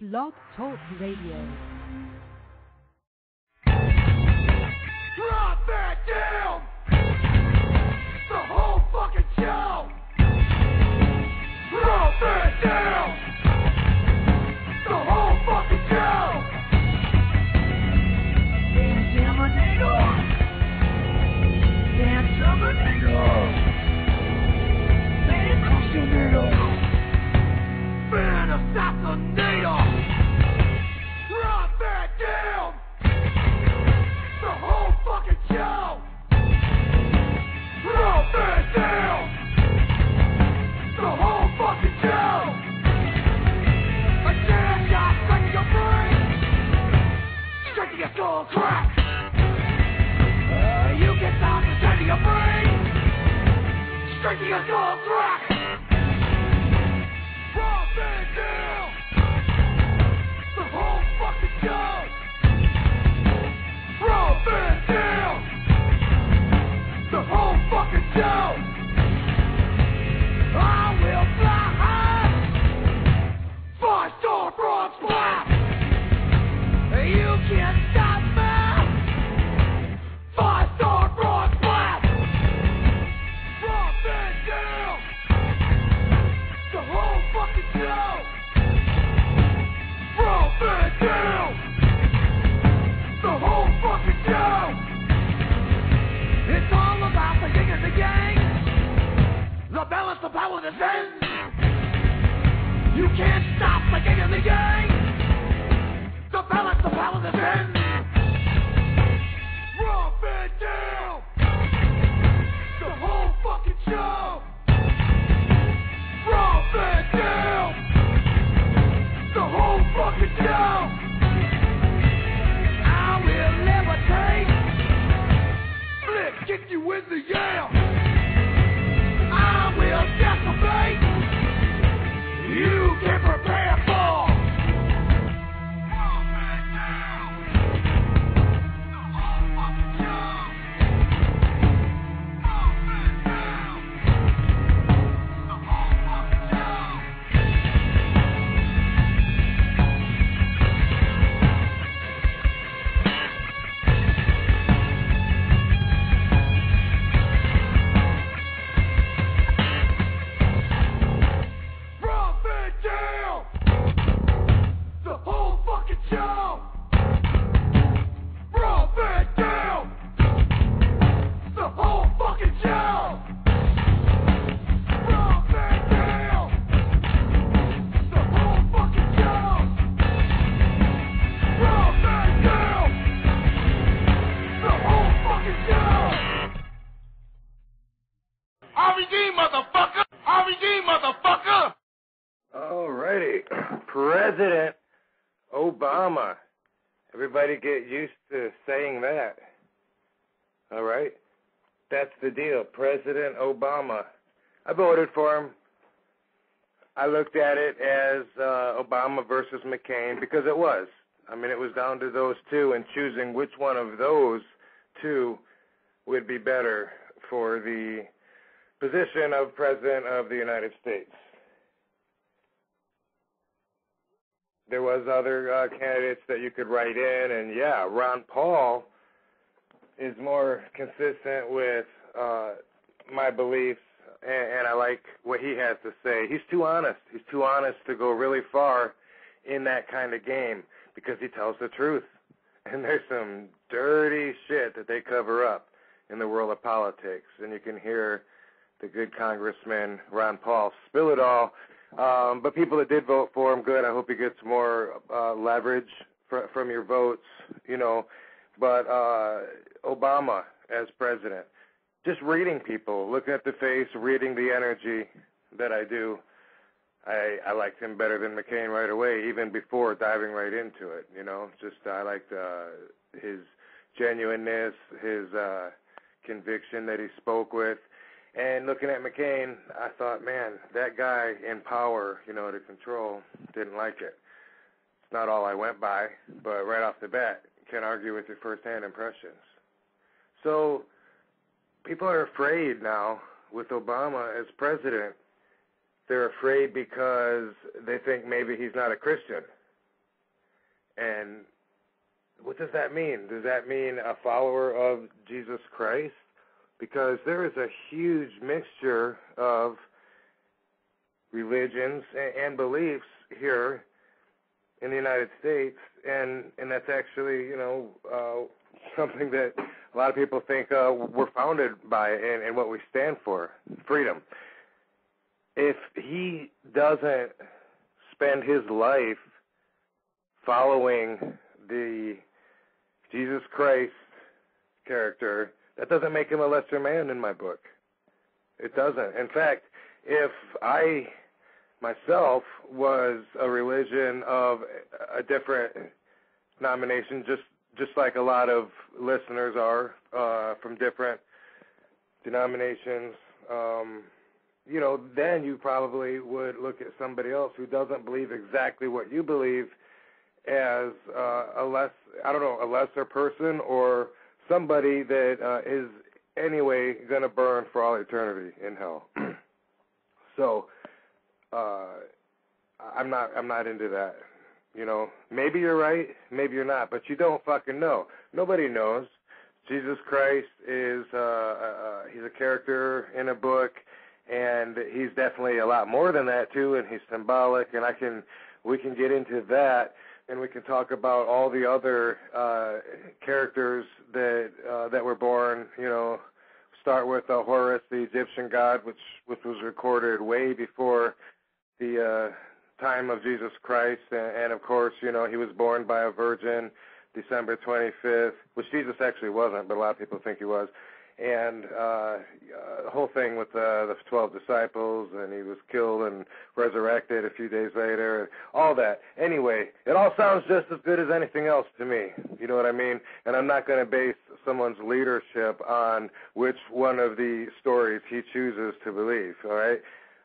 Blog Talk Radio. Drop that down! The whole fucking show! Drop that down! Skull crack! Uh, you get down straight to your brain! Straight to your skull crack! Drop that down! The whole fucking show! Drop that down! The whole fucking show! Of power that ends. You can't stop the yin and the yang. The balance of power that ends. Drop it down. The whole fucking show. Drop it down. The whole fucking show. I will levitate. Flip, kick you in the yam. Everybody get used to saying that. All right? That's the deal. President Obama. I voted for him. I looked at it as uh, Obama versus McCain because it was. I mean, it was down to those two and choosing which one of those two would be better for the position of President of the United States. There was other uh, candidates that you could write in, and yeah, Ron Paul is more consistent with uh, my beliefs, and, and I like what he has to say. He's too honest. He's too honest to go really far in that kind of game because he tells the truth. And there's some dirty shit that they cover up in the world of politics, and you can hear the good Congressman Ron Paul spill it all um, but people that did vote for him, good. I hope he gets more uh, leverage fr- from your votes, you know. But uh, Obama as president, just reading people, looking at the face, reading the energy that I do, I I liked him better than McCain right away, even before diving right into it. You know, just I liked uh, his genuineness, his uh, conviction that he spoke with. And looking at McCain, I thought, man, that guy in power, you know, to control, didn't like it. It's not all I went by, but right off the bat, can't argue with your first-hand impressions. So people are afraid now with Obama as president they're afraid because they think maybe he's not a Christian. and what does that mean? Does that mean a follower of Jesus Christ? Because there is a huge mixture of religions and beliefs here in the United States, and and that's actually you know uh, something that a lot of people think uh, we're founded by and, and what we stand for, freedom. If he doesn't spend his life following the Jesus Christ character, that doesn't make him a lesser man in my book. It doesn't. In fact, if I myself was a religion of a different denomination, just just like a lot of listeners are uh, from different denominations, um, you know, then you probably would look at somebody else who doesn't believe exactly what you believe as uh, a less, I don't know, a lesser person or somebody that uh, is anyway going to burn for all eternity in hell. so, uh, I'm not, I'm not into that. You know, maybe you're right, maybe you're not, but you don't fucking know. Nobody knows. Jesus Christ is, uh, uh, he's a character in a book, and he's definitely a lot more than that too, and he's symbolic, and I can, we can get into that and we can talk about all the other uh, characters that uh, that were born. You know, start with uh, Horus, the Egyptian god, which which was recorded way before the uh, time of Jesus Christ, and, and of course, you know, he was born by a virgin, December 25th, which Jesus actually wasn't, but a lot of people think he was and uh, uh, the whole thing with uh, the twelve disciples, and he was killed and resurrected a few days later, and all that. Anyway, it all sounds just as good as anything else to me. You know what I mean? And I'm not going to base someone's leadership on which one of the stories he chooses to believe. All right.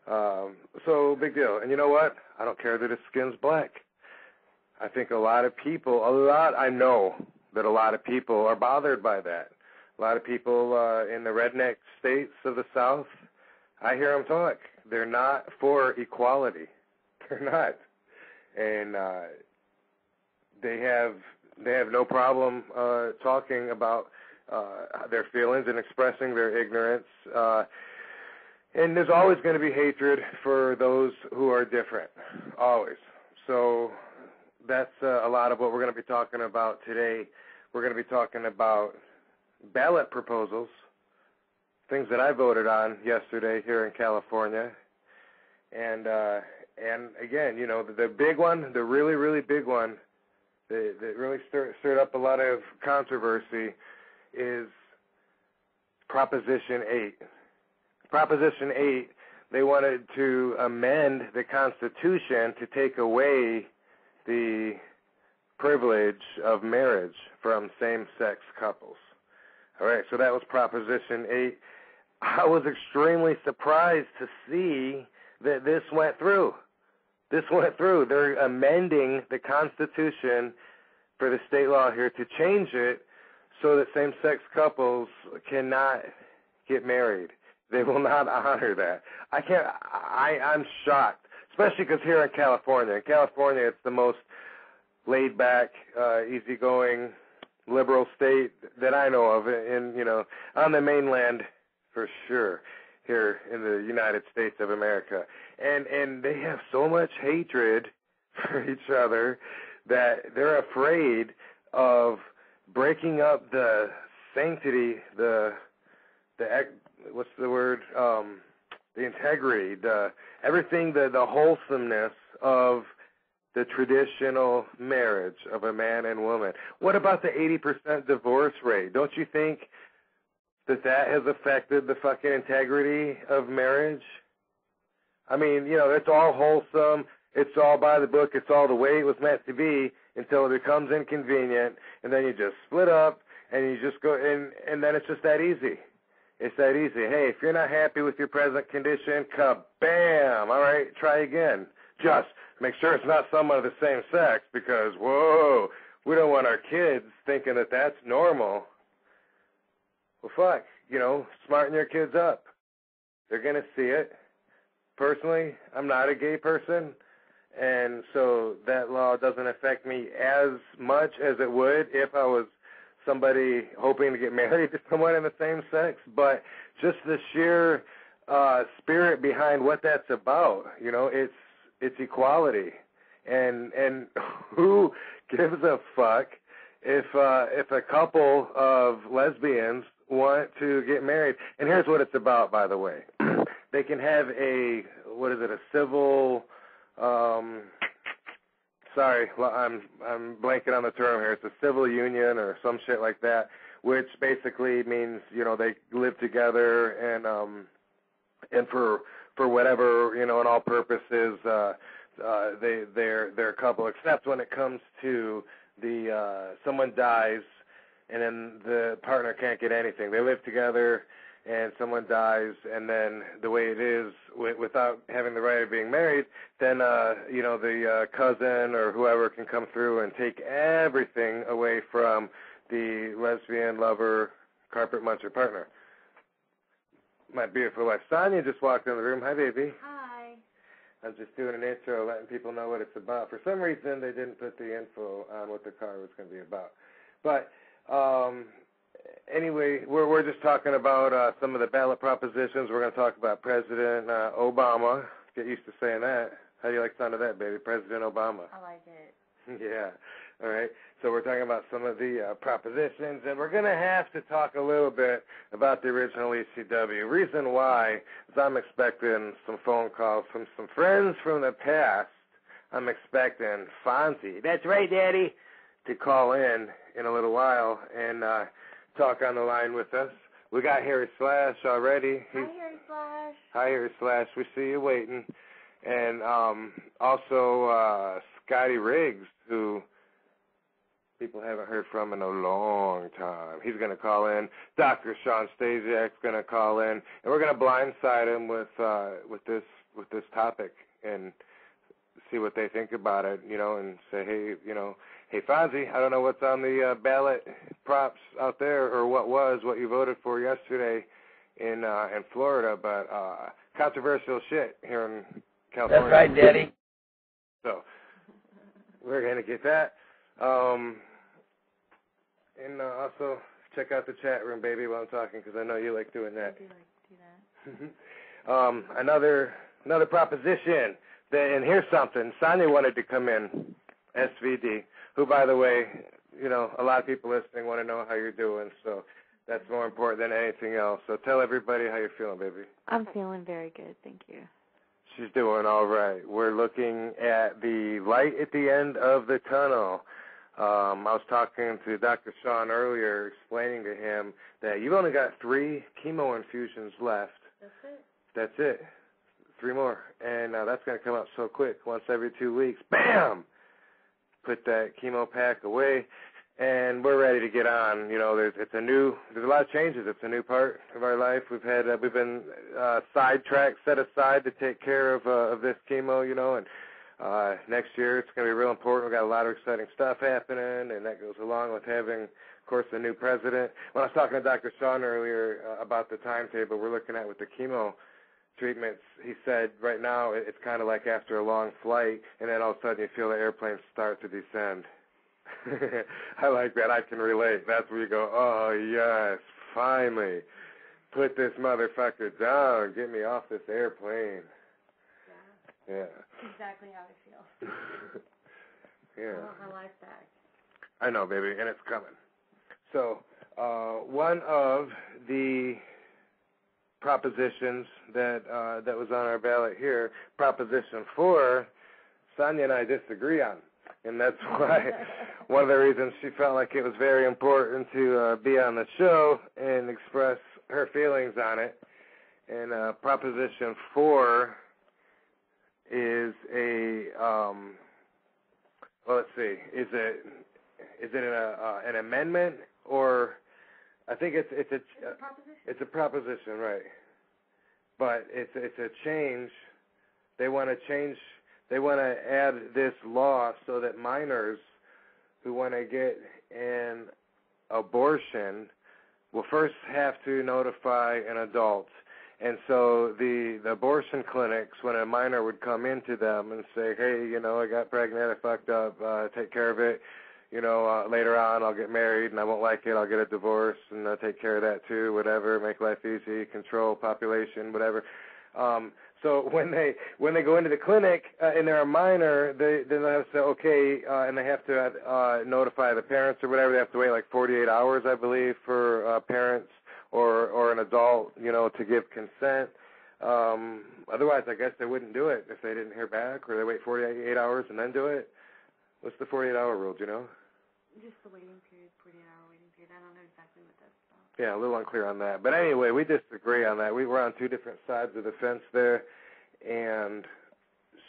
Um, so big deal. And you know what? I don't care that his skin's black. I think a lot of people, a lot, I know that a lot of people are bothered by that a lot of people uh, in the redneck states of the South, I hear them talk. They're not for equality. They're not, and uh, they have they have no problem uh, talking about uh, their feelings and expressing their ignorance. Uh, and there's always going to be hatred for those who are different, always. So that's uh, a lot of what we're going to be talking about today. We're going to be talking about ballot proposals, things that I voted on yesterday here in California. And uh, and again, you know, the, the big one, the really really big one, that, that really stir, stirred up a lot of controversy, is Proposition Eight. Proposition Eight, they wanted to amend the Constitution to take away the privilege of marriage from same-sex couples. All right, so that was Proposition 8. I was extremely surprised to see that this went through. This went through. They're amending the Constitution for the state law here to change it so that same sex couples cannot get married. They will not honor that. I can't, I, I'm shocked, especially because here in California, in California, it's the most laid back, uh, easygoing liberal state that I know of in you know on the mainland for sure here in the United States of America. And and they have so much hatred for each other that they're afraid of breaking up the sanctity the the what's the word? Um the integrity the everything the the wholesomeness of the traditional marriage of a man and woman. What mm-hmm. about the 80% divorce rate? Don't you think that that has affected the fucking integrity of marriage? I mean, you know, it's all wholesome, it's all by the book, it's all the way it was meant to be until it becomes inconvenient, and then you just split up, and you just go, and and then it's just that easy. It's that easy. Hey, if you're not happy with your present condition, kabam! All right, try again. Just make sure it's not someone of the same sex because whoa, we don't want our kids thinking that that's normal. Well, fuck, you know, smarten your kids up. They're gonna see it. Personally, I'm not a gay person, and so that law doesn't affect me as much as it would if I was somebody hoping to get married to someone in the same sex. But just the sheer uh spirit behind what that's about, you know, it's it's equality. And and who gives a fuck if uh if a couple of lesbians want to get married? And here's what it's about by the way. they can have a what is it, a civil um sorry, I'm I'm blanking on the term here. It's a civil union or some shit like that, which basically means you know they live together and um and for for whatever you know, in all purposes, uh, uh, they they're they're a couple. Except when it comes to the uh, someone dies and then the partner can't get anything. They live together and someone dies and then the way it is w- without having the right of being married then uh you know the uh cousin or whoever can come through and take everything away from the lesbian lover carpet muncher partner my beautiful wife sonia just walked in the room hi baby Hi. i'm just doing an intro letting people know what it's about for some reason they didn't put the info on what the car was going to be about but um anyway, we're we're just talking about uh, some of the ballot propositions. We're going to talk about President uh, Obama. Get used to saying that. How do you like the sound of that, baby? President Obama. I like it. yeah. All right. So we're talking about some of the uh, propositions, and we're going to have to talk a little bit about the original ECW. Reason why is I'm expecting some phone calls from some friends from the past. I'm expecting Fonzie. That's right, Daddy. To call in in a little while and uh, talk on the line with us. We got Harry Slash already. Hi, Harry Flash. Hi, Harry Slash. We see you waiting. And um, also uh, Scotty Riggs, who people haven't heard from in a long time. He's going to call in. Dr. Shawn Stasiak's going to call in, and we're going to blindside him with uh, with this with this topic and see what they think about it. You know, and say, hey, you know, hey Fonzie, I don't know what's on the uh, ballot props out there or what was what you voted for yesterday in uh, in Florida, but uh, controversial shit here in California. That's right, Daddy. So we're gonna get that. Um, and uh, also check out the chat room, baby, while I'm talking, because I know you like doing I that. do like to do that. um, another another proposition. That, and here's something. Sonya wanted to come in, SVD. Who, by the way, you know, a lot of people listening want to know how you're doing. So that's more important than anything else. So tell everybody how you're feeling, baby. I'm feeling very good, thank you. She's doing all right. We're looking at the light at the end of the tunnel. Um, I was talking to Dr. Shawn earlier, explaining to him that you've only got three chemo infusions left. That's it. That's it. Three more. And uh, that's going to come up so quick, once every two weeks. Bam! Put that chemo pack away, and we're ready to get on. You know, there's it's a new, there's a lot of changes. It's a new part of our life. We've had, uh, we've been uh, sidetracked, set aside to take care of uh, of this chemo. You know, and uh, next year it's going to be real important. We've got a lot of exciting stuff happening, and that goes along with having, of course, a new president. When I was talking to Dr. Shawn earlier uh, about the timetable we're looking at with the chemo treatments, he said right now it's kind of like after a long flight, and then all of a sudden you feel the airplane start to descend. I like that. I can relate. That's where you go, oh yes, finally, put this motherfucker down. Get me off this airplane. Yeah. Exactly how I feel. yeah. I want my life back. I know, baby, and it's coming. So, uh, one of the propositions that uh, that was on our ballot here, Proposition Four, Sonia and I disagree on, and that's why one of the reasons she felt like it was very important to uh, be on the show and express her feelings on it. And uh, Proposition Four is a um, well, let's see, is it is it an, uh, an amendment or I think it's it's a It's a proposition. it's a proposition, right? But it's it's a change. They want to change. They want to add this law so that minors who want to get an abortion will first have to notify an adult, And so the the abortion clinics, when a minor would come into them and say, "Hey, you know, I got pregnant, I fucked up, uh, take care of it," you know, uh, later on I'll get married and I won't like it, I'll get a divorce and I'll take care of that too, whatever, make life easy, control population, whatever. Um, so when they when they go into the clinic uh, and they're a minor, they then they have to say okay, uh, and they have to uh, notify the parents or whatever. They have to wait like 48 hours, I believe, for uh, parents or or an adult, you know, to give consent. Um, otherwise, I guess they wouldn't do it if they didn't hear back, or they wait 48 hours and then do it. What's the 48 hour rule? Do you know? Just the waiting period, 48 hour waiting period. I don't know exactly what that's about. Yeah, a little unclear on that. But anyway, we disagree on that. We were on two different sides of the fence there, and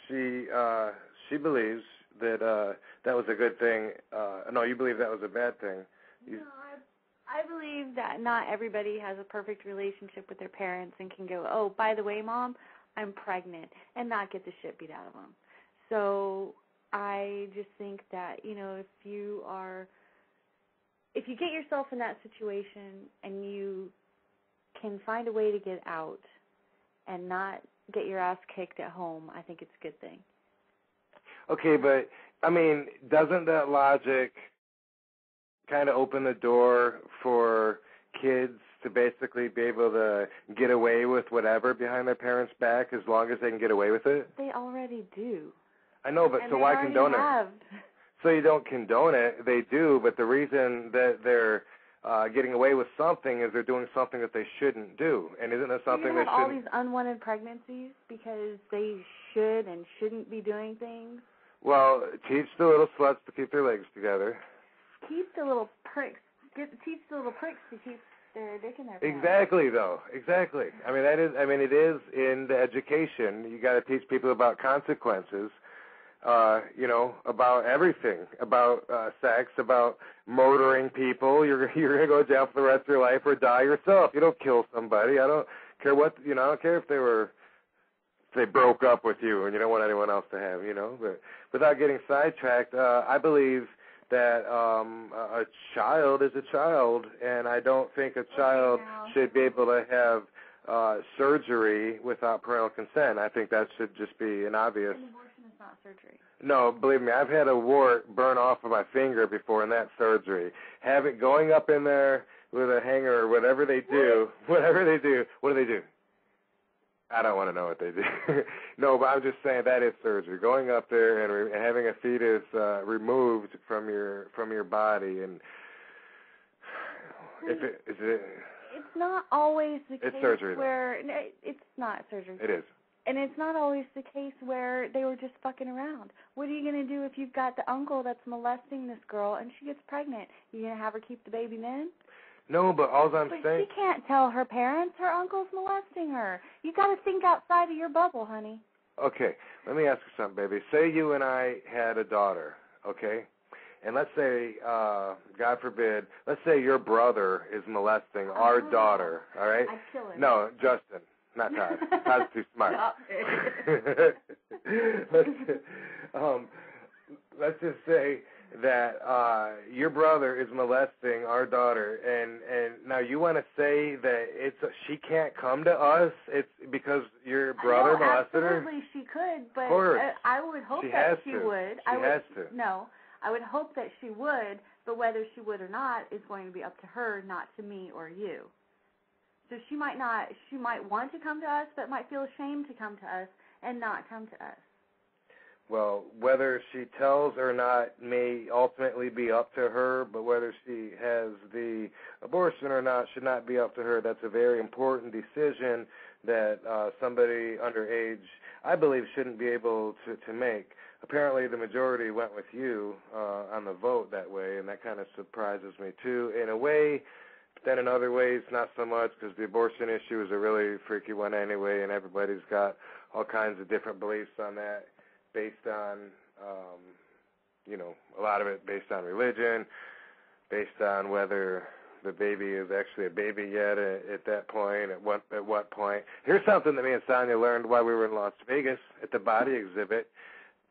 she uh she believes that uh that was a good thing. Uh no, you believe that was a bad thing. You, No, I I believe that not everybody has a perfect relationship with their parents and can go, "Oh, by the way, mom, I'm pregnant," and not get the shit beat out of them. So, I just think that, you know, if you are if you get yourself in that situation and you can find a way to get out and not get your ass kicked at home, I think it's a good thing. okay, but I mean, doesn't that logic kind of open the door for kids to basically be able to get away with whatever behind their parents' back as long as they can get away with it? They already do. I know, but and so why condone it? So you don't condone it. They do, but the reason that they're uh getting away with something is they're doing something that they shouldn't do. And isn't that something You're they gonna have all these unwanted pregnancies because they should and shouldn't be doing things. Well, teach the little sluts to keep their legs together. Teach the little pricks. Get teach the little pricks to keep their dick in their pants. Exactly though. Exactly. I mean that is I mean it is in the education. You got to teach people about consequences. Uh, you know, about everything, about uh sex, about murdering people. You're you're to go to jail for the rest of your life or die yourself. You don't kill somebody. I don't care what, you know, I don't care if they were if they broke up with you and you don't want anyone else to have, you know, but without getting sidetracked, uh I believe that um a child is a child and I don't think a child now. should be able to have uh surgery without parental consent. I think that should just be an obvious An abortion is not surgery. no, believe me, I've had a wart burn off of my finger before and that surgery. Have it going up in there with a hanger or whatever they do, whatever they do, what do they do? I don't want to know what they do. no, but I'm just saying that is surgery. Going up there and, re- and having a fetus uh, removed from your from your body, and if it is it, It's not always the It's case surgery, where no, it's not surgery. it is. And it's not always the case where they were just fucking around. What are you going to do if you've got the uncle that's molesting this girl and she gets pregnant? You going to have her keep the baby then? No, but all I'm But saying. she can't tell her parents her uncle's molesting her. You got to think outside of your bubble, honey. Okay, let me ask you something, baby. Say you and I had a daughter, okay? And let's say, uh, God forbid, let's say your brother is molesting our Oh. daughter, all right? I'd kill him. No, Justin, not Todd. Todd's too smart. Stop let's, um, let's just say that uh your brother is molesting our daughter and and now you want to say that it's she can't come to us it's because your brother no, molested her absolutely she could, but course. uh, I would hope She that she to. would. She I would, has to. No, I would hope that she would, but whether she would or not is going to be up to her, not to me or you. So she might not, she might want to come to us, but might feel ashamed to come to us and not come to us. Well, whether she tells or not may ultimately be up to her, but whether she has the abortion or not should not be up to her. That's a very important decision that uh, somebody underage, I believe, shouldn't be able to, to make. Apparently, the majority went with you uh, on the vote that way, and that kind of surprises me too. In a way, but then in other ways, not so much, because the abortion issue is a really freaky one anyway, and everybody's got all kinds of different beliefs on that based on um you know a lot of it based on religion based on whether the baby is actually a baby yet at, at that point at what at what point. Here's something that me and Sonia learned while we were in Las Vegas at the body exhibit.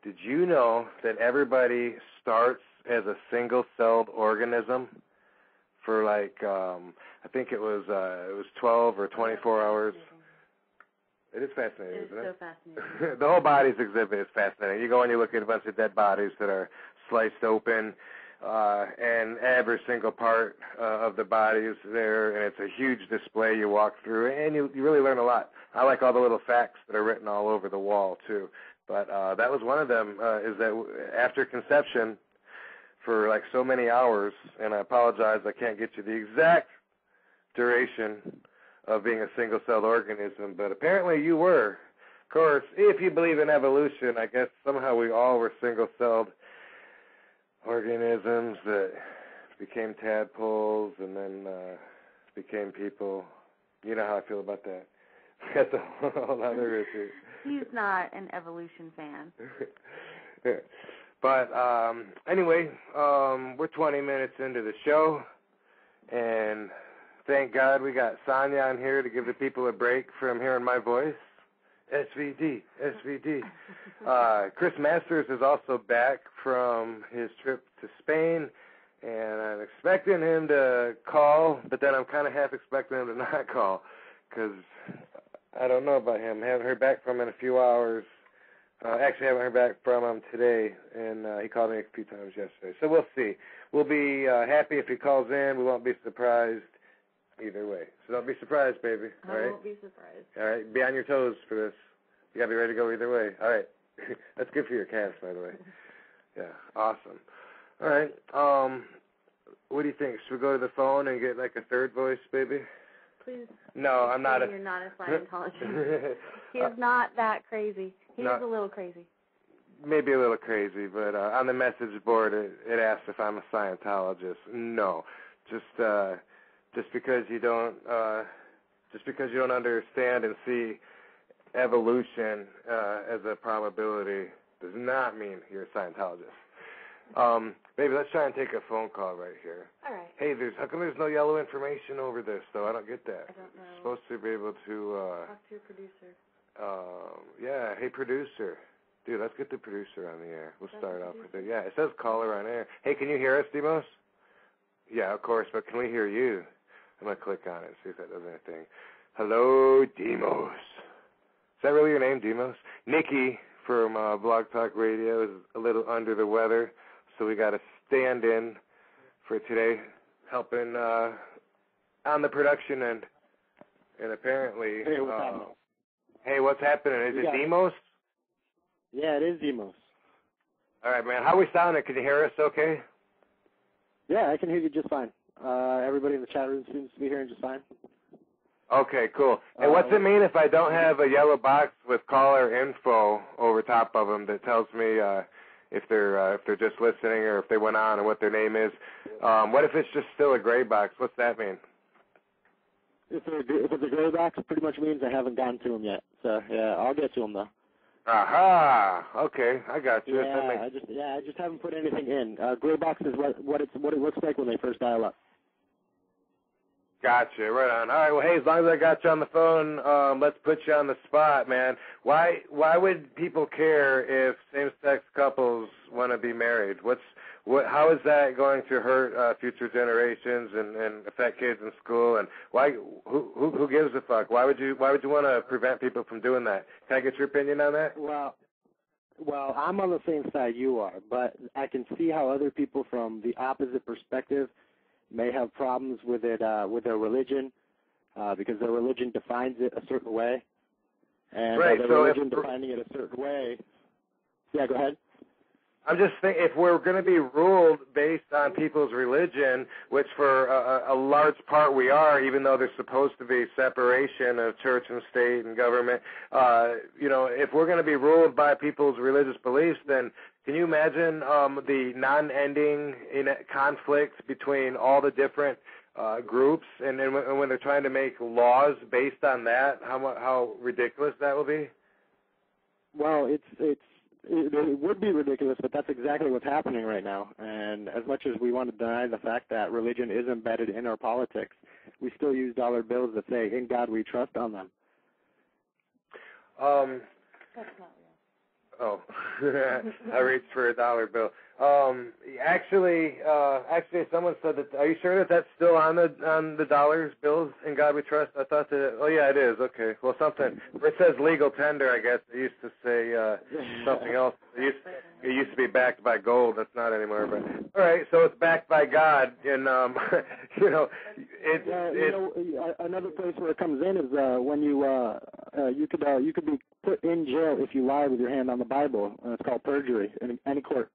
Did you know that everybody starts as a single celled organism for like um I think it was uh it was 12 or 24 hours It is fascinating, It's isn't so it? fascinating. the whole bodies exhibit is fascinating. You go and you look at a bunch of dead bodies that are sliced open, uh, and every single part uh, of the body is there, and it's a huge display you walk through, and you you really learn a lot. I like all the little facts that are written all over the wall too. But uh, that was one of them. Uh, is that after conception, for like so many hours, and I apologize, I can't get you the exact duration of being a single-celled organism, but apparently you were. Of course, if you believe in evolution, I guess somehow we all were single-celled organisms that became tadpoles and then uh, became people. You know how I feel about that. That's a whole other issue. He's not an evolution fan. but um anyway, um we're 20 minutes into the show and thank God we got Sonya on here to give the people a break from hearing my voice. SVD, SVD. Uh Chris Masters is also back from his trip to Spain and I'm expecting him to call, but then I'm kind of half expecting him to not call cuz I don't know about him. Haven't heard back from him in a few hours. Uh, actually, haven't heard back from him today, and uh, he called me a few times yesterday. So we'll see. We'll be uh, happy if he calls in. We won't be surprised either way. So don't be surprised, baby. All I right. won't be surprised. All right. Be on your toes for this. You gotta be ready to go either way. All right. That's good for your calves, by the way. Yeah. Awesome. All right. Um, what do you think? Should we go to the phone and get like a third voice, baby? Please. No, I'm not a. You're not a Scientologist. He's not that crazy. He's No. a little crazy. maybe a little crazy, but uh, on the message board it, it asks if I'm a Scientologist. No, just uh, just because you don't uh, just because you don't understand and see evolution uh, as a probability does not mean you're a Scientologist. Um, maybe let's try and take a phone call right here. All right. Hey, there's how come there's no yellow information over this though? I don't get that. I don't know. Supposed to be able to. Uh, Talk to your producer. um, yeah, hey producer. Dude, let's get the producer on the air. We'll That's start off with it. Yeah, it says caller on air. Hey, can you hear us, Demos? Yeah, of course, but can we hear you? I'm gonna click on it, see if that does anything. Hello, Demos. Is that really your name, Demos? Nikki from uh, Blog Talk Radio is a little under the weather, so we got to stand in for today, helping uh, on the production end. And apparently, Hey, what's uh, happening? Hey, what's happening? Is We it got it. Demos? Yeah, it is Demos. All right, man. How we sounding? Can you hear us? Okay. Yeah, I can hear you just fine. Uh, everybody in the chat room seems to be hearing just fine. Okay, cool. And Uh, what's it mean if I don't have a yellow box with caller info over top of them that tells me uh, if they're uh, if they're just listening or if they went on and what their name is? Um, what if it's just still a gray box? What's that mean? If, if it's a gray box, it pretty much means I haven't gotten to them yet. So yeah, I'll get to them though. Aha. Okay, I got you. Yeah, makes- I just yeah, I just haven't put anything in. Uh, gray box is what what it's what it looks like when they first dial up. Gotcha, right on. All right, well, hey, as long as I got you on the phone, um, let's put you on the spot, man. Why, why would people care if same-sex couples want to be married? What's, what, how is that going to hurt uh, future generations and, and affect kids in school? And why, who, who, who gives a fuck? Why would you, why would you want to prevent people from doing that? Can I get your opinion on that? Well, well, I'm on the same side you are, but I can see how other people from the opposite perspective may have problems with it uh, with their religion uh, because their religion defines it a certain way, and Right, by their so if- religion defining it a certain way. Yeah, go ahead. I'm just thinking if we're going to be ruled based on people's religion, which for a, a large part we are, even though there's supposed to be separation of church and state and government, uh, you know, if we're going to be ruled by people's religious beliefs, then can you imagine um, the non-ending in conflict between all the different uh, groups, and, and, when, and when they're trying to make laws based on that, how how ridiculous that will be? Well, it's it's it, it would be ridiculous, but that's exactly what's happening right now. And as much as we want to deny the fact that religion is embedded in our politics, we still use dollar bills that say "In God We Trust" on them. Um, That's not real. Oh, I reached for a dollar bill. Um, actually. actually, uh, actually, someone said that. Are you sure that that's still on the on the dollars bills in God We Trust? I thought that. Oh yeah, it is. Okay. Well, something. It says legal tender. I guess it used to say uh, something else. It used, it used to be backed by gold. That's not anymore. But all right, so it's backed by God, and um, you know, it. It you know, uh, another place where it comes in is uh, when you uh, uh, you could uh, you could be put in jail if you lie with your hand on the Bible. Uh, it's called perjury in any court.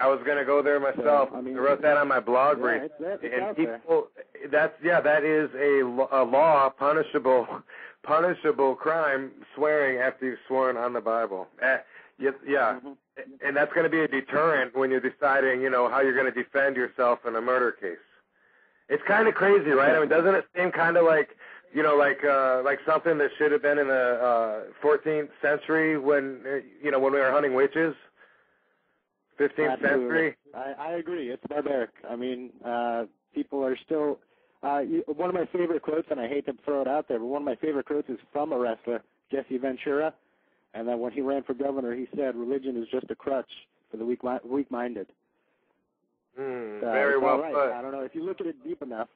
I was gonna go there myself. I mean- I wrote that on my blog. Yeah, it's, it's and out there. people, that's yeah, that is a, a law, punishable, punishable crime. Swearing after you've sworn on the Bible. Uh, yeah, yeah, Mhm. and that's going to be a deterrent when you're deciding, you know, how you're going to defend yourself in a murder case. It's kind of crazy, right? I mean, doesn't it seem kind of like, you know, like uh, like something that should have been in the uh, 14th century when, uh, you know, when we were hunting witches. 15th Absolutely. century. I, I agree. It's barbaric. I mean, uh, people are still. Uh, you, one of my favorite quotes, and I hate to throw it out there, but one of my favorite quotes is from a wrestler, Jesse Ventura, and then when he ran for governor, he said, "Religion is just a crutch for the weak weak-minded." Hmm, Uh, very well right. put. I don't know if you look at it deep enough.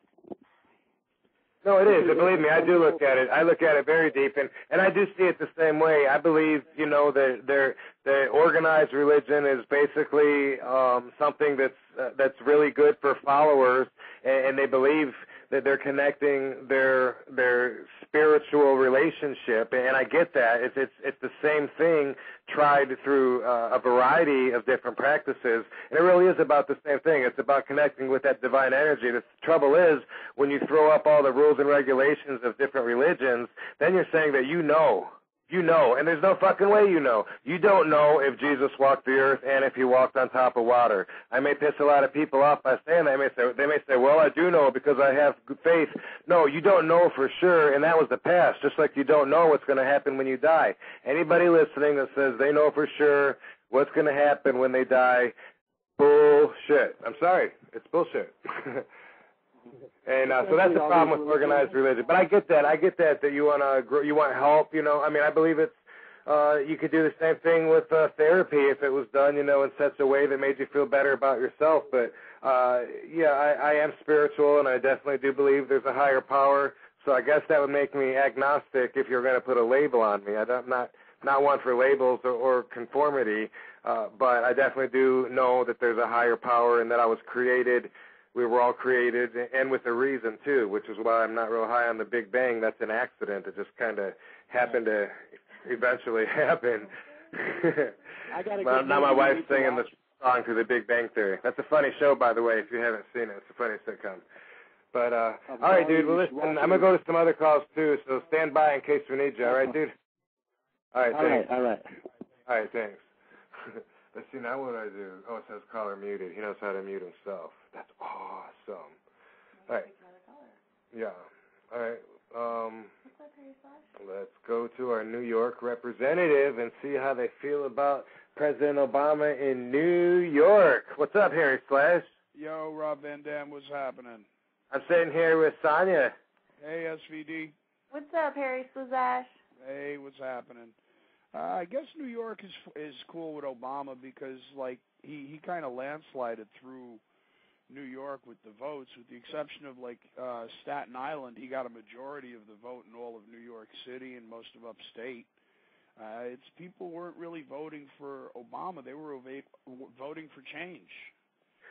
No, it is. And believe me, I do look at it. I look at it very deep, and and I do see it the same way. I believe, you know, that their the organized religion is basically um, something that's uh, that's really good for followers, and, and they believe that they're connecting their their spiritual relationship, and I get that. It's it's it's the same thing tried through uh, a variety of different practices, and it really is about the same thing. It's about connecting with that divine energy. The trouble is when you throw up all the rules and regulations of different religions, then you're saying that you know. You know, and there's no fucking way you know. You don't know if Jesus walked the earth and if he walked on top of water. I may piss a lot of people off by saying that. They may say, they may say, well, I do know because I have good faith. No, you don't know for sure, and that was the past, just like you don't know what's going to happen when you die. Anybody listening that says they know for sure what's going to happen when they die, bullshit. I'm sorry. It's bullshit. And uh, so that's the problem with organized religion. But I get that. I get that that you want to grow, you want help. You know, I mean, I believe it's uh, you could do the same thing with uh, therapy if it was done, you know, in such a way that made you feel better about yourself. But uh, yeah, I, I am spiritual, and I definitely do believe there's a higher power. So I guess that would make me agnostic if you're going to put a label on me. I don't not not one for labels or, or conformity, uh, but I definitely do know that there's a higher power and that I was created we were all created and with a reason too, which is why I'm not real high on the Big Bang. That's an accident. It just kind of happened to eventually happen. I gotta well, now my wife's singing the song to the Big Bang Theory. That's a funny show, by the way. If you haven't seen it, it's a funny sitcom. But uh, I'm all right, dude. Well, listen, I'm gonna go to some other calls too, so stand by in case we need you. All right, dude. All right, All right, thanks. all right. All right, thanks. Let's see now what do I do. Oh, it says caller muted. He knows how to mute himself. That's awesome. All right. Yeah. All right. Um, let's go to our New York representative and see how they feel about President Obama in New York. What's up, Harry Slash? Yo, Rob Van Dam, what's happening? I'm sitting here with Sonia. Hey, SVD. What's up, Harry Slazash? Hey, what's happening? Uh, I guess New York is is cool with Obama because like he he kind of landslided through New York with the votes, with the exception of like uh Staten Island. He got a majority of the vote in all of New York City and most of upstate. Uh, it's people weren't really voting for Obama; they were ova- voting for change.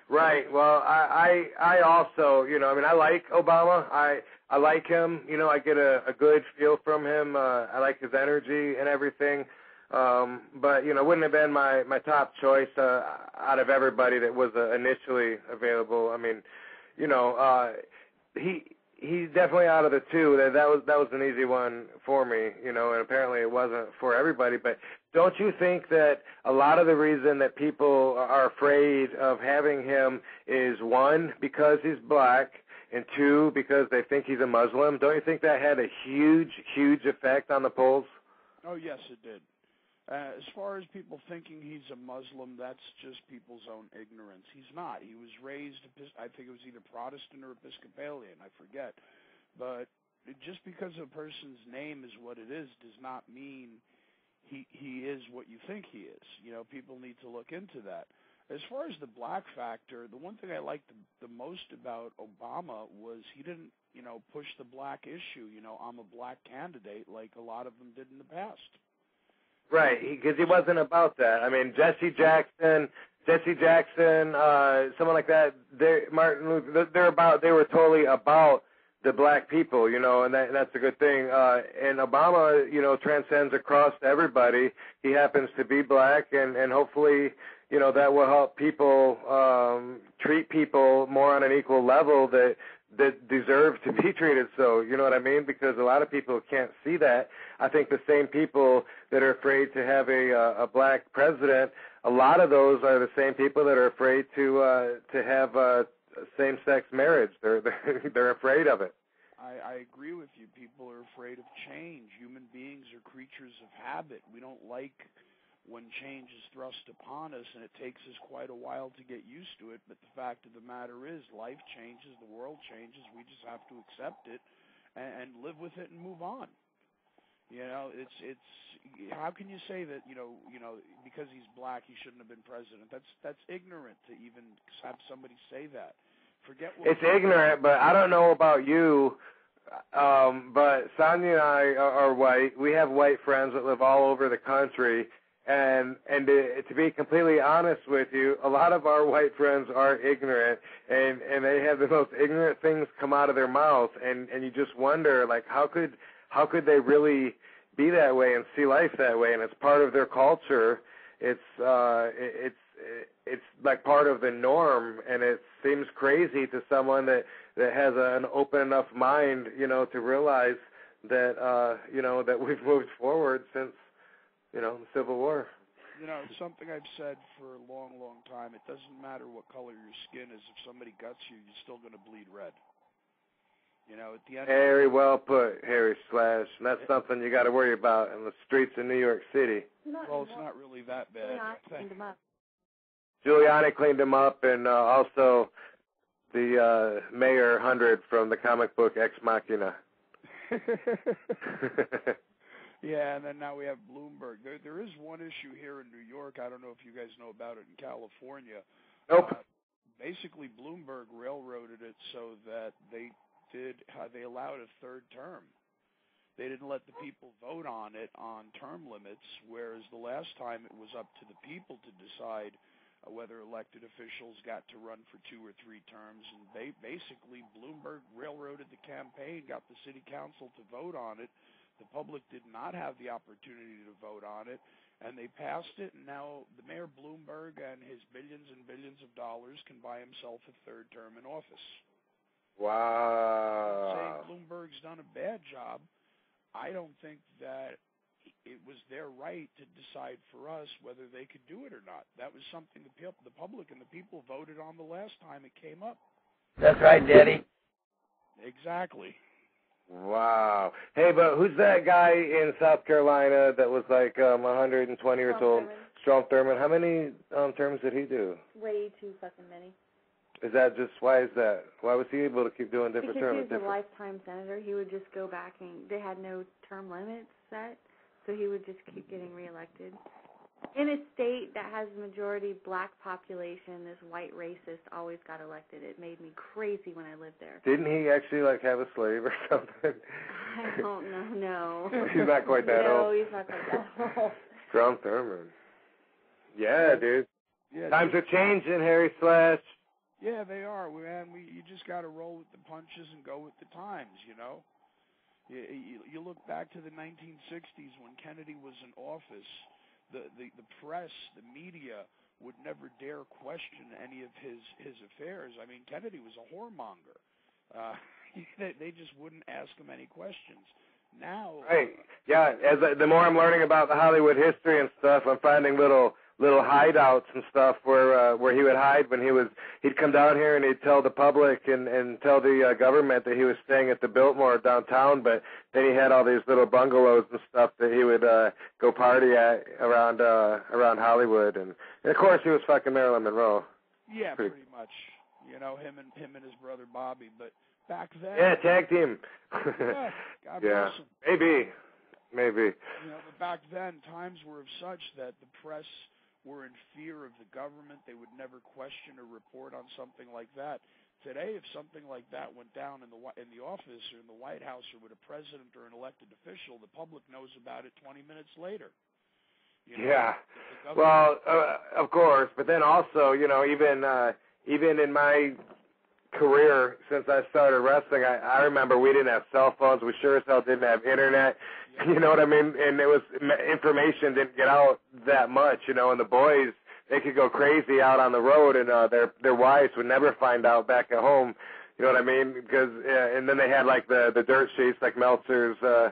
Right. Well, I, I I also, you know, I mean, I like Obama. I I like him. You know, I get a, a good feel from him. Uh, I like his energy and everything. Um, but you know, wouldn't have been my my top choice uh, out of everybody that was uh, initially available. I mean, you know, uh, he he's definitely out of the two. That that was that was an easy one for me. You know, and apparently it wasn't for everybody. But don't you think that a lot of the reason that people are afraid of having him is one because he's black and two because they think he's a Muslim? Don't you think that had a huge huge effect on the polls? Oh yes, it did. Uh, as far as people thinking he's a Muslim, that's just people's own ignorance. He's not. He was raised, I think it was either Protestant or Episcopalian, I forget. But just because a person's name is what it is does not mean he he is what you think he is. You know, people need to look into that. as far as the black factor, the one thing I liked the, the most about Obama was he didn't, you know, push the black issue. You know, I'm a black candidate like a lot of them did in the past. Right, because he, he wasn't about that. I mean, Jesse Jackson, Jesse Jackson, uh, someone like that. They Martin Luther. They're about. They were totally about the black people, you know, and that, that's a good thing. Uh, and Obama, you know, transcends across everybody. He happens to be black, and and hopefully, you know, that will help people um, treat people more on an equal level that that deserve to be treated so. You know what I mean? Because a lot of people can't see that. I think the same people that are afraid to have a uh, a black president, a lot of those are the same people that are afraid to uh, to have uh, same-sex marriage. They're they're, they're afraid of it. I, I agree with you. People are afraid of change. Human beings are creatures of habit. We don't like when change is thrust upon us, and it takes us quite a while to get used to it. But the fact of the matter is, life changes, the world changes. We just have to accept it and, and live with it and move on. You know, it's it's how can you say that you know you know because he's black he shouldn't have been president? That's that's ignorant to even have somebody say that. Forget what it's ignorant, but I don't know about you. Um, but Sonya and I are, are white. We have white friends that live all over the country, and and to, to be completely honest with you, a lot of our white friends are ignorant, and and they have the most ignorant things come out of their mouth, and and you just wonder like how could how could they really be that way and see life that way? And it's part of their culture. It's uh, it's it's like part of the norm, and it seems crazy to someone that that has an open enough mind, you know, to realize that uh, you know that we've moved forward since you know the Civil War. You know, it's something I've said for a long, long time. It doesn't matter what color your skin is. If somebody guts you, you're still going to bleed red. You know, at the end. Very well put, Harry Slash. And that's something you got to worry about in the streets of New York City. Not Well, it's not really that bad. Giuliani cleaned him up. Giuliani cleaned him up, and uh, also the uh, Mayor Hundred from the comic book Ex Machina. yeah, and then now we have Bloomberg. There, there is one issue here in New York. I don't know if you guys know about it in California. nope. Uh, basically, Bloomberg railroaded it so that they did uh, they allowed a third term. They didn't let the people vote on it on term limits, whereas the last time it was up to the people to decide uh, whether elected officials got to run for two or three terms. And they basically Bloomberg railroaded the campaign, got the city council to vote on it. The public did not have the opportunity to vote on it, and they passed it. And now the mayor Bloomberg and his billions and billions of dollars can buy himself a third term in office. Wow. saying Bloomberg's done a bad job. I don't think that it was their right to decide for us whether they could do it or not. That was something the pub- the public and the people voted on the last time it came up. That's right, Daddy. Exactly. Wow. Hey, but who's that guy in South Carolina that was like um 120 years old? Thurmond. Strom Thurmond. How many um terms did he do? Way too fucking many. Is that just why is that? Why was he able to keep doing different because he terms? was a lifetime senator, he would just go back and they had no term limits set, so he would just keep getting reelected. In a state that has a majority black population, this white racist always got elected. It made me crazy when I lived there. Didn't he actually like have a slave or something? I don't know. No. He's not quite that no, old. he's not quite that old. Strom Thurmond. Yeah, dude. Yeah. Times are changing, Harry Slash. Yeah, they are. We, man, we you just got to roll with the punches and go with the times, you know. You, you, you look back to the 1960s when Kennedy was in office, the, the the press, the media would never dare question any of his his affairs. I mean, Kennedy was a whoremonger. Uh, they, they just wouldn't ask him any questions. Now, Right. Yeah. As I, the more I'm learning about the Hollywood history and stuff, I'm finding little little hideouts and stuff where uh, where he would hide when he was he'd come down here and he'd tell the public and and tell the uh, government that he was staying at the Biltmore downtown, but then he had all these little bungalows and stuff that he would uh, go party at around uh, around Hollywood, and, and of course he was fucking Marilyn Monroe. yeah, pretty- pretty much. You know him and him and his brother Bobby. But back then, Yeah, tag team. yeah, God yeah, bless him. maybe, maybe. You know, but back then times were of such that the press were in fear of the government. They would never question or report on something like that. Today, if something like that went down in the in the office or in the White House or with a president or an elected official, the public knows about it 20 minutes later. You know, Yeah. Well, uh, of course, but then also, you know, even uh, even in my career since I started wrestling, I, I remember we didn't have cell phones. We sure as hell didn't have internet. You know what I mean? And it was information didn't get out that much, you know. And the boys, they could go crazy out on the road, and uh, their their wives would never find out back at home. You know what I mean? Because uh, and then they had like the the dirt sheets, like Meltzer's. uh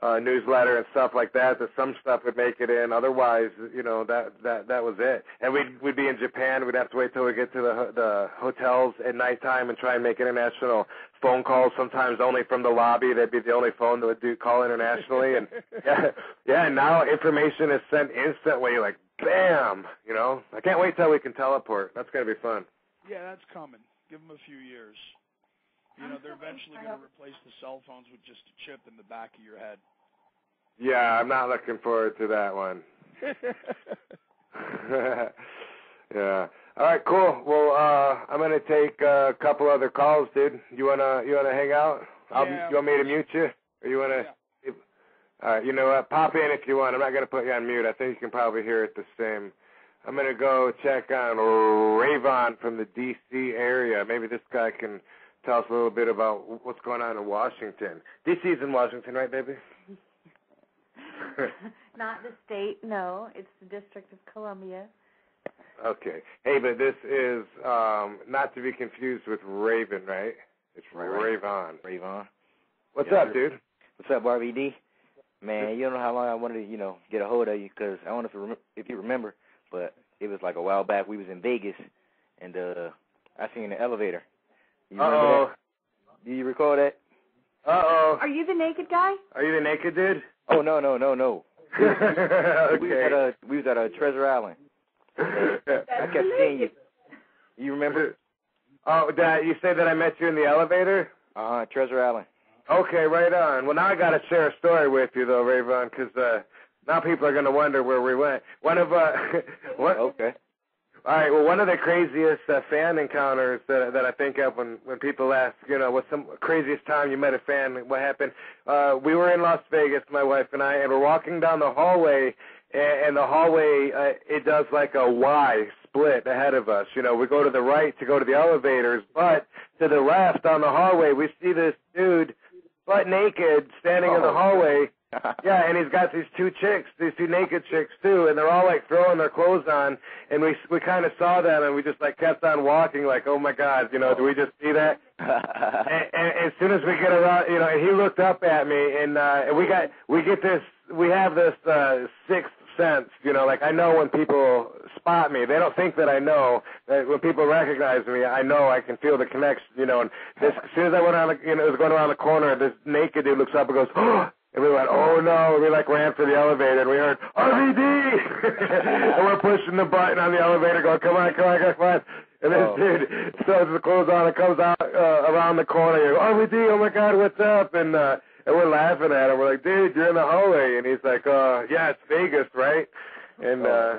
uh, newsletter and stuff like that. That some stuff would make it in. Otherwise, you know, that that that was it. And we'd we'd be in Japan. We'd have to wait till we get to the ho- the hotels at nighttime and try and make international phone calls. Sometimes only from the lobby. They'd be the only phone that would do call internationally. And yeah, yeah. Now information is sent instantly. Like bam. You know, I can't wait till we can teleport. That's gonna be fun. Yeah, that's coming. Give them a few years. You know, they're eventually going to replace the cell phones with just a chip in the back of your head. Yeah, I'm not looking forward to that one. yeah. All right, cool. Well, uh, I'm gonna take uh, a couple other calls, dude. You wanna you wanna hang out? I'll, Yeah. You want me to mute you, or you wanna? All right. You know what? Pop in if you want. I'm not gonna put you on mute. I think you can probably hear it the same. I'm gonna go check on Rayvon from the D.C. area. Maybe this guy can tell us a little bit about what's going on in Washington. D.C.'s in Washington, right, baby? Not the state, no. It's the District of Columbia. Okay. Hey, but this is um not to be confused with Raven, right? It's Right, right. Rayvon. Rayvon. What's Yeah, up, dude? What's up, RVD? Man, you don't know how long I wanted to, you know, get a hold of you 'cause I don't know if you, rem- if you remember, but it was like a while back. We was in Vegas, and uh I seen the elevator. You Uh oh. Do you recall that? Uh oh. Are you the naked guy? Are you the naked dude? Oh no, no, no, no. We was at a we was at a Treasure Island. I kept seeing you. You remember? Oh, that you said that I met you in the elevator? Uh huh. Treasure Island. Okay, right on. Well, now I got to share a story with you though, Rayvon, 'cause uh, now people are gonna wonder where we went. One of uh, what? Okay. All right. Well, one of the craziest uh, fan encounters that that I think of when when people ask, you know, what's the craziest time you met a fan? What happened? Uh, we were in Las Vegas, my wife and I, and we're walking down the hallway, and, and the hallway uh, it does like a Y split ahead of us. You know, we go to the right to go to the elevators, but to the left on the hallway we see this dude butt naked standing in the Oh. hallway. Yeah, and he's got these two chicks, these two naked chicks too, and they're all like throwing their clothes on, and we we kind of saw them, and we just like kept on walking, like, oh my god, you know, do we just see that? and, and as soon as we get around, you know, and he looked up at me, and uh, and we got we get this, we have this uh, sixth sense, you know, like I know when people spot me, they don't think that I know. That when people recognize me, I know I can feel the connection, you know. And this, as soon as I went around, the, you know, was going around the corner, this naked dude looks up and goes, oh. And we went, oh no! And we like ran for the elevator, and we heard RVD, and we're pushing the button on the elevator, going, come on, come on, come on. And this Oh. dude throws the clothes on and comes out uh, around the corner. You go, RVD, oh my God, what's up? And uh, and we're laughing at him. We're like, dude, you're in the hallway, and he's like, uh, yeah, it's Vegas, right? And uh,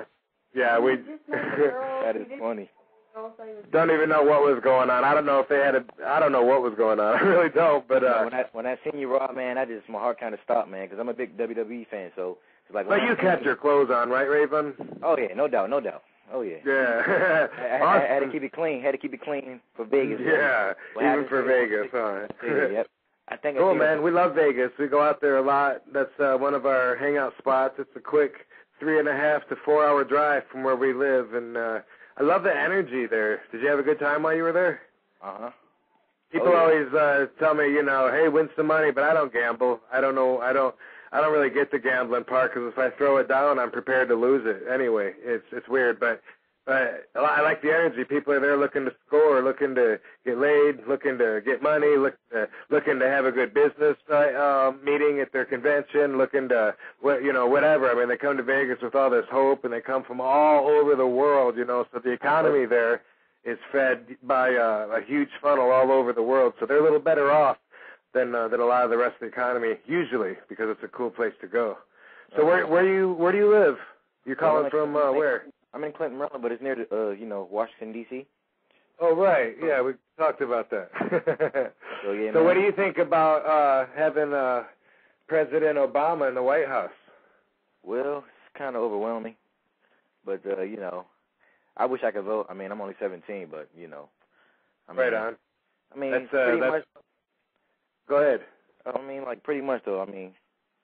yeah, we Just met a girl. that We is didn't funny. Know if I was- don't even know what was going on. I don't know if they had a. I don't know what was going on. I really don't. But uh, when I when I seen you raw, man, I just my heart kind of stopped, man, 'cause I'm a big WWE fan. So it's like. but you kept your clothes on, right, Raven? Oh yeah, no doubt, no doubt. Oh yeah. Yeah. I, I, I had to keep it clean. Had to keep it clean for Vegas. Yeah, What even for Vegas, huh? Yeah, yep. I think Cool, man. We love Vegas. We go out there a lot. That's uh, one of our hangout spots. It's a quick three and a half to four hour drive from where we live, and uh, I love the energy there. Did you have a good time while you were there? Uh huh. People Oh, yeah. always uh, tell me, you know, hey, win some money, but I don't gamble. I don't know. I don't. I don't really get the gambling part because if I throw it down, I'm prepared to lose it anyway. It's it's weird, but but I I like the energy. People are there looking to score, looking to get laid, looking to get money, look, uh, looking to have a good business uh, meeting at their convention, looking to you know whatever. I mean, they come to Vegas with all this hope, and they come from all over the world. You know, so the economy there is fed by uh, a huge funnel all over the world. So they're a little better off than uh, than a lot of the rest of the economy usually because it's a cool place to go. So where where do you where do you live? You're calling from uh, where? I'm in Clinton, Maryland, but it's near uh, you know, Washington D.C. Oh right, yeah, we talked about that. So yeah, so what do you think about uh having uh President Obama in the White House? Well, it's kind of overwhelming, but uh, you know, I wish I could vote. I mean, I'm only 17, but you know, I mean, right on. I mean, That's, uh, pretty that's- much. Go ahead. I mean, like pretty much though. I mean,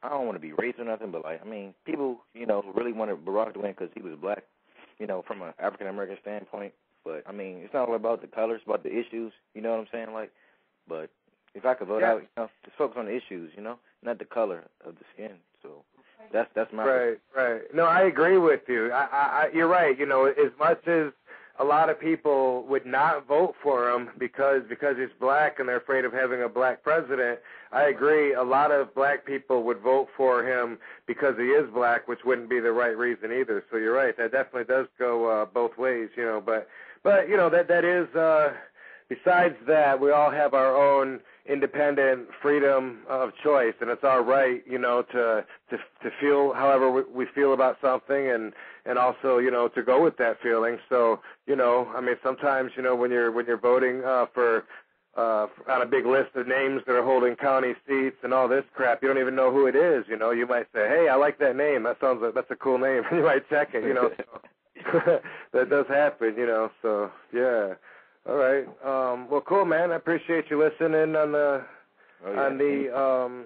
I don't want to be racist or nothing, but like, I mean, people, you know, really wanted Barack to win because he was black, you know, from an African American standpoint. But I mean, it's not all about the colors, about the issues. You know what I'm saying? Like, but if I could vote Yeah. out, you know, just focus on the issues, you know, not the color of the skin. So that's that's my Right, right. No, I agree with you. I, I, I, you're right. You know, as much as a lot of people would not vote for him because because he's black and they're afraid of having a black president, I agree. A lot of black people would vote for him because he is black, which wouldn't be the right reason either. So you're right. That definitely does go uh, both ways. You know, but but you know that that is. uh Besides that, we all have our own independent freedom of choice, and it's our right, you know, to to to feel however we, we feel about something, and and also, you know, to go with that feeling. So, you know, I mean, sometimes, you know, when you're when you're voting uh, for uh, on a big list of names that are holding county seats and all this crap, you don't even know who it is. You know, you might say, "Hey, I like that name. That sounds like that's a cool name." you might check it. You know, so, that does happen. You know, so yeah. All right. Um, well, cool, man. I appreciate you listening on the Oh, yeah. on the um,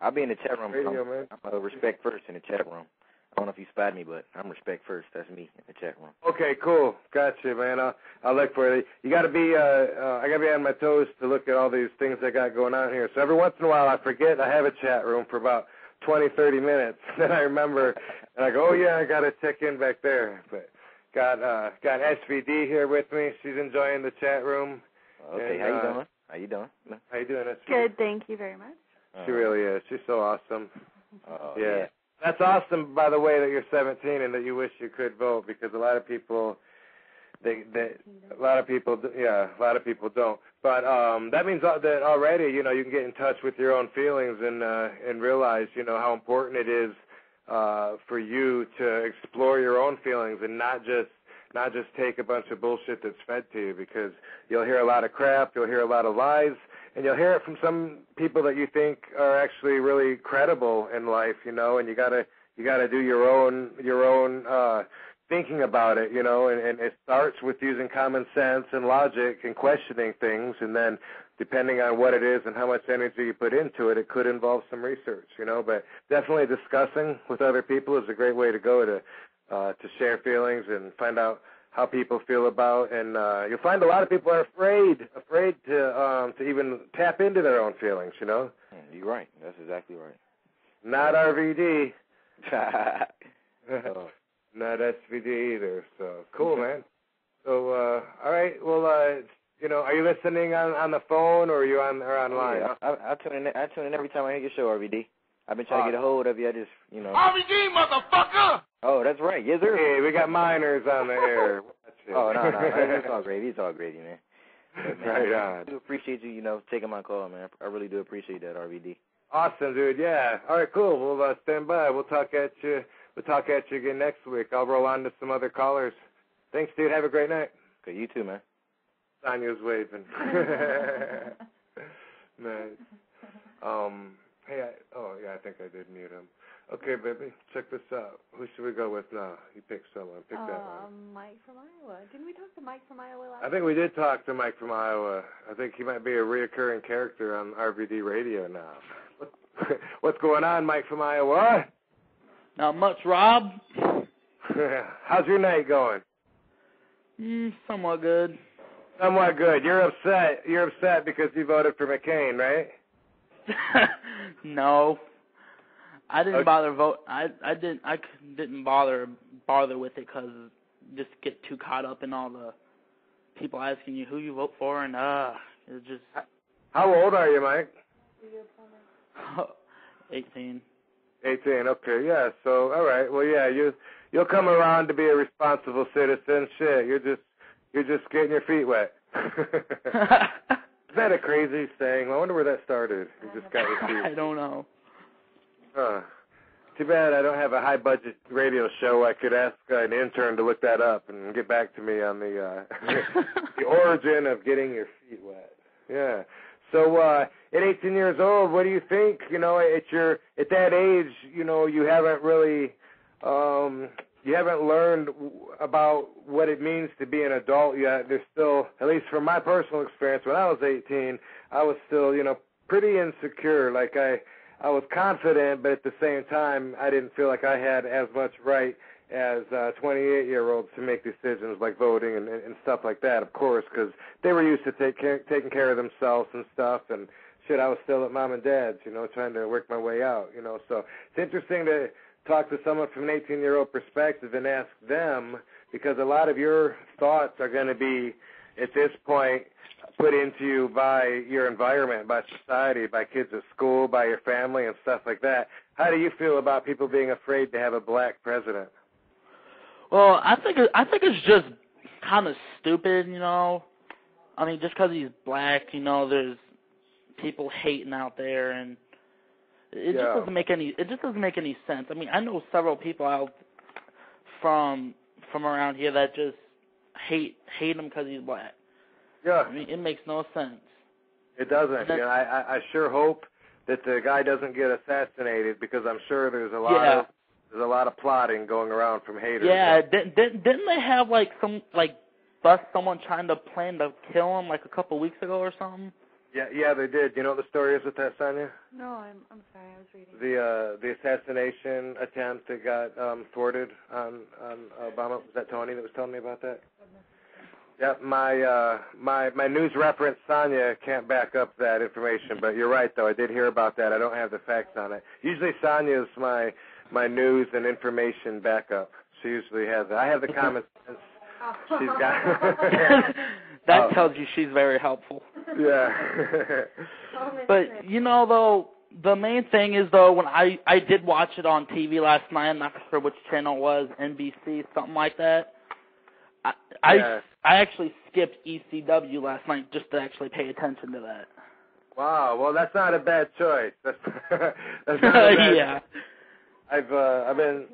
I'll be in the chat room. radio, I'm, man. I'm uh, respect first in the chat room. I don't know if you spotted me, but I'm respect first. That's me in the chat room. Okay, cool. Gotcha, man. I'll I'll look for it. You got to be uh, uh I got to be on my toes to look at all these things I got going on here. So every once in a while I forget I have a chat room for about twenty, thirty minutes. Then I remember and I go, "Oh yeah, I got to check in back there." But got uh got SVD here with me. She's enjoying the chat room. Okay, And, how you uh, doing? How you doing? How you doing, SVD? Good, thank you very much. She really is. She's so awesome. Oh, yeah. That's awesome, by the way, that you're 17 and that you wish you could vote because a lot of people, they, they, a lot of people, yeah, a lot of people don't. But um, that means that already, you know, you can get in touch with your own feelings and uh, and realize, you know, how important it is uh, for you to explore your own feelings and not just not just take a bunch of bullshit that's fed to you because you'll hear a lot of crap, you'll hear a lot of lies, and you'll hear it from some people that you think are actually really credible in life, you know, and you gotta you gotta do your own your own uh thinking about it, you know, and, and it starts with using common sense and logic and questioning things and then depending on what it is and how much energy you put into it, it could involve some research, you know, but definitely discussing with other people is a great way to go to uh to share feelings and find out how people feel about and uh you'll find a lot of people are afraid afraid to um to even tap into their own feelings, you know. You're right. That's exactly right. Not RVD, oh, not SVD either. So cool, man. So uh all right, well uh you know, are you listening on on the phone or are you on or online? yeah, I, I tune in. I tune in every time I hear your show, RVD. I've been trying to get a hold of you. I just, you know. RVD, motherfucker! Oh, that's right. Yes, sir. Hey, we got minors on the air. Oh no, no, it's all gravy. It's all gravy, man. But, man, Right I on. do appreciate you, you know, taking my call, man. I really do appreciate that, RVD. Awesome, dude. Yeah. All right, cool. We'll uh, stand by. We'll talk at you. We'll talk at you again next week. I'll roll on to some other callers. Thanks, dude. Have a great night. Okay, you too, man. Sonya's waving. nice. Um. Hey. I, oh yeah. I think I did mute him. Okay, baby. Check this out. Who should we go with now? You pick someone. Pick that one. Um, Mike from Iowa. Didn't we talk to Mike from Iowa last? I think we did talk to Mike from Iowa. I think he might be a reoccurring character on RVD Radio now. What's going on, Mike from Iowa? Not much, Rob. How's your night going? Mm, somewhat good. Somewhat good. You're upset. You're upset because you voted for McCain, right? no, I didn't Okay. bother vote. I I didn't I didn't bother bother with it because just get too caught up in all the people asking you who you vote for and uh it's just How old are you, Mike? eighteen. 18. Okay, yeah. So, all right. Well, yeah, you you'll come around to be a responsible citizen. Shit, you're just you're just getting your feet wet. Is that a crazy saying? I wonder where that started. You just got your feet. I don't know. Huh. too bad I don't have a high budget radio show. I could ask uh, an intern to look that up and get back to me on the uh the origin of getting your feet wet. Yeah. So uh at 18 years old, what do you think? You know, at your at that age, you know, you haven't really um you haven't learned about what it means to be an adult yet. There's still, at least from my personal experience, when I was 18, I was still, you know, pretty insecure. Like I, I was confident, but at the same time, I didn't feel like I had as much right as uh 28 year olds to make decisions like voting and, and stuff like that. Of course, because they were used to take care, taking care of themselves and stuff. And shit, I was still at mom and dad's, you know, trying to work my way out, you know. So it's interesting to talk to someone from an 18 year old perspective and ask them because a lot of your thoughts are going to be at this point put into you by your environment, by society, by kids at school, by your family and stuff like that. How do you feel about people being afraid to have a black president? Well, I think I think it's just kind of stupid, you know. I mean, just because he's black, you know, there's people hating out there, and it Yeah. just doesn't make any it just doesn't make any sense. I mean, I know several people out from from around here that just hate hate him because he's black. Yeah, I mean, it makes no sense. it doesn't. You know, I, I sure hope that the guy doesn't get assassinated because I'm sure there's a lot Yeah. of there's a lot of plotting going around from haters. Yeah, didn't didn't didn't they have like some like bust someone trying to plan to kill him like a couple weeks ago or something? Yeah, yeah, they did. You know what the story is with that, Sonya? No, I'm I'm sorry, I was reading. The uh the assassination attempt that got um thwarted on on Obama. Was that Tony that was telling me about that? Yep, my uh my my news reference Sonya can't back up that information, but you're right though. I did hear about that. I don't have the facts on it. Usually Sonya's my my news and information backup. She usually has it. I have the common sense. She's got that Oh. tells you she's very helpful. Yeah. But you know though, the main thing is though when I I did watch it on TV last night. I'm not sure which channel it was, NBC, something like that. I I, Yeah. I actually skipped ECW last night just to actually pay attention to that. Wow, well that's not a bad choice. That's that's not a bad yeah. I've uh I've been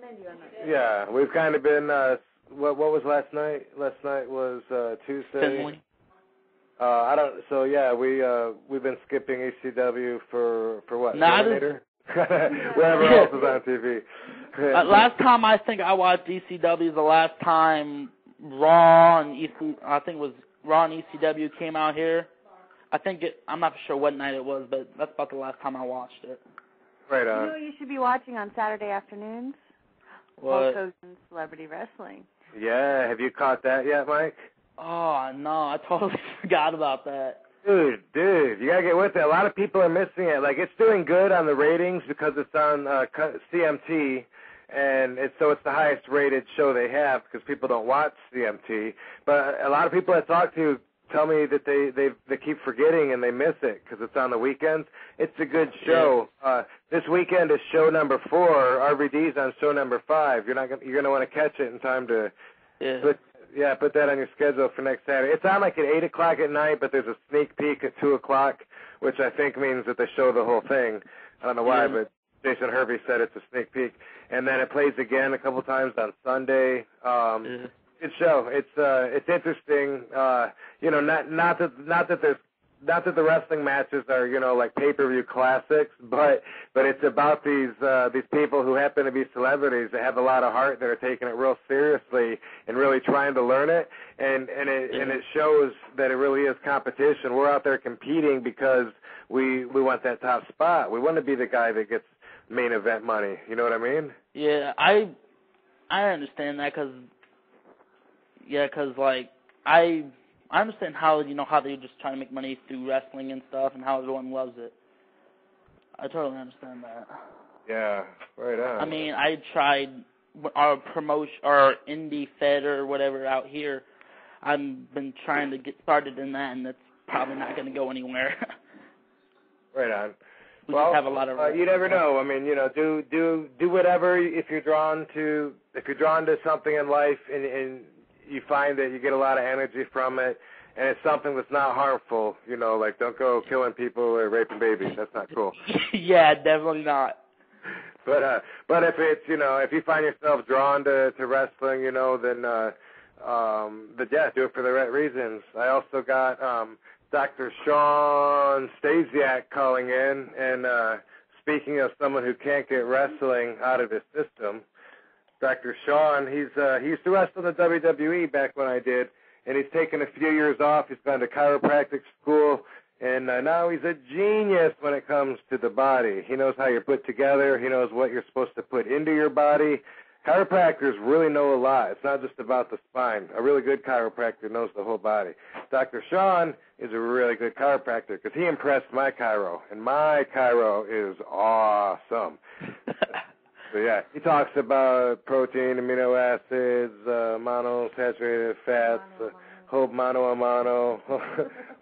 yeah, we've kind of been uh what what was last night? Last night was uh Tuesday. Finley. Uh I don't so yeah, we uh we've been skipping ECW for for what? Not as- Terminator? Whatever else is on TV. Uh, last time I think I watched ECW is the last time Raw and EC I think it was Raw and ECW came out here. I think it I'm not sure what night it was, but that's about the last time I watched it. right You know what you should be watching on Saturday afternoons? What? Hulk Hogan's Celebrity Wrestling. Yeah, have you caught that yet, Mike? Oh no, I totally forgot about that. Dude, dude, you gotta get with it. A lot of people are missing it. Like it's doing good on the ratings because it's on uh, CMT, and it's so it's the highest rated show they have because people don't watch CMT. But a lot of people I talk to tell me that they they they keep forgetting and they miss it because it's on the weekends. It's a good show. Uh, this weekend is show number four. RVD's on show number five. You're not gonna, you're gonna want to catch it in time to Yeah. Put yeah, put that on your schedule for next Saturday. It's on like at eight o'clock at night, but there's a sneak peek at two o'clock, which I think means that they show the whole thing. I don't know why, Yeah. but Jason Hervey said it's a sneak peek, and then it plays again a couple times on Sunday. Um, Yeah. Good show. It's uh, it's interesting. Uh, you know, not not that not that there's not that the wrestling matches are you know like pay per view classics, but but it's about these uh, these people who happen to be celebrities that have a lot of heart that are taking it real seriously and really trying to learn it, and and it and it shows that it really is competition. We're out there competing because we we want that top spot. We want to be the guy that gets main event money. You know what I mean? Yeah, I I understand that because yeah, because like I I understand how you know how they're just trying to make money through wrestling and stuff, and how everyone loves it. I totally understand that. Yeah, right on. I mean, I tried our promotion or indie fed or whatever out here. I've been trying to get started in that, and that's probably not going to go anywhere. right on. we well, just have a lot of. uh, you never know. I mean, you know, do do do whatever if you're drawn to if you're drawn to something in life and and you find that you get a lot of energy from it and it's something that's not harmful, you know, like don't go killing people or raping babies. That's not cool. yeah, definitely not. But uh, but if it's you know if you find yourself drawn to to wrestling, you know, then uh, um, but yeah, do it for the right reasons. I also got um, Dr. Shawn Stasiak calling in, and uh, speaking of someone who can't get wrestling out of his system, Dr. Shawn, he's uh, he used to wrestle in the WWE back when I did, and he's taken a few years off. He's gone to chiropractic school and uh, now he's a genius when it comes to the body. He knows how you're put together. He knows what you're supposed to put into your body. Chiropractors really know a lot. It's not just about the spine. A really good chiropractor knows the whole body. Dr. Shawn is a really good chiropractor because he impressed my chiro, and my chiro is awesome. so yeah, he talks about protein, amino acids, uh, monosaturated fats. Uh, whole mano a mano,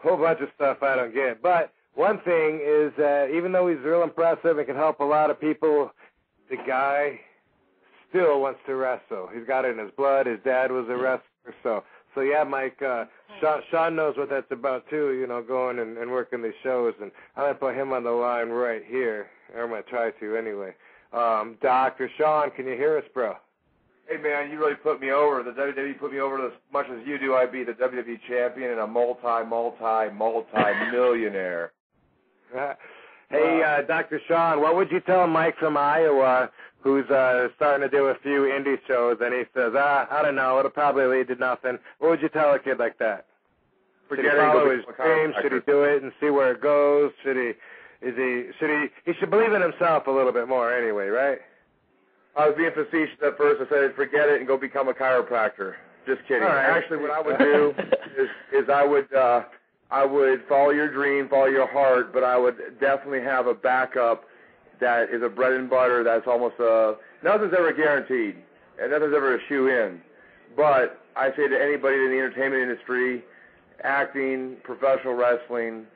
whole bunch of stuff I don't get. But one thing is that even though he's real impressive and can help a lot of people, the guy still wants to wrestle. He's got it in his blood. His dad was a wrestler, so so yeah, Mike. Uh, Shawn, Shawn knows what that's about too. You know, going and, and working these shows, and I'm gonna put him on the line right here. Or I'm gonna try to anyway. Um, Doctor Shawn, can you hear us, bro? Hey man, you really put me over. The WWE put me over as much as you do. I'd be the WWE champion and a multi, multi, multi millionaire. hey, uh, Dr. Shawn, what would you tell Mike from Iowa who's uh, starting to do a few indie shows and he says, ah, I don't know, it'll probably lead to nothing. What would you tell a kid like that? Forget should he follow his dreams? Should he do it and see where it goes? Should he? Is he? Should he? He should believe in himself a little bit more, anyway, right? I was being facetious at first. I said, forget it and go become a chiropractor. Just kidding. Right. Actually, what I would do is, is I would, uh, I would follow your dream, follow your heart, but I would definitely have a backup that is a bread and butter. That's almost a nothing's ever guaranteed, and nothing's ever a shoe in. But I say to anybody in the entertainment industry, acting, professional wrestling,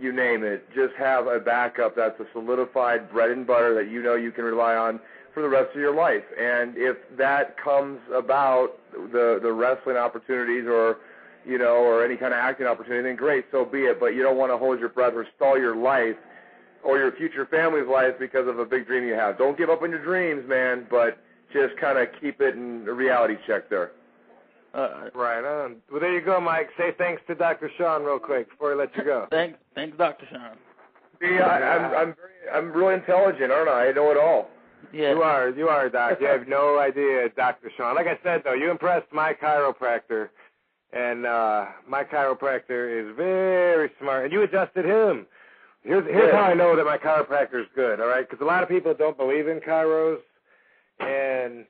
you name it, just have a backup that's a solidified bread and butter that you know you can rely on for the rest of your life. And if that comes about the the wrestling opportunities or you know or any kind of acting opportunity, then great, so be it. But you don't want to hold your breath or stall your life or your future family's life because of a big dream you have. Don't give up on your dreams, man, but just kind of keep it in a reality check there. Uh, right on. Well, there you go, Mike. Say thanks to Dr. Shawn real quick before I let you go. thanks, thanks, Dr. Shawn. See, I, I'm I'm very I'm really intelligent, aren't I? I know it all. Yeah. You are, you are, Doc. You have no idea, Dr. Shawn. Like I said, though, you impressed my chiropractor, and uh my chiropractor is very smart, and you adjusted him. Here's here's Yeah. how I know that my chiropractor is good. All right, because a lot of people don't believe in chiros, and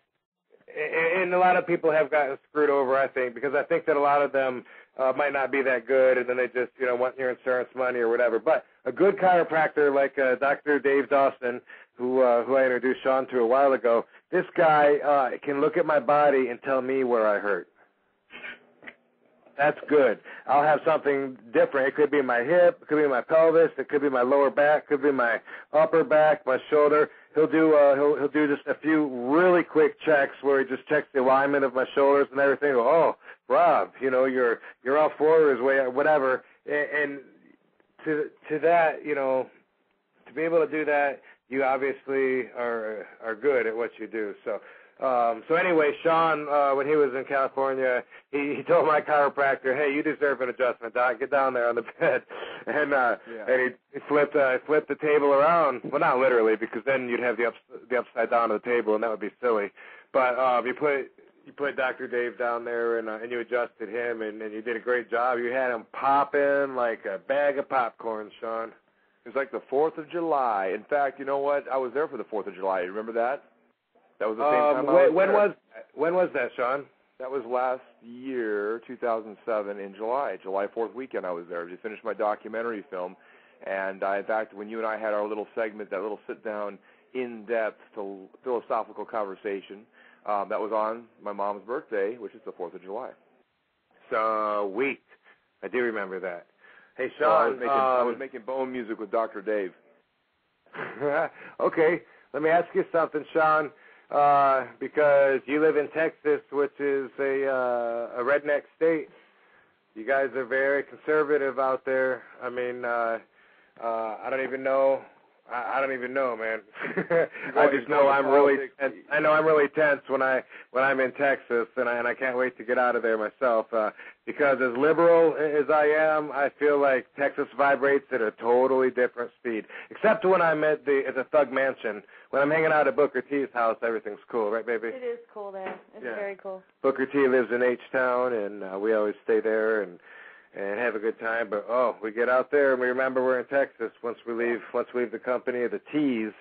and a lot of people have gotten screwed over. I think because I think that a lot of them uh, might not be that good, and then they just you know want your insurance money or whatever. But a good chiropractor like uh, Dr. Dave Dawson, who uh, who I introduced Shawn to a while ago, this guy uh, can look at my body and tell me where I hurt. That's good. I'll have something different. It could be my hip, it could be my pelvis, it could be my lower back, it could be my upper back, my shoulder. He'll do uh he'll he'll do just a few really quick checks where he just checks the alignment of my shoulders and everything. Oh, Rob, you know, you're you're all fours way whatever. And, and to to that, you know, to be able to do that, you obviously are are good at what you do. So um, so anyway, Shawn, uh, when he was in California, he, he told my chiropractor, "Hey, you deserve an adjustment, Doc. Get down there on the bed." And uh, Yeah. and he, he flipped uh, flipped the table around. Well, not literally, because then you'd have the ups, the upside down of the table, and that would be silly. But um, you put you put Dr. Dave down there, and uh, and you adjusted him, and, and you did a great job. You had him popping like a bag of popcorn, Shawn. It was like the Fourth of July. In fact, you know what? I was there for the Fourth of July. You remember that? That was the same Um, time I when, was when was when was that, Shawn? That was last year, 2007, in July, July 4th weekend. I was there. I just finished my documentary film, and I, in fact, when you and I had our little segment, that little sit-down, in-depth, philosophical conversation, um, that was on my mom's birthday, which is the 4th of July. Sweet. I do remember that. Hey, So I was Shawn. making, I um, was making bone music with Dr. Dave. okay, let me ask you something, Shawn. Uh, because you live in Texas, which is a uh, a redneck state. You guys are very conservative out there. I mean, uh, uh, I don't even know I, I don't even know, man. I just know I'm to really tense. I know I'm really tense when I when I'm in Texas, and I and I can't wait to get out of there myself. Uh, because as liberal as I am, I feel like Texas vibrates at a totally different speed. Except when I'm at the at the Thug Mansion. When I'm hanging out at Booker T's house, everything's cool, right, baby? It is cool there. It's Yeah. very cool. Booker T lives in H Town, and uh, we always stay there and and have a good time. But oh, we get out there and we remember we're in Texas once we leave once we leave the company of the T's,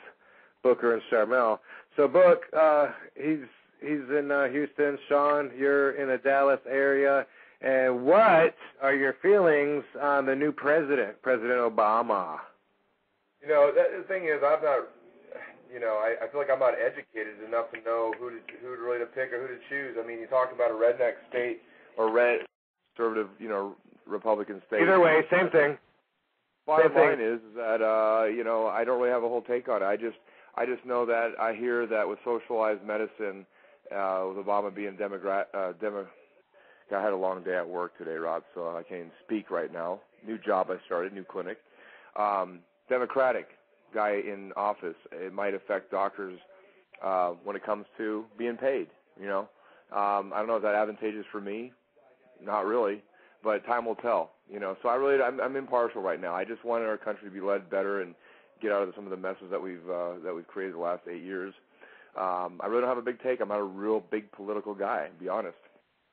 Booker and Sharmell. So Book, uh, he's he's in uh, Houston. Shawn, you're in the Dallas area. And what are your feelings on the new president, President Obama? You know, that, the thing is, I'm not. You know, I, I feel like I'm not educated enough to know who to who to really to pick or who to choose. I mean, you talk about a redneck state or red conservative, you know, Republican state. Either way, same thing. Bottom Same thing. is that uh, you know I don't really have a whole take on it. I just I just know that I hear that with socialized medicine, uh, with Obama being Democrat, uh, Demo. I had a long day at work today, Rob, so I can't even speak right now. New job I started, new clinic. Um, Democratic guy in office. It might affect doctors uh, when it comes to being paid. You know, um, I don't know if that advantageous for me. Not really, but time will tell. You know, so I really I'm, I'm impartial right now. I just want our country to be led better and get out of some of the messes that we've uh, that we've created the last eight years. Um, I really don't have a big take. I'm not a real big political guy. To be honest.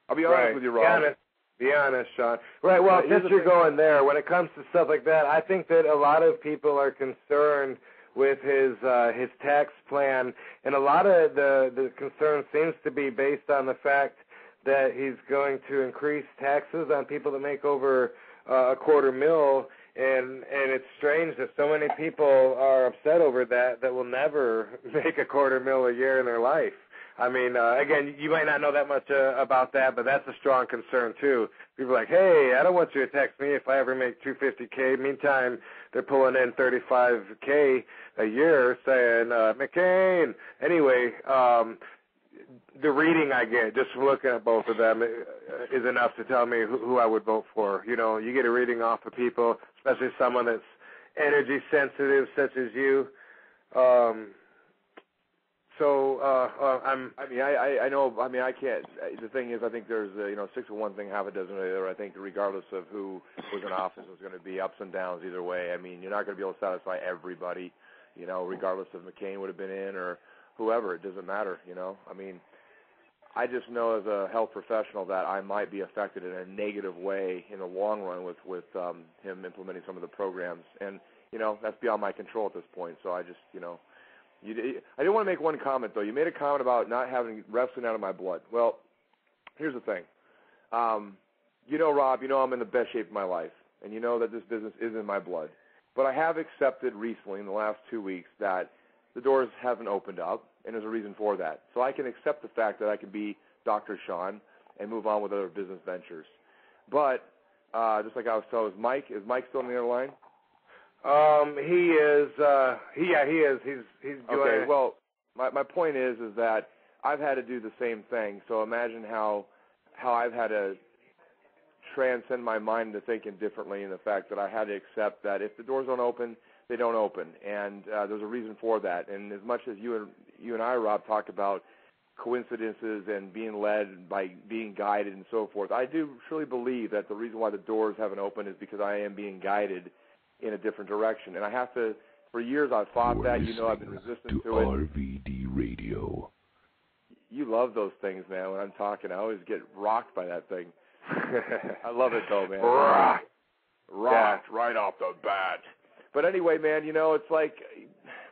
I'll be honest right. with you, Be Rob. honest. Be honest, Shawn. Right. Well, here's since you're thing. going there, when it comes to stuff like that, I think that a lot of people are concerned with his uh, his tax plan, and a lot of the the concern seems to be based on the fact that he's going to increase taxes on people that make over uh, a quarter mil. And and it's strange that so many people are upset over that that will never make a quarter mil a year in their life. I mean, uh, again, you might not know that much uh, about that, but that's a strong concern too. People are like, hey, I don't want you to tax me if I ever make 250k. Meantime, they're pulling in 35k a year, saying uh, McCain. Anyway, um, the reading I get just looking at both of them is enough to tell me who, who I would vote for. You know, you get a reading off of people, especially someone that's energy sensitive, such as you. Um, so uh, uh, I'm I mean, I, I I know. I mean, I can't. The thing is, I think there's uh, you know six of one thing, half a dozen of the other. I think regardless of who was in office, there's going to be ups and downs either way. I mean, you're not going to be able to satisfy everybody. You know, regardless if McCain would have been in or whoever, it doesn't matter. You know, I mean, I just know as a health professional that I might be affected in a negative way in the long run with with um, him implementing some of the programs, and you know that's beyond my control at this point. So I just you know. You, I did want to make one comment though. You made a comment about not having wrestling out of my blood. Well, here's the thing. Um, you know, Rob, you know I'm in the best shape of my life, and you know that this business is in my blood. But I have accepted recently, in the last two weeks, that the doors haven't opened up, and there's a reason for that. So I can accept the fact that I can be Dr. Shawn and move on with other business ventures. But uh, just like I was told, is Mike is Mike still on the other line? Um, he is. Uh, he, yeah, he is. He's he's doing. Okay, well, my my point is is that I've had to do the same thing. So imagine how how I've had to transcend my mind to thinking differently in the fact that I had to accept that if the doors don't open, they don't open, and uh, there's a reason for that. And as much as you and you and I, Rob, talk about coincidences and being led by being guided and so forth, I do truly believe that the reason why the doors haven't opened is because I am being guided in a different direction. And I have to. For years, I've fought that. You know, I've been resistant to, it. RVD Radio. You love those things, man. When I'm talking, I always get rocked by that thing. I love it though, man. Rock. rocked right off the bat. But anyway, man, you know, it's like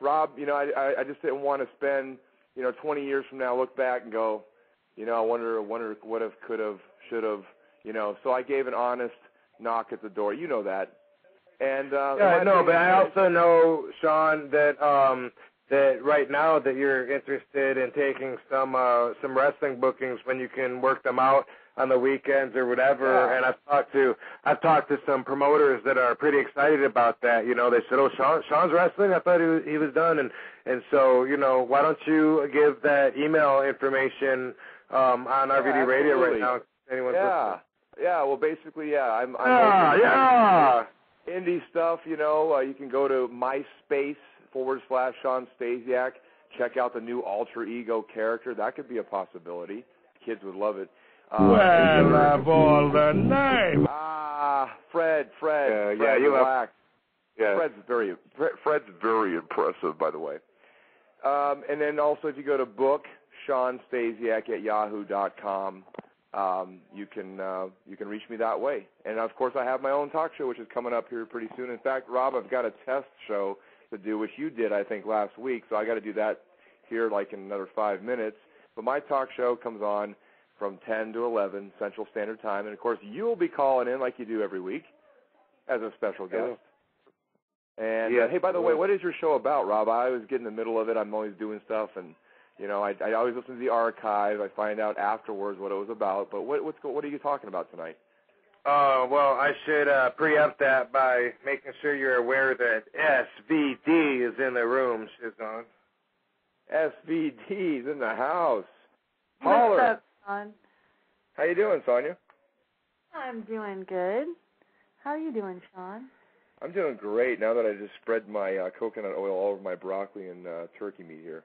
Rob. You know, I I, I just didn't want to spend you know 20 years from now look back and go, you know, I wonder, wonder what have, could have, should have, you know. So I gave an honest knock at the door. You know that. And uh, Yeah, I know, but I also know, Shawn, that um that right now that you're interested in taking some uh some wrestling bookings when you can work them out on the weekends or whatever. Yeah. And I've talked to I've talked to some promoters that are pretty excited about that. You know, they said, "Oh, Shawn, Shawn's wrestling. I thought he was, he was done." And and so you know, why don't you give that email information um on Yeah, RVD Radio right now? if Anyone's Yeah, yeah. Well, basically, yeah. I'm. I'm listening. Yeah, yeah. indie stuff, you know, uh, you can go to forward slash Shawn Stasiak. Check out the new alter ego character. That could be a possibility. Kids would love it. Uh, Well, of all the names. Ah, Fred, Fred. Yeah, Fred yeah, you have- relax. Yeah. Fred's very Fred- Fred's very impressive, by the way. Um, and then also, if you go to book Shawn Stasiak at yahoo.com, um, you can uh, you can reach me that way. And of course, I have my own talk show, which is coming up here pretty soon. In fact, Rob, I've got a test show to do, which you did, I think, last week. So I got to do that here, like in another five minutes. But my talk show comes on from 10 to 11 Central Standard Time, and of course, you'll be calling in like you do every week as a special guest. And uh, hey, by the way, what is your show about, Rob? I always get in the middle of it. I'm always doing stuff, and you know, I, I always listen to the archive. I find out afterwards what it was about. But what what's what are you talking about tonight? Uh, well, I should uh, preempt that by making sure you're aware that SVD is in the room, Shizon. SVD's in the house. What's Holler. up, Shawn? How you doing, Sonya? I'm doing good. How are you doing, Shawn? I'm doing great now that I just spread my uh, coconut oil all over my broccoli and uh, turkey meat here.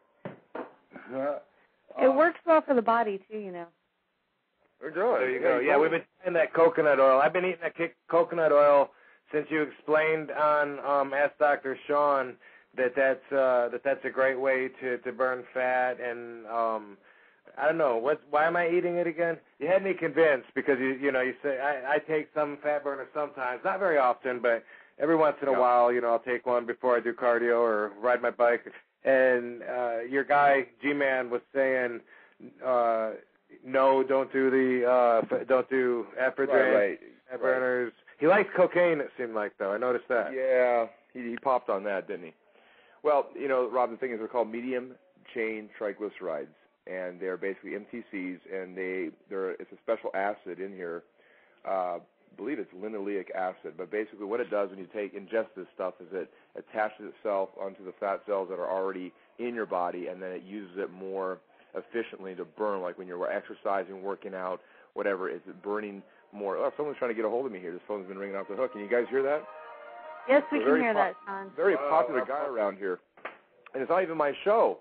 it works well for the body too, you know. We're doing. There you go. Yeah, we've been trying that coconut oil. I've been eating that kick- coconut oil since you explained on um, Ask Dr. Shawn that that's uh, that that's a great way to to burn fat and um, I don't know what. Why am I eating it again? You had me convinced because you you know you say I, I take some fat burner sometimes, not very often, but every once in a Yeah. while, you know, I'll take one before I do cardio or ride my bike. And uh, your guy G Man was saying, uh, no, don't do the uh, don't do ephedrine Right, right. burners. He likes cocaine. It seemed like though. I noticed that. Yeah, he, he popped on that, didn't he? Well, you know, Rob, the thing is, they're called medium chain triglycerides, and they're basically MTCs, and they they're it's a special acid in here. Uh, I believe it's linoleic acid, but basically what it does when you take ingest this stuff is it attaches itself onto the fat cells that are already in your body, and then it uses it more efficiently to burn. Like when you're exercising, working out, whatever, it's burning more. Oh, someone's trying to get a hold of me here. This phone's been ringing off the hook. Can you guys hear that? Yes, we can hear pop- that, Shawn. very Wow, popular guy wow. around here, and it's not even my show.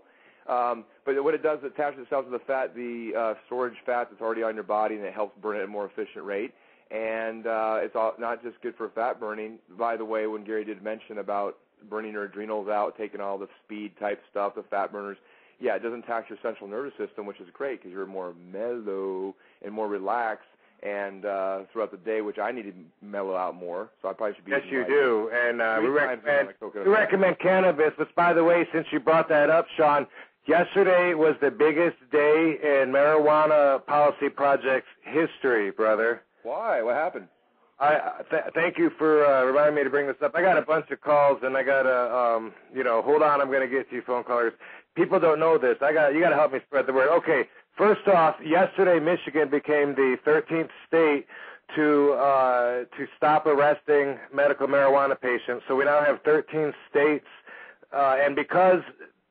Um, but what it does, it attaches itself to the fat, the uh, storage fat that's already on your body, and it helps burn it at a more efficient rate. And uh, it's all, not just good for fat burning. By the way, when Gary did mention about burning your adrenals out, taking all the speed type stuff, the fat burners, yeah, it doesn't tax your central nervous system, which is great because you're more mellow and more relaxed. And uh, throughout the day, which I need to mellow out more, so I probably should be. Yes, you do. And uh, we three times the amount recommend we recommend cannabis. Which, by the way, since you brought that up, Shawn, yesterday was the biggest day in marijuana policy project's history, brother. Why? What happened? I th- thank you for uh, reminding me to bring this up. I got a bunch of calls, and I got to, um, you know, hold on. I'm going to get to you, phone callers. People don't know this. I got you. Got to help me spread the word. Okay. First off, yesterday Michigan became the 13th state to uh, to stop arresting medical marijuana patients. So we now have 13 states, uh, and because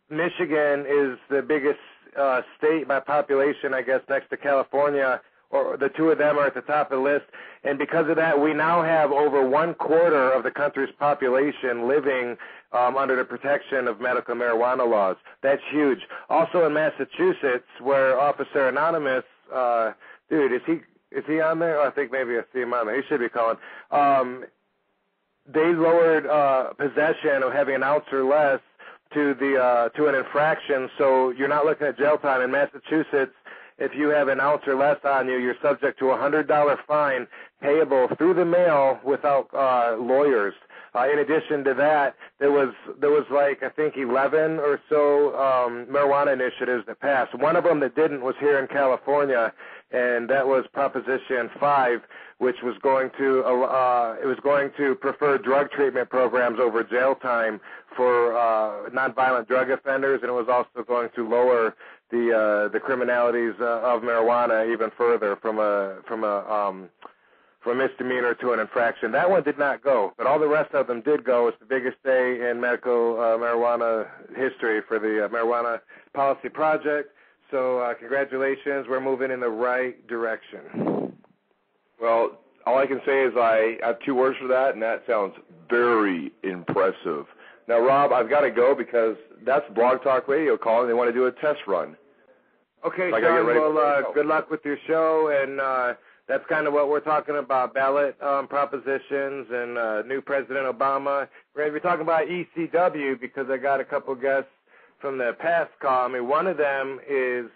Michigan is the biggest uh, state by population, I guess, next to California, or the two of them are at the top of the list. And because of that, we now have over one quarter of the country's population living um, under the protection of medical marijuana laws. That's huge. Also in Massachusetts, where Officer Anonymous, uh, dude, is he is he on there? Oh, I think maybe I see him on there. He should be calling. Um, they lowered uh, possession of having an ounce or less to the uh, to an infraction, so you're not looking at jail time in Massachusetts. If you have an ounce or less on you, you're subject to a hundred dollar fine payable through the mail without uh, lawyers. Uh, in addition to that, there was there was like I think 11 or so um, marijuana initiatives that passed. One of them that didn't was here in California, and that was Proposition 5, which was going to uh, it was going to prefer drug treatment programs over jail time for uh, nonviolent drug offenders, and it was also going to lower the uh, the criminalities uh, of marijuana even further from a from a um, from a misdemeanor to an infraction. That one did not go, but all the rest of them did go. It's the biggest day in medical uh, marijuana history for the uh, Marijuana Policy Project. So uh, congratulations, we're moving in the right direction. Well, all I can say is I have two words for that, and that sounds very impressive. Now, Rob, I've got to go because that's Blog Talk Radio calling. They want to do a test run. Okay, So I gotta Shawn. get ready Well, uh, good luck with your show, and uh, that's kind of what we're talking about: ballot um, propositions and uh, new President Obama. We're going to be talking about ECW because I got a couple guests from the past call. I mean, one of them is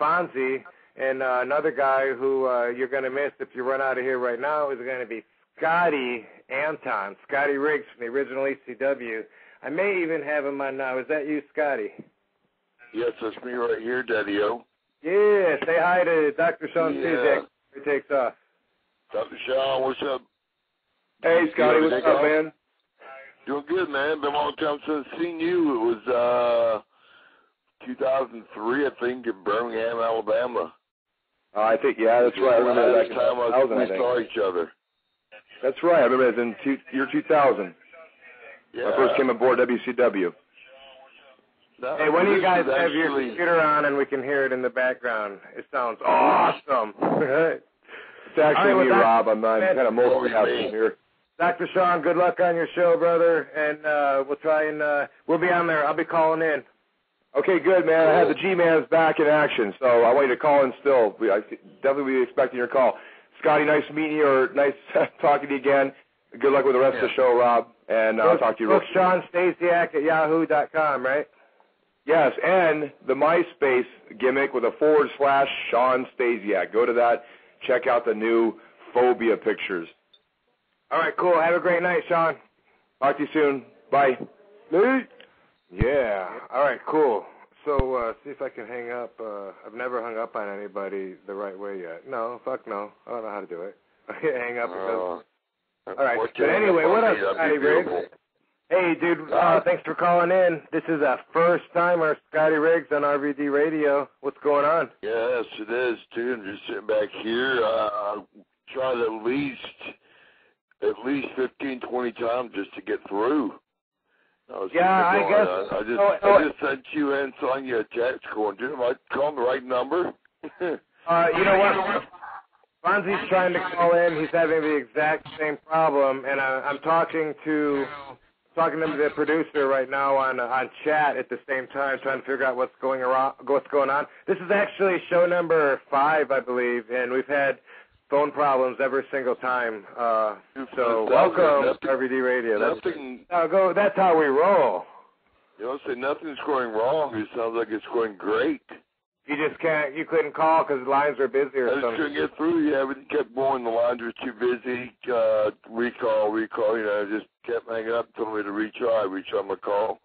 Fonzie, and uh, another guy who uh, you're going to miss if you run out of here right now is going to be Scotty Anton, Scotty Riggs from the original ECW. I may even have him on now. Is that you, Scotty? Yes, that's me right here, Daddy-O. Yeah, say hi to Dr. Shawn Yeah. Stasiak. He takes off. Dr. Shawn, what's up? Hey, Scotty, what's up, go? man? Doing good, man. Been a long time since I've seen you. It was uh 2003, I think, in Birmingham, Alabama. Uh, I think, yeah, that's right. I remember Last that time I, 2000, I we saw each other. That's right. I remember it was in two, year 2000. Yeah. When I first came aboard WCW. No, Hey, when do you guys is have your actually- computer on and we can hear it in the background? It sounds awesome. It's actually All right, well, me, that- Rob. I'm, I'm that- kind of multitasking here. Dr. Shawn, good luck on your show, brother, and uh, we'll try and uh, we'll be on there. I'll be calling in. Okay, good, man. I have the G-Man's back in action, so I want you to call in still. We, I definitely be expecting your call. Scotty, nice meeting you, or nice talking to you again. Good luck with the rest of the show, Rob, and uh, I'll talk to you real Shawn Stasiak at yahoo.com, right? Yes, and the MySpace gimmick with a forward slash Shawn Stasiak. Go to that. Check out the new phobia pictures. All right, cool. Have a great night, Shawn. Talk to you soon. Bye. Yeah. All right, cool. So, uh, see if I can hang up. Uh, I've never hung up on anybody the right way yet. No, fuck no. I don't know how to do it. hang up. Uh, All right. what But anyway, what up, that'd Scotty Riggs? Hey, dude. Uh, thanks for calling in. This is a first timer, Scotty Riggs on RVD Radio. What's going on? Yes, it is, too. I'm just sitting back here. Uh, tried at least at least fifteen, twenty times just to get through. I was Yeah, I there guess- going, I, I just oh, oh, I just sent you and Sonya a text going, dude, am I calling the right number? Uh, you know what? Fonzie's trying to call in. He's having the exact same problem, and I, I'm talking to talking to the producer right now on on chat at the same time, trying to figure out what's going around, what's going on. This is actually show number five, I believe, and we've had phone problems every single time. Uh, so welcome RVD Radio. That's, nothing, uh, go. That's how we roll. you don't say nothing's going wrong. It sounds like it's going great. You just can't. You couldn't call because the lines were busy or something. I couldn't get through. Yeah, everything kept going. The lines were too busy. Uh, recall, recall. You know, I just kept hanging up, told me to retry, retry my call.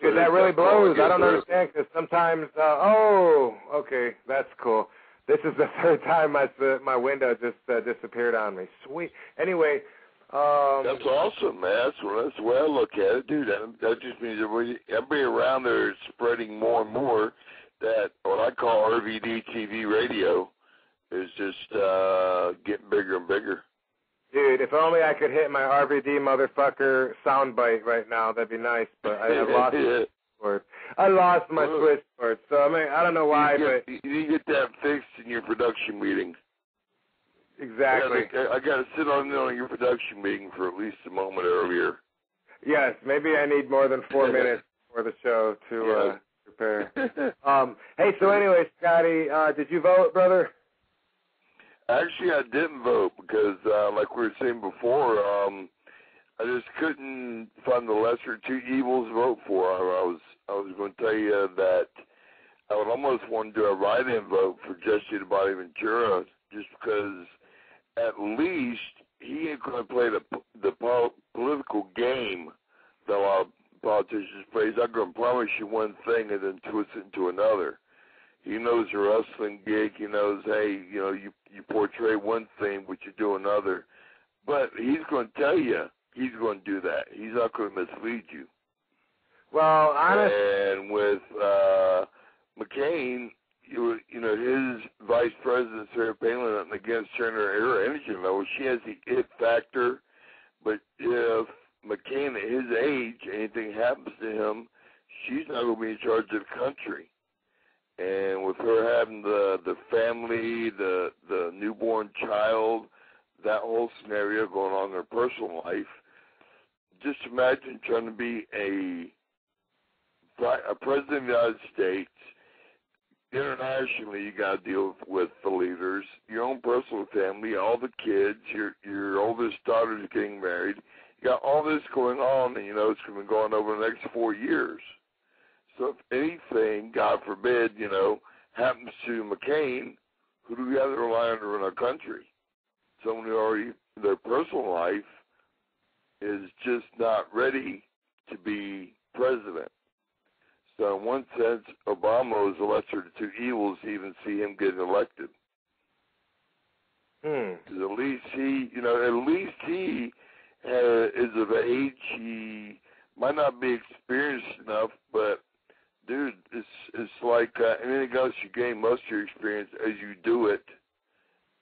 So Because that really blows. I don't through. understand. Because sometimes, uh, oh, okay, that's cool. This is the third time my my window just uh, disappeared on me. Sweet. Anyway, um, That's awesome, man. That's, that's the way I look at it, dude. That, that just means everybody, everybody around there is spreading more and more that what I call RVD TV radio is just uh getting bigger and bigger. dude, if only I could hit my RVD motherfucker soundbite right now, that'd be nice. But I have lost my switchboard. I lost my Well, switchboard. So I mean, I don't know why, you but you get that fixed in your production meeting. exactly. I gotta, sit on on your production meeting for at least a moment earlier. Yes, maybe I need more than four minutes for the show to uh, prepare. Um, hey, so anyway, Scotty, uh, did you vote, brother? Actually, I didn't vote because, uh, like we were saying before, um, I just couldn't find the lesser two evils to vote for. I, I was I was going to tell you that I would almost want to do a write-in vote for Jesse the Body Ventura, just because at least he ain't going to play the the po- political game that a lot of politicians not going to promise you one thing and then twist it into another. He knows the wrestling gig. He knows, hey, you know, you you portray one thing, but you do another. But he's going to tell you he's going to do that. He's not going to mislead you. Well, honest, And with uh McCain, you you know his vice president Sarah Palin, against and her energy level, she has the it factor. But if McCain at his age, anything happens to him, she's not going to be in charge of the country. And with her having the the family, the the newborn child, that whole scenario going on in her personal life, just imagine trying to be a a president of the United States, internationally, you got to deal with the leaders, your own personal family, all the kids, your your oldest daughter's getting married. Got all this going on, and you know it's going to be going over the next four years. So if anything, God forbid, you know, happens to McCain, who do we have to rely on in our country? Someone who already their personal life is just not ready to be president. So in one sense, Obama is a lesser of two evils to even see him get elected. Hmm. Because at least he, you know, at least he uh, is of age. He might not be experienced enough, but dude, it's it's like uh, anything else you gain most of your experience as you do it.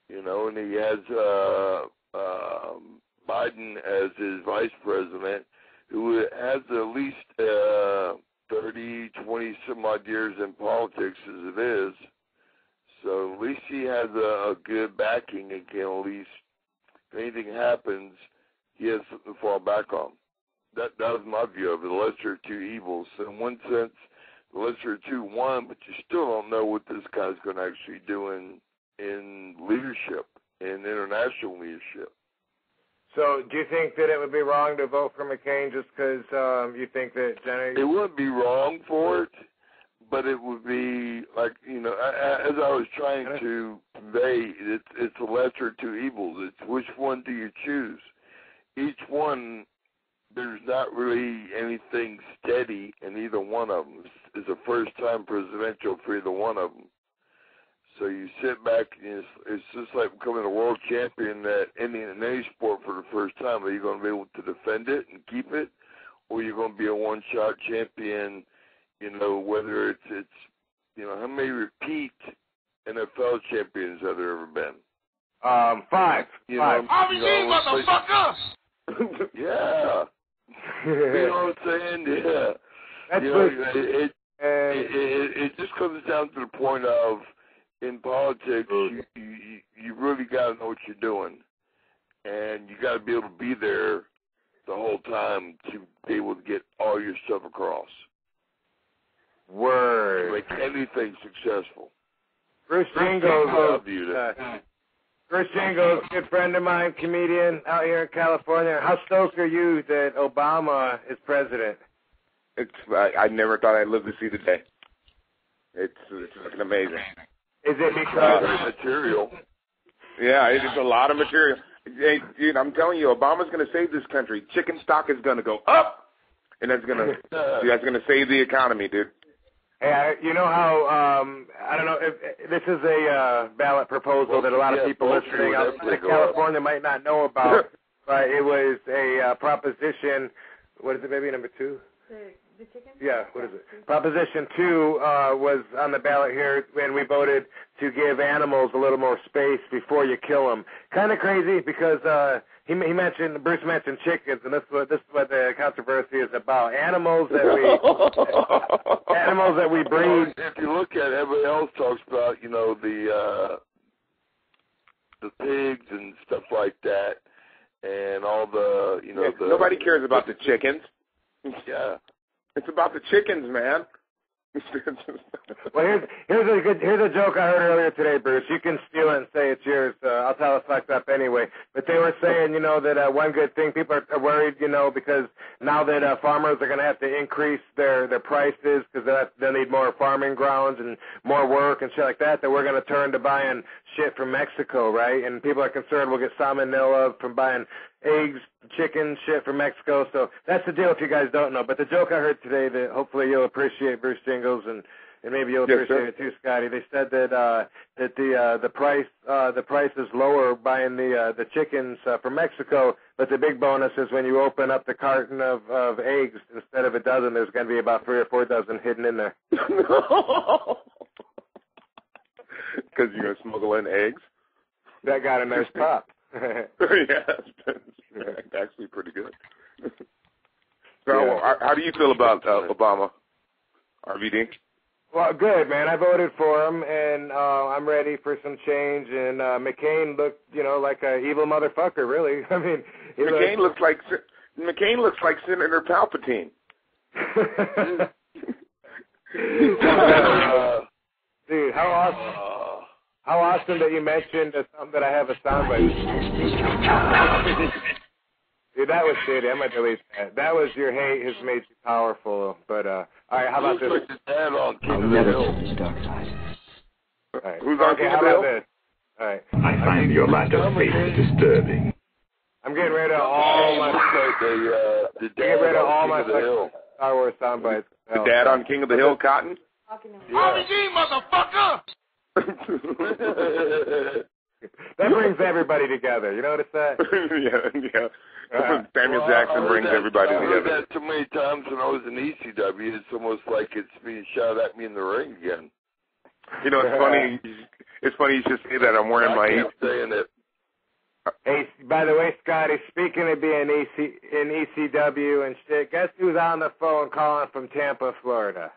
You know, and he has uh, um, Biden as his vice president, who has at least uh, 30, 20 some odd years in politics as it is. So at least he has a, a good backing and can at least, if anything happens, he has something to fall back on. That that was my view of it. The lesser of two evils. So in one sense, the lesser of two won, but you still don't know what this guy's going to actually do in in leadership, in international leadership. So, do you think that it would be wrong to vote for McCain just because um, you think that Jenny? It wouldn't be wrong for it, but it would be like you know, I- I- as I was trying to convey, it's it's the lesser of two evils. It's which one do you choose? Each one, there's not really anything steady in either one of them. It's, it's a first time presidential for either one of them. So you sit back and it's, it's just like becoming a world champion at any in any sport for the first time. Are you going to be able to defend it and keep it, or you're you going to be a one-shot champion? You know, whether it's it's you know how many repeat NFL champions have there ever been? Um, five. You five. know, you know, it's like- yeah. you know what I'm saying? Yeah. That's you know, what- it, it, and it, it, just comes down to the point of in politics, you, you you really got to know what you're doing, and you got to be able to be there the whole time to be able to get all your stuff across. To word. make anything successful. Bruce How I Jingles, viewed it. uh, Bruce Jingles, good friend of mine, comedian out here in California. How stoked are you that Obama is president? It's I, I never thought I'd live to see the day. It's it's fucking amazing. Is it Uh, because? material. Yeah, it is a lot of material. Hey, dude, I'm telling you, Obama's going to save this country. Chicken stock is going to go up, and that's going to that's going to save the economy, dude. Hey, I, you know how um I don't know if, if this is a uh, ballot proposal that a lot of people poultry listening would out definitely in go up. California might not know about, but it was a uh, proposition. What is it, baby number two? The chicken? Yeah, what is it? Proposition two uh, was on the ballot here, and we voted to give animals a little more space before you kill them. Kind of crazy because uh, he he mentioned Bruce mentioned chickens, and this is what this is what the controversy is about. Animals that we animals that we Well, breed. if you look at it, everybody else talks about, you know, the uh the pigs and stuff like that and all the you know Yeah, the Nobody cares about the chickens. Yeah. It's about the chickens, man. Well, here's here's a good here's a joke I heard earlier today, Bruce. You can steal it and say it's yours. Uh, I'll tell it fucked up anyway. But they were saying, you know, that uh, one good thing people are, are worried, you know, because now that uh, farmers are going to have to increase their their prices because they'll need more farming grounds and more work and shit like that. That we're going to turn to buying shit from Mexico, right? And people are concerned we'll get salmonella from buying eggs, chicken, shit from Mexico. So that's the deal if you guys don't know. But the joke I heard today that hopefully you'll appreciate, Bruce Jingles, and and maybe you'll Yes, appreciate sir. it too, Scotty. They said that uh that the uh the price uh the price is lower buying the uh the chickens uh, from Mexico, but the big bonus is when you open up the carton of of eggs instead of a dozen, there's going to be about three or four dozen hidden in there. Because you're going to smuggle in eggs. That got a nice pop. yeah, it's actually pretty good. So, Yeah. how, how do you feel about uh, Obama, RVD? Well, good man. I voted for him, and uh, I'm ready for some change. And uh, McCain looked, you know, like a evil motherfucker. Really, I mean, he McCain looked- looks like McCain looks like Senator Palpatine. Uh, dude, how awesome! How awesome that you mentioned uh, something that I have a soundbite. Dude, that was shitty. I'm gonna delete that. That was your hate has made you powerful. But uh, all right, how about this? Looks like the dad on King of the Hill. All right. Who's on okay, King how of the about Hill? this? All right. I find your latter fate disturbing. I'm getting rid of all my. Looks like the uh, the Get dad rid of all King my of the Hill. Star Wars soundbites. The dad on King of the Hill, Cotton. Talking to me. Yeah. That brings everybody together. You notice that? yeah, yeah. Uh, Samuel Well, Jackson brings that- everybody I heard together. that so many times when I was in ECW. It's almost like it's being shot at me in the ring again. You know, it's funny. It's funny you should say that. I'm wearing I my kept saying it. Hey, by the way, Scotty, speaking of being EC, in ECW and shit, guess who's on the phone calling from Tampa, Florida?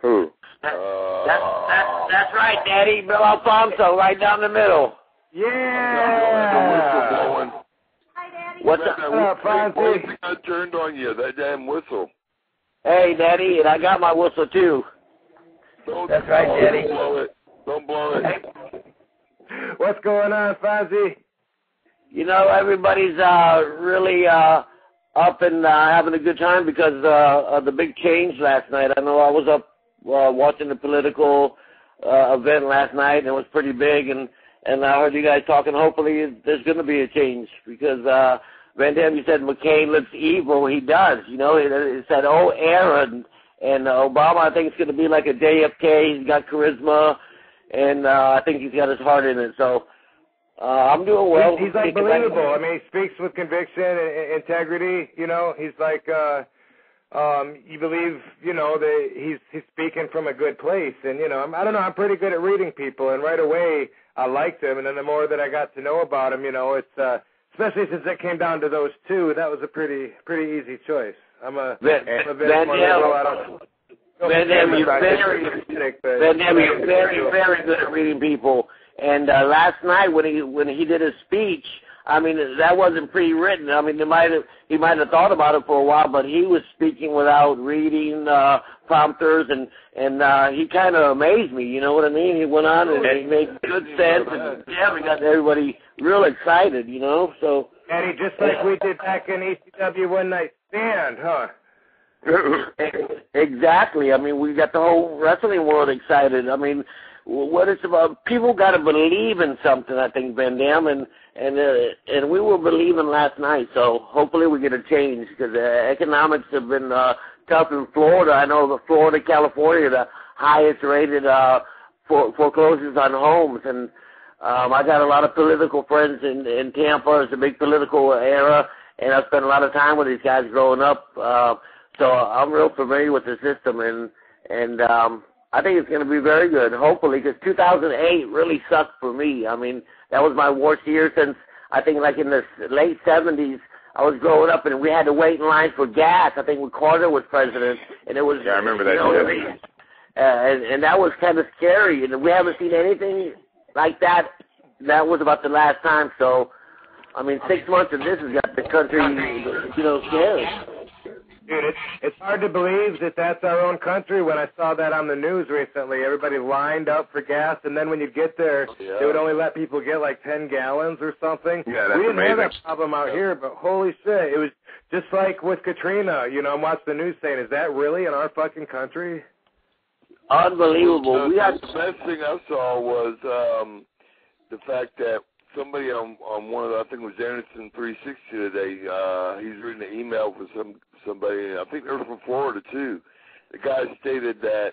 who? Uh, That's, that's, that's right, Daddy. Bill Alfonso, right down the middle. Yeah. Hi, Daddy. What's up? that What up, whistle, Fonzie? one thing I turned on you, that damn whistle. Hey, Daddy, and I got my whistle too. Don't, That's right, Daddy. don't blow it. Don't blow it. What's going on, Fonzie? You know, everybody's uh, really uh, up and uh, having a good time because uh, of the big change last night. I know I was up uh, watching the political uh, event last night, and it was pretty big. And and I heard you guys talking. Hopefully, there's going to be a change because uh, Van Dam, you said McCain looks evil. He does. You know, it, it's that old era. And, and uh, Obama, I think it's going to be like a JFK. He's got charisma, and uh, I think he's got his heart in it. So. Uh, I'm doing well. he's, he's unbelievable. I mean, he speaks with conviction and, and integrity. You know, he's like, uh, um, you believe, you know, that he's he's speaking from a good place. And you know, I'm, I don't know, I'm pretty good at reading people, and right away I liked him. And then the more that I got to know about him, you know, it's uh, especially since it came down to those two, that was a pretty pretty easy choice. I'm a, Van, I'm a bit Van more Dam. I don't- Van Dam, you're very, but- Van Dam, you're very, very good at reading people. And uh, last night when he when he did his speech, I mean that wasn't pre-written. I mean, he might have he might have thought about it for a while, but he was speaking without reading uh, prompters, and and uh, he kind of amazed me. You know what I mean? He went on and he made good sense, and yeah, we got everybody real excited. You know, so. Eddie, just like we did back in ECW One Night Stand, huh? Exactly. I mean, we got the whole wrestling world excited. I mean, what it's about? People got to believe in something. I think Van Dam and and uh, and we were believing last night. So hopefully we get a change because uh, economics have been uh, tough in Florida. I know the Florida, California, the highest rated uh, for foreclosures on homes and. Um, I got a lot of political friends in in Tampa. It's a big political era, and I spent a lot of time with these guys growing up. Uh, so I'm real familiar with the system, and and um, I think it's going to be very good. Hopefully, because 2008 really sucked for me. I mean, that was my worst year since I think like in the late 70s. I was growing up, and we had to wait in line for gas. I think when Carter was president, and it was. Yeah, I remember that You know what I shit. mean? Uh, and, and that was kind of scary, and we haven't seen anything like that. That was about the last time. So, I mean, six months of this has got the country, you know, scared. Dude, it's it's hard to believe that that's our own country. When I saw that on the news recently, everybody lined up for gas, and then when you get there, Yeah. they would only let people get like ten gallons or something. Yeah, that's we didn't have that problem out here, but holy shit, it was just like with Katrina. You know, I'm watching the news saying, "Is that really in our fucking country?" Unbelievable. The, We got the best thing I saw was um, the fact that somebody on on one of the, I think it was Anderson 360 today. Uh, he's reading an email for some somebody. I think they're from Florida too. The guy stated that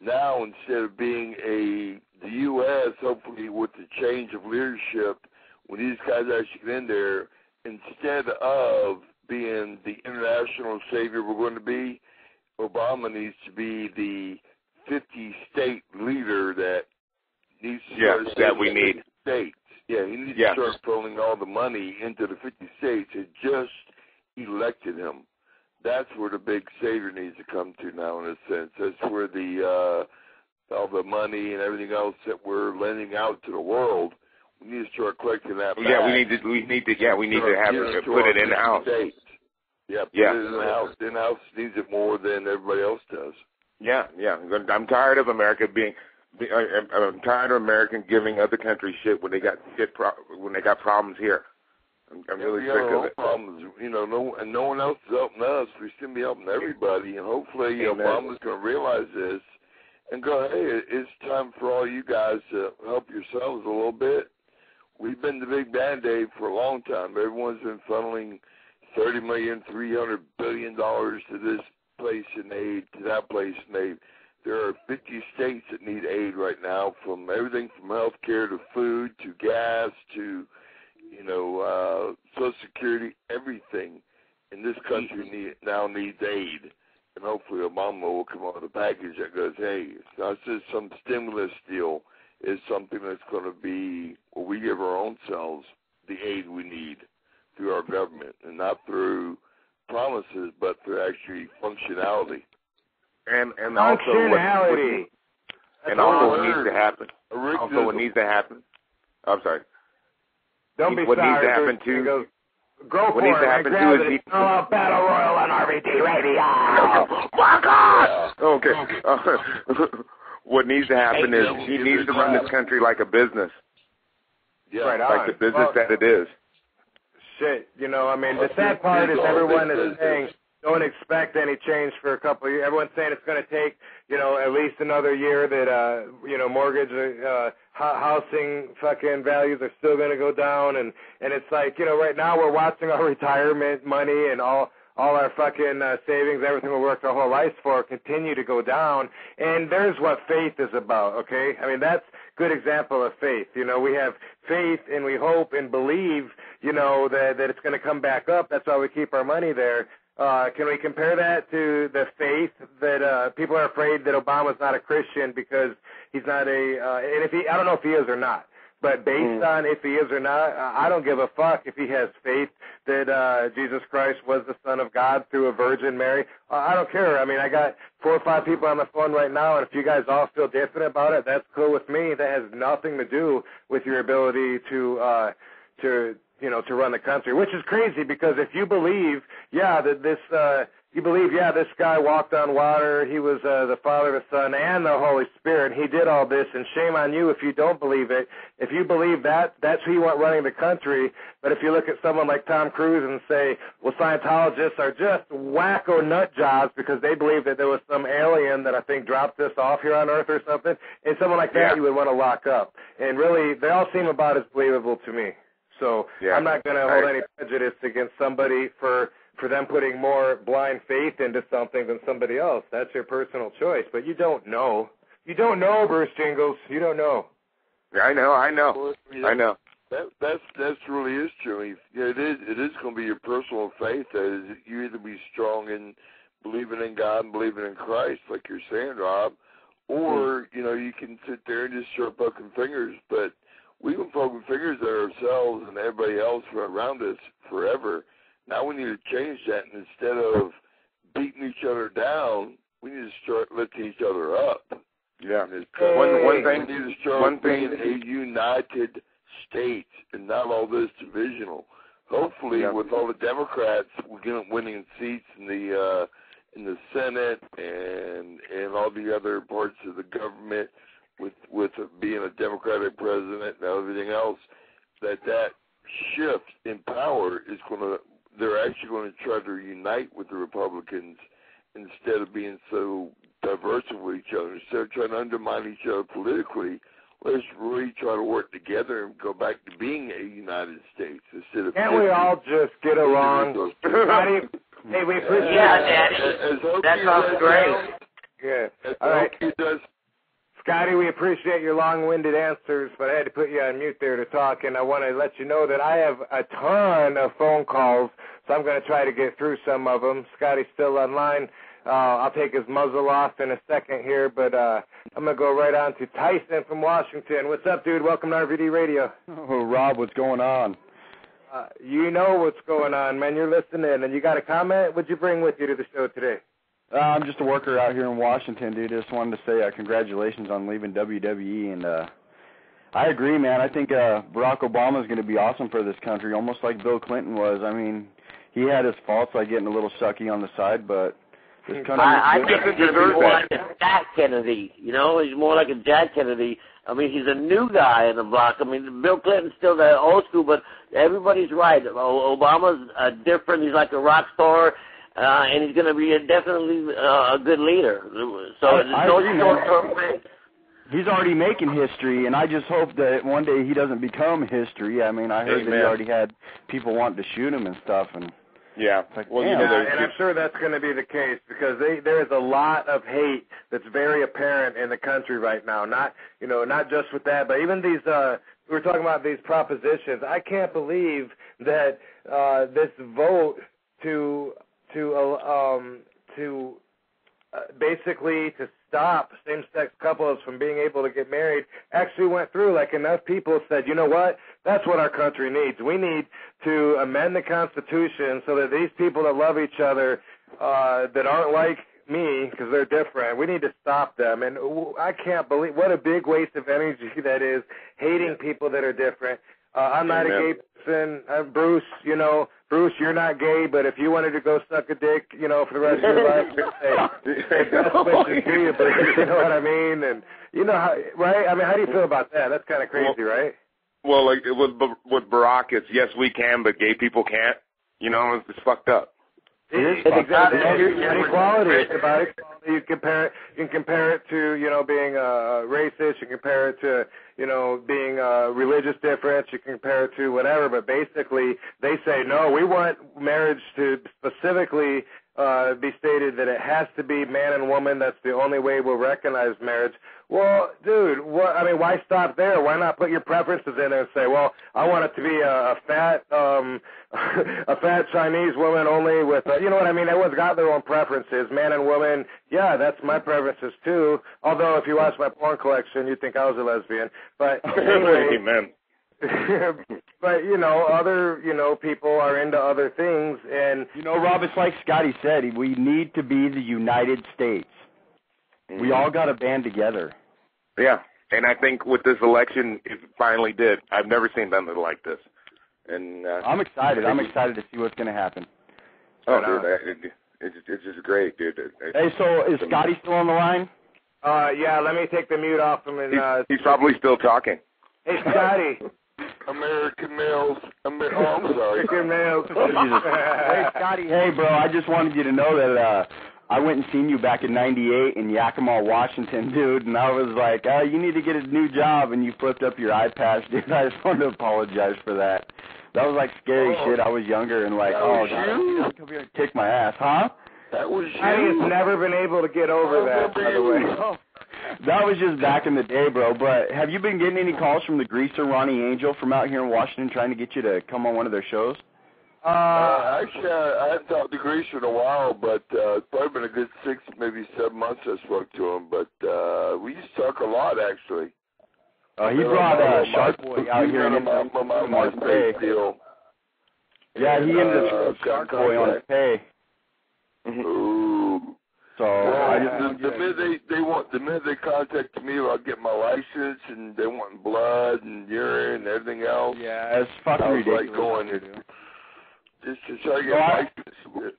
now instead of being a the U.S. hopefully with the change of leadership, when these guys actually get in there, instead of being the international savior we're going to be, Obama needs to be the 50 state leader that needs to Yeah, that we need. states. Yeah, he needs to start pulling all the money into the 50 states that just elected him. That's where the big savior needs to come to now, in a sense. That's where the uh, all the money and everything else that we're lending out to the world, we need to start collecting that. yeah, we need to. We need to. Yeah, we need to have it, to put it in the house. States. Yeah, put Yeah. it in the house. In house needs it more than everybody else does. Yeah, yeah. I'm tired of America being. I'm tired of Americans giving other countries shit when they got shit pro- when they got problems here. I'm, I'm really sick of it. problems, you know, no, and no one else is helping us. We should be helping everybody, and hopefully Amen. Obama's going to realize this and go, hey, it's time for all you guys to help yourselves a little bit. We've been the big band-aid for a long time. Everyone's been funneling thirty million, three hundred billion dollars to this place in aid, to that place in aid. There are 50 states that need aid right now, from everything from health care to food to gas to, you know, uh, Social Security. Everything in this country need, now needs aid, and hopefully Obama will come out with a package that goes, hey, it's not just some stimulus deal. It's something that's going to be where we give our own selves the aid we need through our government, and not through promises, but through actually functionality. And and also what, what Functionality. and also what needs to happen. Also, what needs to happen. I'm sorry. Don't be what sorry. needs to happen to, too. Go what for needs it. to happen to is it. he. Oh, Battle Royal on RVD Radio. My God. Okay. Uh, what needs to happen is he needs to run this country like a business, Yeah. Right like the business Well, that it is. Shit, you know, I mean, the Well, sad part is everyone is business. saying don't expect any change for a couple of years. Everyone's saying it's going to take, you know, at least another year that, uh, you know, mortgage, uh, housing fucking values are still going to go down. And, and it's like, you know, right now we're watching our retirement money and all, all our fucking uh, savings, everything we worked our whole lives for continue to go down. And there's what faith is about, okay? I mean, that's good example of faith. You know, we have faith and we hope and believe, you know, that, that it's going to come back up. That's why we keep our money there. Uh, can we compare that to the faith that uh, people are afraid that Obama's not a Christian because he's not a, uh, and if he, I don't know if he is or not, but based on if he is or not, uh, I don't give a fuck if he has faith that uh, Jesus Christ was the Son of God through a Virgin Mary. Uh, I don't care. I mean, I got four or five people on the phone right now, and if you guys all feel different about it, that's cool with me. That has nothing to do with your ability to uh, to you know to run the country, which is crazy because if you believe, yeah, that this. Uh, you believe, yeah, this guy walked on water. He was uh, the Father, the Son, and the Holy Spirit. He did all this, and shame on you if you don't believe it. If you believe that, that's who you want running the country. But if you look at someone like Tom Cruise and say, well, Scientologists are just wacko nut jobs because they believe that there was some alien that I think dropped this off here on Earth or something, and someone like that Yeah. you would want to lock up. And really, they all seem about as believable to me. So Yeah. I'm not going to hold any prejudice against somebody for for them putting more blind faith into something than somebody else. That's your personal choice, but you don't know. You don't know, Bruce Jingles. You don't know. Yeah, I know, I know, I know. That that's that's really is true. If- Yeah, it is. It is going to be your personal faith. That is, you either be strong in believing in God and believing in Christ, like you're saying, Rob, or hmm. you know you can sit there and just start poking fingers. But we've been poking fingers at ourselves and everybody else around us forever. Now we need to change that, and instead of beating each other down, we need to start lifting each other up. Yeah. And it's- One one we thing. need to start one being thing- a united state and not all this divisional. Hopefully, Yeah. with all the Democrats winning winning seats in the uh, in the Senate and and all the other parts of the government, with with being a Democratic president and everything else, that that shift in power is going to they're actually going to try to unite with the Republicans instead of being so diverse with each other. Instead of trying to undermine each other politically, let's really try to work together and go back to being a United States instead of. Can't we all just get along? Scotty, hey, we appreciate Yeah, Daddy. That sounds great. Yeah. As All right. Does Scotty, we appreciate your long-winded answers, but I had to put you on mute there to talk, and I want to let you know that I have a ton of phone calls, so I'm going to try to get through some of them. Scotty's still online. Uh, I'll take his muzzle off in a second here, but uh, I'm going to go right on to Tyson from Washington. What's up, dude? Welcome to RVD Radio. Oh, Rob, what's going on? Uh, you know what's going on, man. You're listening, and you got a comment? What'd you bring with you to the show today? Uh, I'm just a worker out here in Washington, dude. Just wanted to say uh, congratulations on leaving WWE, and uh, I agree, man. I think uh, Barack Obama is going to be awesome for this country, almost like Bill Clinton was. I mean, he had his faults, like getting a little sucky on the side, but This country I, I think he's more like a Jack Kennedy. You know, he's more like a Jack Kennedy. I mean, he's a new guy in the block. I mean, Bill Clinton's still the old school, but everybody's right. Obama's uh, different. He's like a rock star, uh, and he's going to be a, definitely uh, a good leader. So I- there's I no short-term thing. He's already making history, and I just hope that one day he doesn't become history. I mean, I heard that he already had people wanting to shoot him and stuff, and Yeah. Well, you know, Yeah, and I'm sure that's going to be the case because they, there is a lot of hate that's very apparent in the country right now. Not you know not just with that, but even these uh, we were talking about these propositions. I can't believe that uh, this vote to to uh, um, to uh, basically to stop same-sex couples from being able to get married actually went through. Like enough people said, you know what? That's what our country needs. We need to amend the Constitution so that these people that love each other, uh, that aren't like me because they're different, we need to stop them. And w- I can't believe what a big waste of energy that is, hating people that are different. Uh, I'm not a Amen. gay person. Uh, Bruce, you know, Bruce, you're not gay, but if you wanted to go suck a dick, you know, for the rest of your life, hey, hey, best wishes to you, oh, but you know what I mean? And you know how, right? I mean, how do you feel about that? That's kind of crazy, right? well, like with with Barack, it's yes we can, but gay people can't. You know, it's, it's fucked up. It is It's exactly about it's equality. It's about equality. You compare it. You can compare it to you know being uh, racist. You can compare it to you know being uh, religious difference. You can compare it to whatever. But basically, they say no. We want marriage to specifically uh, be stated that it has to be man and woman. That's the only way we'll recognize marriage. Well, dude, what? I mean, why stop there? Why not put your preferences in there and say, well, I want it to be a, a fat, um, a fat Chinese woman only with, uh, you know what I mean? Everyone's got their own preferences, man and woman. Yeah, that's my preferences too. Although, if you watch my porn collection, you'd think I was a lesbian. But anyway, Amen. but you know, other you know people are into other things, and you know, Rob, it's like Scotty said. We need to be the United States. We all got to band together. Yeah, and I think with this election, it finally did. I've never seen nothing like this. And uh, I'm excited. I'm excited to see what's going to happen. Oh, dude, I- it, it's it's just great, dude. It- it- Hey, so is Scotty still on the line? uh, yeah, let me take the mute off him and He's, uh, he's probably still talking. hey, Scotty. American males. Amer- oh, I'm sorry. Chicken males. hey, Scotty. Hey, bro. I just wanted you to know that uh I went and seen you back in '98 in Yakima, Washington, dude, and I was like, uh, "You need to get a new job," and you flipped up your eye patch, dude. I just wanted to apologize for that. That was like scary Oh. shit. I was younger and like, That oh god, you? come here and kick my ass, huh? That was you. I has never been able to get over that, by the way. That was just back in the day, bro. But have you been getting any calls from the greaser Ronnie Angel from out here in Washington trying to get you to come on one of their shows? Uh, actually, I, I haven't talked to Grease in a while, but uh, it's probably been a good six, maybe seven months I spoke to him. But uh, we used to talk a lot, actually. Uh, he brought my- uh, my- Shark Boy out he here ran and my, my, my MySpace deal. Yeah, he ended Uh, up Shark Boy on his pay. Ooh. So I just the, the, minute they they want the minute they contact me about getting my license and they want blood and urine and everything else. Yeah, it's fucking I was ridiculous. like going just to to get Well, I,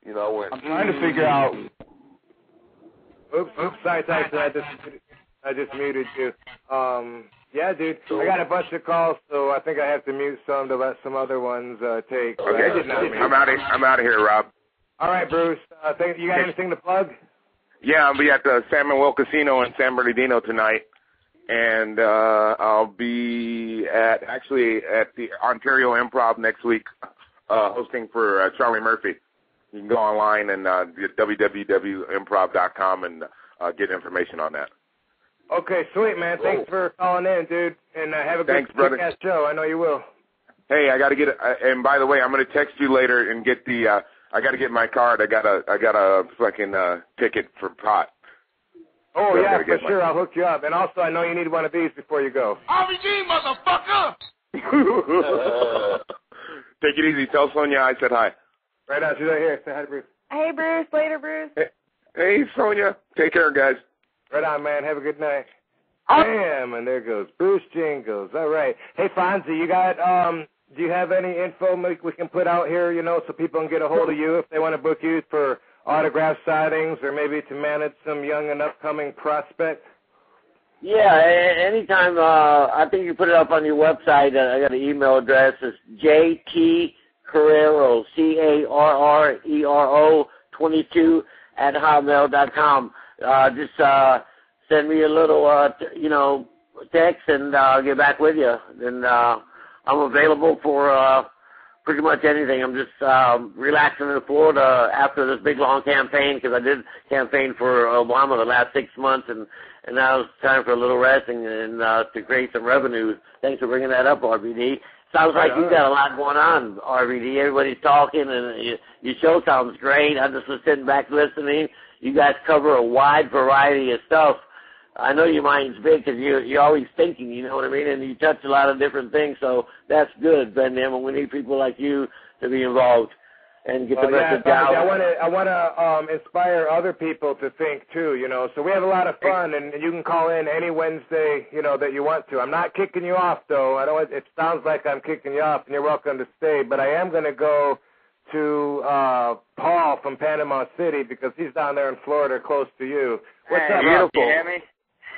you know, I went. I'm trying to figure out. Oops, oops, sorry, sorry, sorry. I just, I just muted you. Um, yeah, dude, I got a bunch of calls, so I think I have to mute some to let some other ones uh, take. Okay, did not mute. I'm out of I'm out of here, Rob. All right, Bruce. Uh, think, you got anything to plug? Yeah, I'll be at the San Manuel Casino in San Bernardino tonight, and uh, I'll be at actually at the Ontario Improv next week, uh, hosting for uh, Charlie Murphy. You can go online and uh, get www.improv.com and uh, get information on that. Okay, sweet, man. Thanks for calling in, dude, and uh, have a Thanks, good brother. kick-ass show. I know you will. Hey, I got to get. Uh, and by the way, I'm going to text you later and get the. Uh, I got to get my card. I got a. I got a fucking uh, ticket for pot. Oh, So I yeah, gotta for get my- sure. I'll hook you up. And also, I know you need one of these before you go. RVD, motherfucker! Take it easy. Tell Sonya I said hi. Right on. She's right here. Say hi to Bruce. Hey, Bruce. Later, Bruce. Hey, Sonya. Take care, guys. Right on, man. Have a good night. Bam, and there goes Bruce Jingles. All right. Hey, Fonzie, you got um? Do you have any info we we can put out here? You know, so people can get a hold of you if they want to book you for autograph sightings or maybe to manage some young and upcoming prospects? Yeah, anytime. Uh, I think you put it up on your website. Uh, I got an email address. It's JT Carrero, C A R R E R O 22 at hotmail dot com. Uh, just uh, send me a little, uh, t- you know, text, and uh, I'll get back with you. And uh, I'm available for uh, pretty much anything. I'm just um, relaxing in Florida after this big long campaign because I did campaign for Obama the last six months, and and now it's time for a little rest and, uh, to create some revenue. Thanks for bringing that up, RVD. Sounds like you got a lot going on, RVD. Everybody's talking, and you, your show sounds great. I just was sitting back listening. You guys cover a wide variety of stuff. I know your mind's big because you you're always thinking, you know what I mean, and you touch a lot of different things. So that's good, Ben. And we need people like you to be involved and get the yeah, message Bobby, out. I want to I want to um, inspire other people to think too. You know, so we have a lot of fun, and you can call in any Wednesday, you know, that you want to. I'm not kicking you off though. I don't. It sounds like I'm kicking you off, and you're welcome to stay. But I am going to go to uh Paul from Panama City because he's down there in Florida, close to you. What's hey, up? Can you Beautiful. hear me?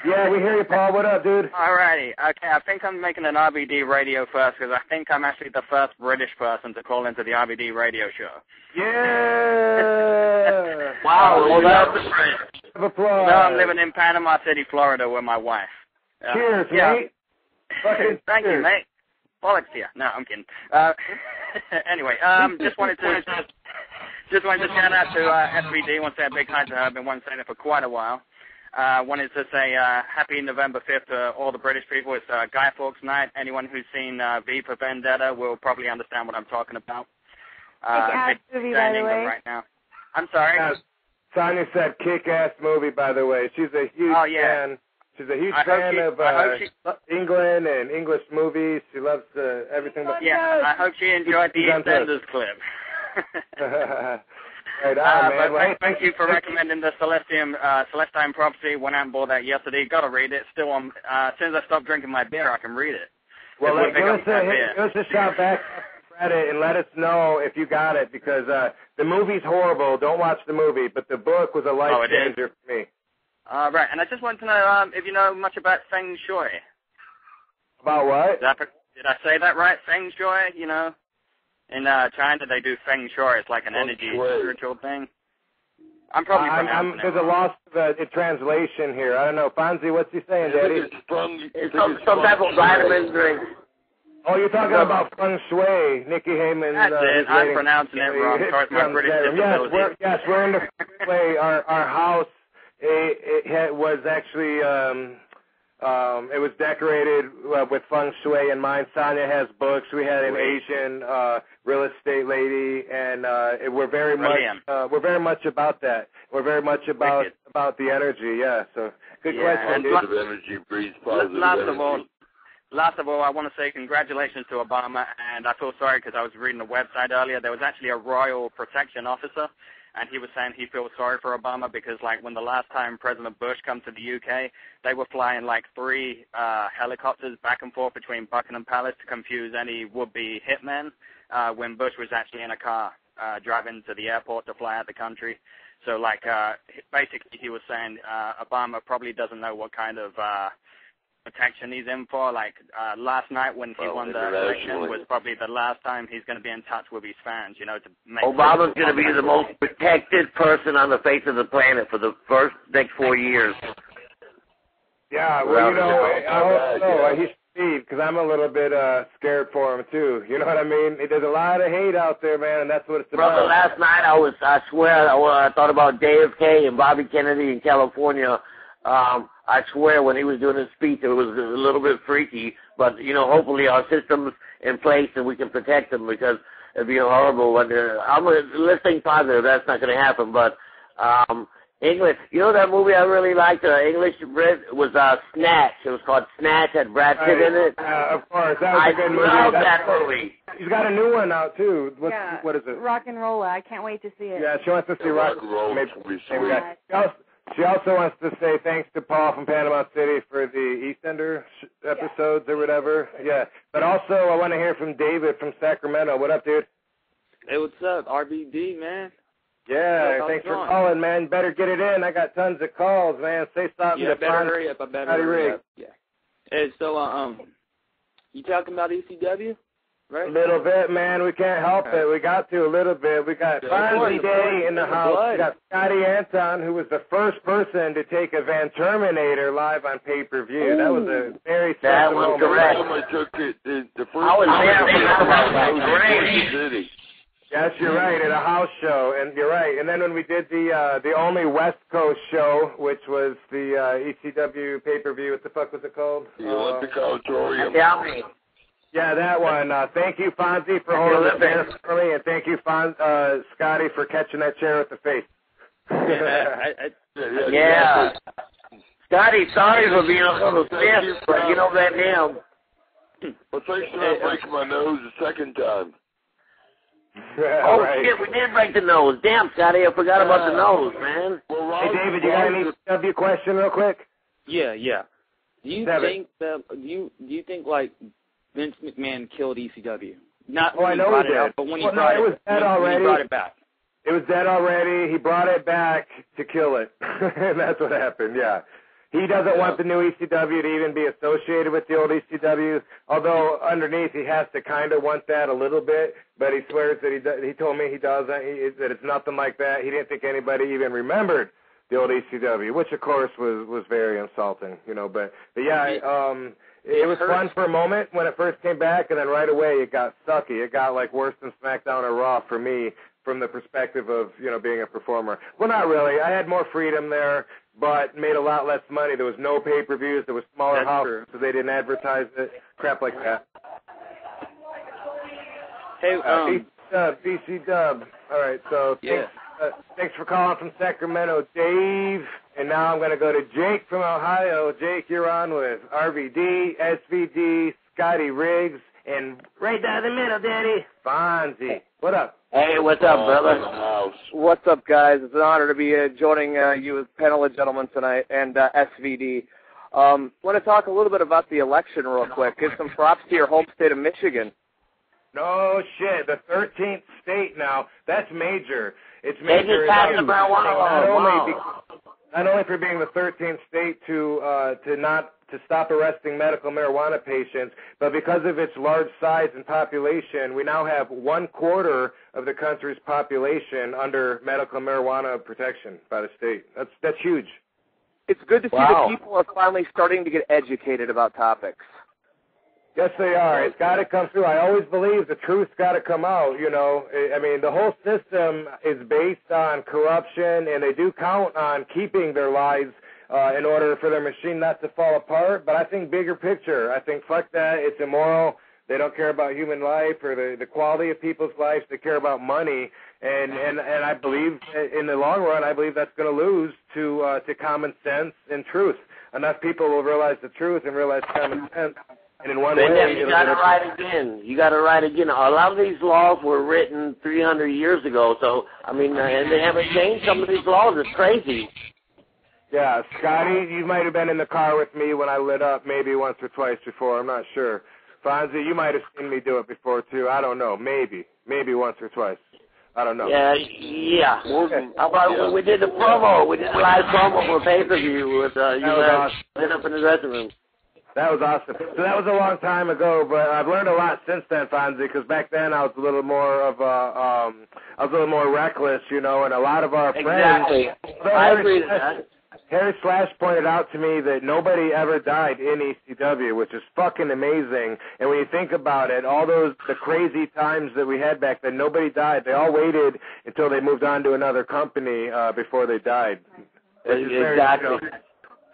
Yeah, we hear you, Paul. What up, dude? Alrighty. Okay, I think I'm making an RVD radio first because I think I'm actually the first British person to call into the RVD radio show. Yeah. Wow, well, that's Of applause. No, I'm living in Panama City, Florida with my wife. Uh, Cheers, yeah. mate. Fucking Thank you, mate. Bollocks to you. No, I'm kidding. Uh, anyway, um, just wanted to just wanted to shout out to uh, to say a big hi to her. I've been wanting to say that for quite a while. Uh, wanted to say uh, happy November 5th to all the British people. It's uh, Guy Fawkes Night. Anyone who's seen uh, V for Vendetta will probably understand what I'm talking about. Uh, Kick-ass it's movie, by the way. right now. I'm sorry. Yeah, Sonya said kick-ass movie, by the way. She's a huge Oh, yeah. fan. She's a huge I fan she- of uh, she- England and English movies. She loves uh, everything. But Yeah, I hope she enjoyed the She's. EastEnders clip. right on, Uh, man. but Well, thank, thank you for recommending the Celestium uh, Celestine Prophecy. Went out and bought that yesterday. Got to read it. Still on. Uh, as soon as I stop drinking my beer, I can read it. well, It would like, pick give us a beer. give us a shout back Reddit and let us know if you got it because uh, the movie's horrible. Don't watch the movie, but the book was a life Oh, is? changer for me. Uh, right, and I just wanted to know um, if you know much about Feng Shui. About what? Did I, did I say that right? Feng Shui, you know? In uh, China, they do Feng Shui. It's like an energy spiritual thing. I'm probably I'm, pronouncing I'm, it there's a wrong. loss of uh, translation here. I don't know. Fonzie, what's he saying, Daddy? It's some, some type of vitamin drink. Oh, you're talking about feng shui, Nikki Heyman. That's uh, it. is I'm pronouncing it wrong. Sorry my British yes, we're, yes, we're in the feng shui. Our our house it, it had, was actually um um it was decorated uh, with feng shui in mind. Sonya has books. We had an Asian uh real estate lady, and uh it, we're very Brilliant. much uh, we're very much about that. We're very much about about the energy. Yeah. So good Yeah, question, and dude. la- energy breeds L- positive last energy. of all, last of all, I want to say congratulations to Obama, and I feel sorry because I was reading the website earlier. There was actually a royal protection officer, and he was saying he feels sorry for Obama because, like, when the last time President Bush come to the UK, they were flying like three uh, helicopters back and forth between Buckingham Palace to confuse any would-be hitmen. Uh, when Bush was actually in a car uh, driving to the airport to fly out the country. So, like, uh, basically, he was saying uh, Obama probably doesn't know what kind of uh, protection he's in for. Like uh, last night when he Well, won the election was probably the last time he's going to be in touch with his fans. You know, to make Obama's going to be the most protected person on the face of the planet for the first next four years. Yeah, well, you know, Well, I I hope so. Uh, He's Steve, because I'm a little bit uh scared for him too. You know what I mean? There's a lot of hate out there, man, and that's what it's about. Brother, about. last night I was, I swear, I, I thought about JFK and Bobby Kennedy in California. Um, I swear when he was doing his speech, it was a little bit freaky, but, you know, hopefully our system's in place and we can protect them because it'd be horrible. When, uh, I'm let's think positive. That's not going to happen, but, um, English, you know that movie I really liked, uh, English Brit, was, uh, Snatch. It was called Snatch, had Brad Pitt in it. Uh, of course, that was I a good movie. love That's- that movie. He's got a new one out too. What's, yeah. What is it? Rock and Rolla. I can't wait to see it. Yeah, she wants to see Yeah, rock. rock and roll maybe- will be maybe sweet. That. She also, wants to say thanks to Paul from Panama City for the EastEnder sh- episodes or whatever. Yeah, but also I want to hear from David from Sacramento. What up, dude? Hey, what's up? RBD, man. Yeah, What's up, Thanks for on? calling, man. Better get it in. I got tons of calls, man. Say something Yeah, to better Fonzie. hurry up. I better hurry up. Yeah. Hey, so uh, um, you talking about ECW, right? A little bit, man. We can't help it. We got to a little bit. We got Yeah, Fonzie Day of in the house. Blood. We got Scotty Anton, who was the first person to take a Van Terminator live on pay per view. That was a very That special was moment. correct. I took it the, the first I was there, I man. was That was great. City. Yes, you're right. At a house show, and you're right. And then when we did the uh the only West Coast show, which was the uh ECW pay per view, what the fuck was it called? The Olympic Auditorium. Yeah, me. Yeah, that one. Uh, thank you, Fonzie, for holding the chair for me, and thank you, Fon- uh, Scotty, for catching that chair with the face. I, I, Yeah. Scotty, sorry for being a little stiff, but you know that damn. Well, thanks for not breaking my nose the second time. Oh right. shit, we did break the nose. Damn, Scotty, I forgot about the nose, man. Hey, David, you got any ECW question real quick? yeah, yeah. Do you Devin. think that do you do you think like Vince McMahon killed ECW? Not Oh, when I he know brought he it did. out, but when he Well, no, brought it was dead when, when already. he brought it back. It was dead already. He brought it back to kill it. and that's what happened, yeah. He doesn't want the new ECW to even be associated with the old ECW, although underneath he has to kind of want that a little bit, but he swears that he does, he told me he doesn't, he, that it's nothing like that. He didn't think anybody even remembered the old ECW, which of course was was very insulting, you know, but, but yeah, um it was fun for a moment when it first came back, and then right away it got sucky. It got like worse than SmackDown or Raw for me from the perspective of you know being a performer. Well, not really. I had more freedom there, but made a lot less money. There was no pay-per-views. There was smaller That's houses, so they didn't advertise it. Crap like that. Hey, Uh, um, EC Dub, EC Dub. All right, so Yeah. thanks, uh, thanks for calling from Sacramento, Dave. And now I'm going to go to Jake from Ohio. Jake, you're on with RVD, SVD, Scotty Riggs, and right down the middle, Daddy, Fonzie. What up? Hey, what's up, brother? What's up, guys? It's an honor to be uh, joining uh, you as panel of gentlemen tonight and uh, SVD. Um, want to talk a little bit about the election real quick. Give some props to your home state of Michigan. No shit, the 13th state now. That's major. It's They major. just passed the marijuana law. Not only Wow. Be- not only for being the 13th state to uh, to not to stop arresting medical marijuana patients, but because of its large size and population, we now have one quarter of the country's population under medical marijuana protection by the state. That's that's huge. It's good to see Wow. that people are finally starting to get educated about topics. Yes, they are. It's got to come through. I always believe the truth's got to come out. You know, I mean, the whole system is based on corruption, and they do count on keeping their lives uh, in order for their machine not to fall apart. But I think bigger picture. I think fuck that. It's immoral. They don't care about human life or the the quality of people's lives. They care about money, and and and I believe in the long run, I believe that's going to lose to uh, to common sense and truth. Enough people will realize the truth and realize common sense. And in one But way, then you got to write again. You got to write again. A lot of these laws were written 300 years ago, so I mean, uh, and they haven't changed some of these laws. It's crazy. Yeah, Scotty, you might have been in the car with me when I lit up maybe once or twice before. I'm not sure. Fonzie, you might have seen me do it before too. I don't know. Maybe, maybe once or twice. I don't know. Yeah, yeah. How about when we did the promo? We did the live promo for pay per view with uh, you guys awesome. lit up in the dressing room. That was awesome. So that was a long time ago, but I've learned a lot since then, Fonzie. Because back then I was a little more of a, um, I was a little more reckless, you know. And a lot of our Exactly. friends, Although I agree Slash- that. Harry Slash pointed out to me that nobody ever died in ECW, which is fucking amazing. And when you think about it, all those the crazy times that we had back then, nobody died. They all waited until they moved on to another company uh, before they died. Is very, Exactly. you know,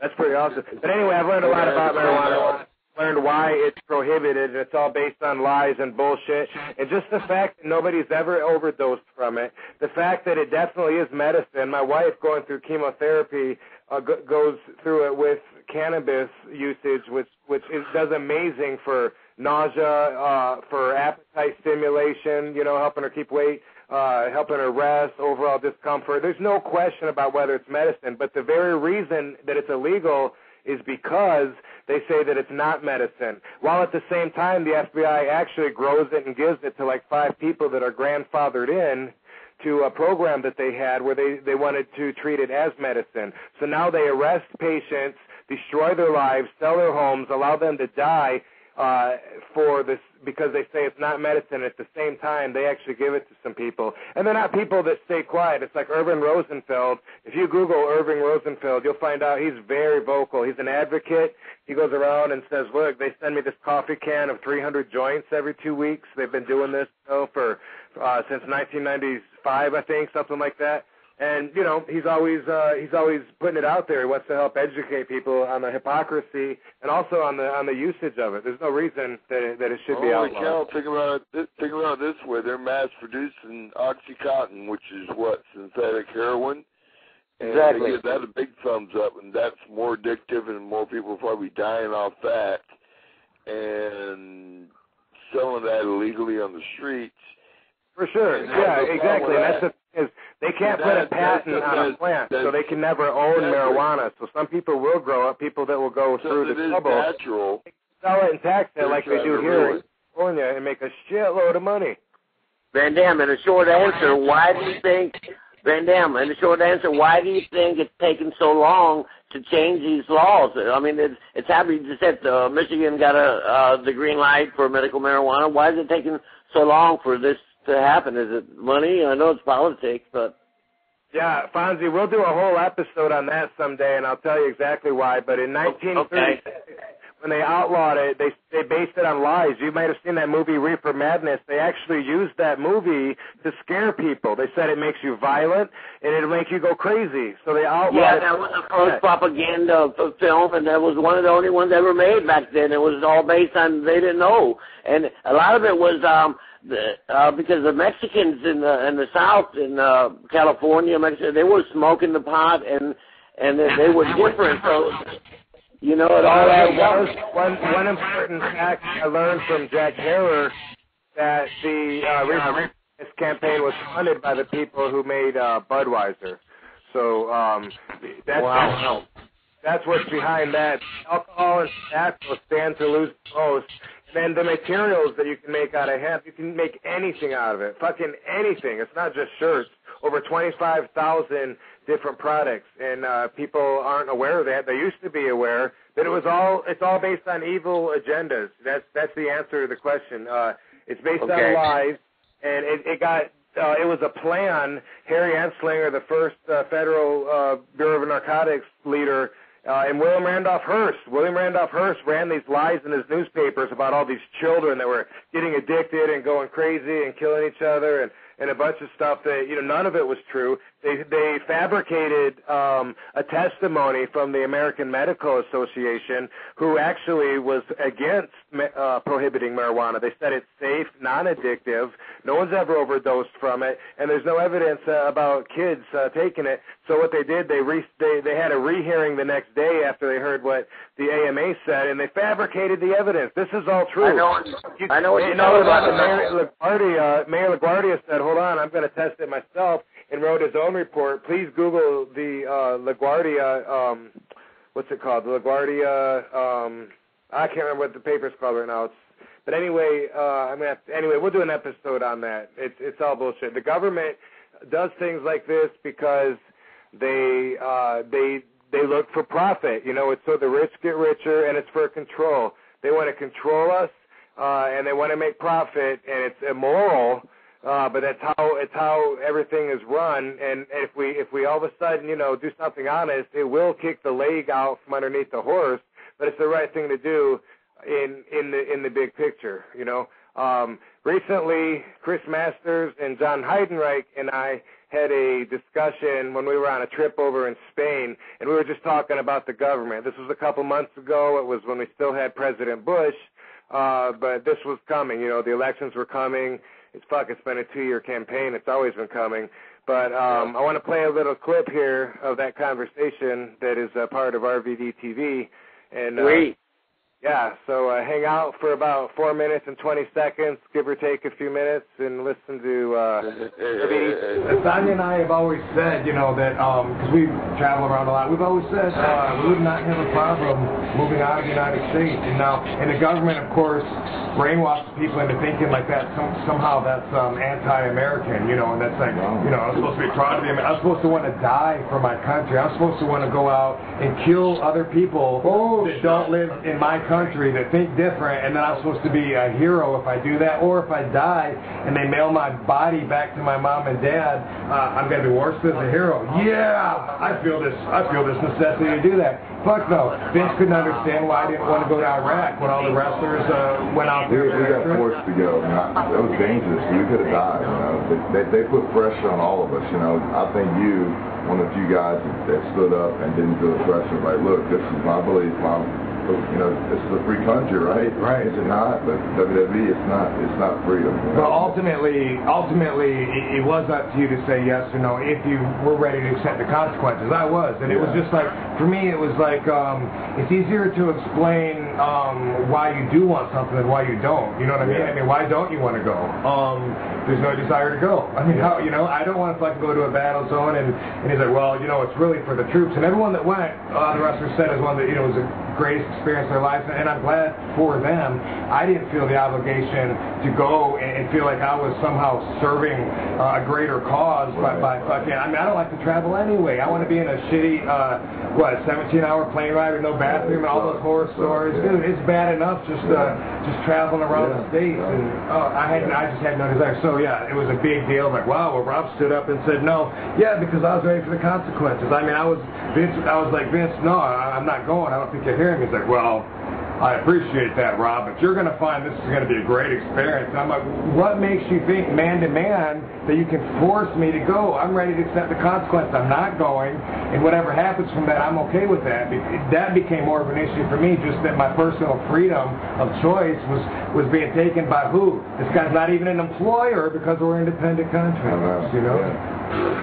that's pretty awesome. But anyway, I've learned a lot about marijuana. Learned why it's prohibited, and it's all based on lies and bullshit. And just the fact that nobody's ever overdosed from it, the fact that it definitely is medicine. My wife, going through chemotherapy, uh, go- goes through it with cannabis usage, which which is, does amazing for nausea, uh, for appetite stimulation. You know, helping her keep weight uh, helping her rest, overall discomfort. There's no question about whether it's medicine, but the very reason that it's illegal is because they say that it's not medicine. While at the same time, the FBI actually grows it and gives it to like five people that are grandfathered in to a program that they had where they they wanted to treat it as medicine. So now they arrest patients, destroy their lives, sell their homes, allow them to die uh, for this because they say it's not medicine. At the same time, they actually give it to some people, and they're not people that stay quiet. It's like Irvin Rosenfeld. If you Google Irvin Rosenfeld, you'll find out he's very vocal. He's an advocate. He goes around and says, "Look, they send me this coffee can of 300 joints every two weeks. They've been doing this you for uh, since 1995, I think, something like that." And you know he's always uh he's always putting it out there he wants to help educate people on the hypocrisy and also on the on the usage of it there's no reason that it, that it should be Holy outlawed cow, think about it think about it this way. They're mass producing oxycontin, which is what, synthetic heroin. And Exactly. they give that a big thumbs up and that's more addictive and more people are probably dying off that and selling that illegally on the streets. For sure yeah no exactly problem and that's the thing is they can't put a patent that- on a that- plant so they can never own that's marijuana so some people will grow up people that will go through the trouble natural. sell it and tax it like they do here ruin in California and make a shitload of money Van Dam, in a short answer, why do you think, Van Dam, in a short answer, why do you think it's taken so long to change these laws? I mean, it's, it's happy you just said uh, Michigan got a uh, the green light for medical marijuana. Why is it taking so long for this to happen? Is it money? I know it's politics, but Yeah, Fonzie, we'll do a whole episode on that someday, and I'll tell you exactly why. But in 1936, when they outlawed it, they they based it on lies. You might have seen that movie Reefer Madness. They actually used that movie to scare people. They said it makes you violent and it'll make you go crazy. So they outlawed. yeah, that was the first propaganda film, and that was one of the only ones ever made back then. It was all based on they didn't know, and a lot of it was um the, uh, because the Mexicans in the in the South in uh, California, Mexico, they were smoking the pot and and they, they were different. So you know, it all Uh, adds one, one, one important fact I learned from Jack Herer that the uh, Reefer Madness campaign was funded by the people who made uh, Budweiser. So um, that's Wow. that's what's behind that. Alcohol and tobacco stand to lose the most. And then the materials that you can make out of hemp, you can make anything out of it. Fucking anything. It's not just shirts. Over 25,000 different products, and uh, people aren't aware of that. They used to be aware, that it was all it's all based on evil agendas. That's that's the answer to the question. Uh, it's based Okay. on lies, and it, it got uh, it was a plan. Harry Anslinger, the first uh, federal uh, Bureau of Narcotics leader, uh, and William Randolph Hearst. William Randolph Hearst ran these lies in his newspapers about all these children that were getting addicted and going crazy and killing each other and and a bunch of stuff that you know none of it was true. They they fabricated um, a testimony from the American Medical Association, who actually was against ma- uh, prohibiting marijuana. They said it's safe, non-addictive. No one's ever overdosed from it, and there's no evidence uh, about kids uh, taking it. So what they did, they re- they they had a rehearing the next day after they heard what the AMA said, and they fabricated the evidence. This is all true. I know. You, I know what you know about about. the Mayor LaGuardia. Mayor LaGuardia said, "Hold on, I'm going to test it myself," and wrote his own report. Please Google the uh, LaGuardia. Um, what's it called? The LaGuardia. Um, I can't remember what the paper's called right now. It's, but anyway, uh, I'm gonna. Have to, anyway, we'll do an episode on that. It's it's all bullshit. The government does things like this because they uh, they they look for profit. You know, it's so the rich get richer, and it's for control. They want to control us, uh, and they want to make profit, and it's immoral. Uh, but that's how it's how everything is run. And if we if we all of a sudden you know do something honest, it will kick the leg out from underneath the horse. But it's the right thing to do in in the in the big picture. You know. Um, recently, Chris Masters and Jon Heidenreich and I had a discussion when we were on a trip over in Spain, and we were just talking about the government. This was a couple months ago. It was when we still had President Bush, uh, but this was coming. You know, the elections were coming. It's fuck. It's been a two-year campaign. It's always been coming. But um, I want to play a little clip here of that conversation that is a part of RVD TV. And uh, Sweet. Yeah, so uh, hang out for about four minutes and 20 seconds, give or take a few minutes, and listen to uh, Beat. Sonya and I have always said, you know, that because we travel around a lot, we've always said uh, we would not have a problem moving out of the United States. And now, and the government, of course, brainwashes people into thinking like that. Some, somehow that's um, anti-American, you know, and that's like, you know, I'm supposed to be proud of the I'm supposed to want to die for my country. I'm supposed to want to go out and kill other people that don't live in my country that think different, and then I'm supposed to be a hero if I do that, or if I die and they mail my body back to my mom and dad, uh, I'm gonna be worse than a hero. Yeah, I feel this. I feel this necessity to do that. Fuck no. Vince couldn't understand why I didn't want to go to Iraq when all the wrestlers uh, went out there. we got forced to go. That was dangerous. We could have died. You know, they, they, they put pressure on all of us. You know, I think you, one of the few guys that, that stood up and didn't feel the pressure. Like, look, this is my belief. My, you know, this is a free country, right? Right. Is it not? But WWE, it's not. It's not freedom. Well, ultimately, ultimately, it, it was up to you to say yes or no if you were ready to accept the consequences. I was, and it was just like for me, it was like um, it's easier to explain um, why you do want something than why you don't. You know what I mean? Yeah. I mean, why don't you want to go? Um, there's no desire to go. I mean, how you know? I don't want to fucking go to a battle zone, and and he's like, well, you know, it's really for the troops. And everyone that went, uh, the wrestler said, is one that you know was the greatest experience their lives, and I'm glad for them. I didn't feel the obligation to go and, feel like I was somehow serving uh, a greater cause by, by fucking. I mean, I don't like to travel anyway. I want to be in a shitty, uh, what, 17-hour plane ride with no bathroom and all those horror stories. Dude, it's bad enough just uh, just traveling around the states, and uh, I had I just had no desire. So yeah, it was a big deal. Like, wow, well, Rob stood up and said no. Yeah, because I was ready for the consequences. I mean, I was Vince. I was like, Vince, no, I, I'm not going. I don't think you're hearing me. He's like, well. I appreciate that, Rob, but you're going to find this is going to be a great experience. And I'm like, what makes you think man to man that you can force me to go? I'm ready to accept the consequence. I'm not going, and whatever happens from that, I'm okay with that. That became more of an issue for me, just that my personal freedom of choice was was being taken by who? This guy's not even an employer because we're independent contractors, uh-huh. you know?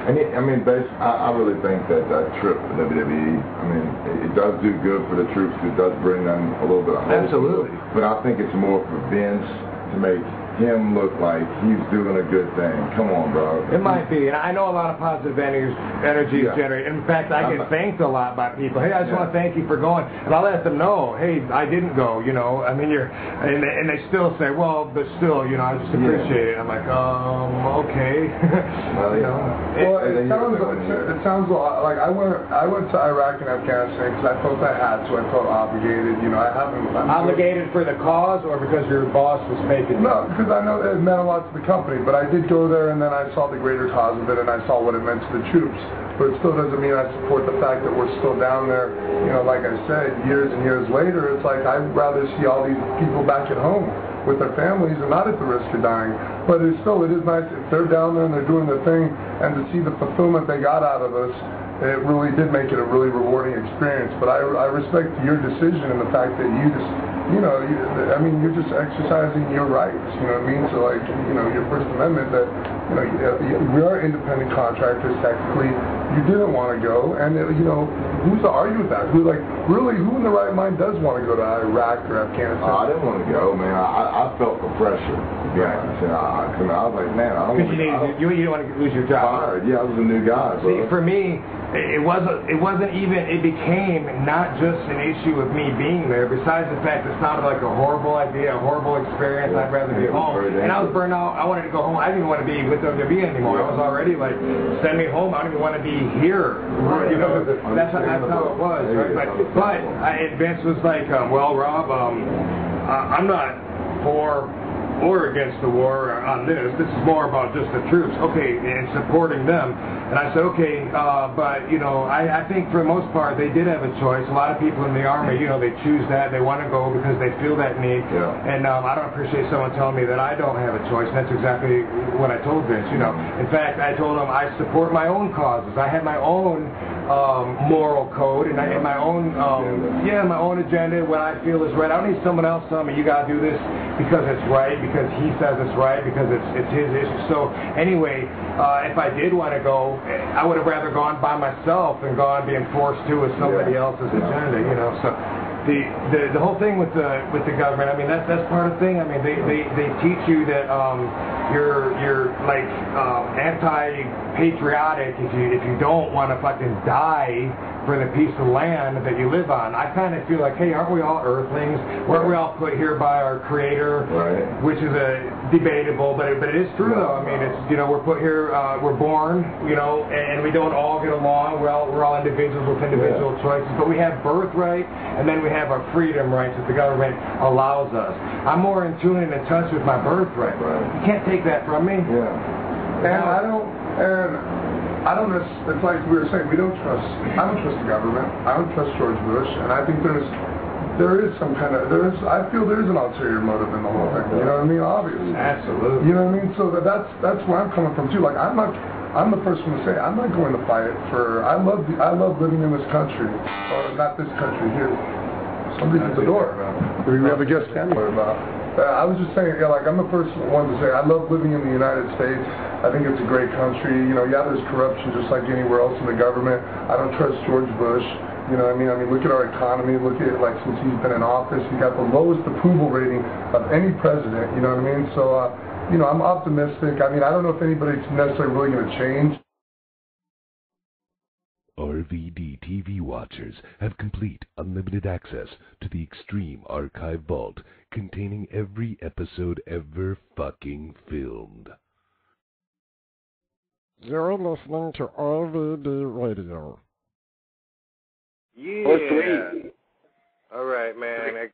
And it, I mean, bas I, I really think that that trip to WWE, I mean, it, it does do good for the troops. It does bring them a little bit of hope. Absolutely. But I think it's more for Vince to make him look like he's doing a good thing. Come on, bro. It might be, and I know a lot of positive energy, energy is generated. In fact, I get thanked a lot by people. Hey, I just want to thank you for going, and I'll let them know. Hey, I didn't go. You know, I mean, you're, and they, and they still say, well, but still, you know, I just appreciate it. I'm like, um, okay. you know, Well, it sounds it sounds a lot like I went I went to Iraq and Afghanistan because I felt I had to. I felt obligated. You know, I haven't. I'm obligated for the cause, or because your boss was making. No, because I know it meant a lot to the company, but I did go there and then I saw the greater cause of it and I saw what it meant to the troops. But it still doesn't mean I support the fact that we're still down there. You know, like I said, years and years later, it's like I'd rather see all these people back at home with their families and not at the risk of dying. But it's still, it is nice if they're down there and they're doing their thing and to see the fulfillment they got out of us. It really did make it a really rewarding experience. But I, I respect your decision and the fact that you just, you know, you, I mean, you're just exercising your rights. You know what I mean? So like, you know, your First Amendment that, you know, you- we are independent contractors technically. You didn't want to go, and uh, you know, who's to argue with that? Who like really? Who in the right mind does want to go to Iraq or Afghanistan? Oh, I didn't want to go, man. I, I felt the pressure, to be I, I, I was like, man, I don't Because you, want need, you, you don't want to lose your job. Fired. Yeah, I was a new guy, bro. See, for me, it wasn't. It wasn't even. It became not just an issue of me being there. Besides the fact it sounded like a horrible idea, a horrible experience. I'd rather be Yeah, home. And I was burned out. I wanted to go home. I didn't even want to be with WWE anymore. I was already like, send me home. I don't even want to be here. You know, that's that's how it was, right? But but I, and Vince was like, um, well, Rob, um, I, I'm not for or against the war on this. This is more about just the troops, okay, and supporting them. And I said, okay, uh, but you know, I, I think for the most part they did have a choice. A lot of people in the army, you know, they choose that they want to go because they feel that need. Yeah. And um, I don't appreciate someone telling me that I don't have a choice. And that's exactly what I told Vince. You know, in fact, I told him I support my own causes. I have my own um, moral code and I have my own, um, yeah, my own agenda. What I feel is right. I don't need someone else telling me you got to do this because it's right, because he says it's right, because it's it's his issue. So anyway, uh, if I did want to go, I would have rather gone by myself than gone being forced to with somebody else's agenda. You know, so. The, the the whole thing with the with the government. I mean, that's that's part of the thing. I mean, they they they teach you that um, you're you're like um, anti-patriotic if you if you don't want to fucking die for the piece of land that you live on. I kind of feel like, hey, aren't we all Earthlings? Weren't we all put here by our Creator? Right. Which is a debatable, but it, but it is true though. I mean, it's you know we're put here, uh, we're born, you know, and we don't all get along. We're all we're all individuals with individual choices, but we have birthright, and then we have our freedom rights that the government allows us. I'm more in tune and in touch with my birthright. Right. You can't take that from me. Yeah. And I don't, and I don't, necess- it's like we were saying, we don't trust, I don't trust the government. I don't trust George Bush, and I think there's, there is some kind of, there is, I feel there is an ulterior motive in the whole thing. You know what I mean? Obviously. Absolutely. You know what I mean? So that, that's, that's where I'm coming from too. Like, I'm not, I'm the first one to say, I'm not going to fight for, I love, the, I love living in this country, or not this country here. Somebody's at the door. We have a guest camera about. Uh, I was just saying, yeah, like I'm the first one to say I love living in the United States. I think it's a great country. You know, yeah, there's corruption just like anywhere else in the government. I don't trust George Bush. You know what I mean? I mean, look at our economy. Look at like since he's been in office, he got the lowest approval rating of any president. You know what I mean? So, uh, you know, I'm optimistic. I mean, I don't know if anybody's necessarily really going to change. RVD TV watchers have complete unlimited access to the Extreme Archive Vault containing every episode ever fucking filmed. You're listening to RVD Radio. Yeah. Oh, sweet. All right, man.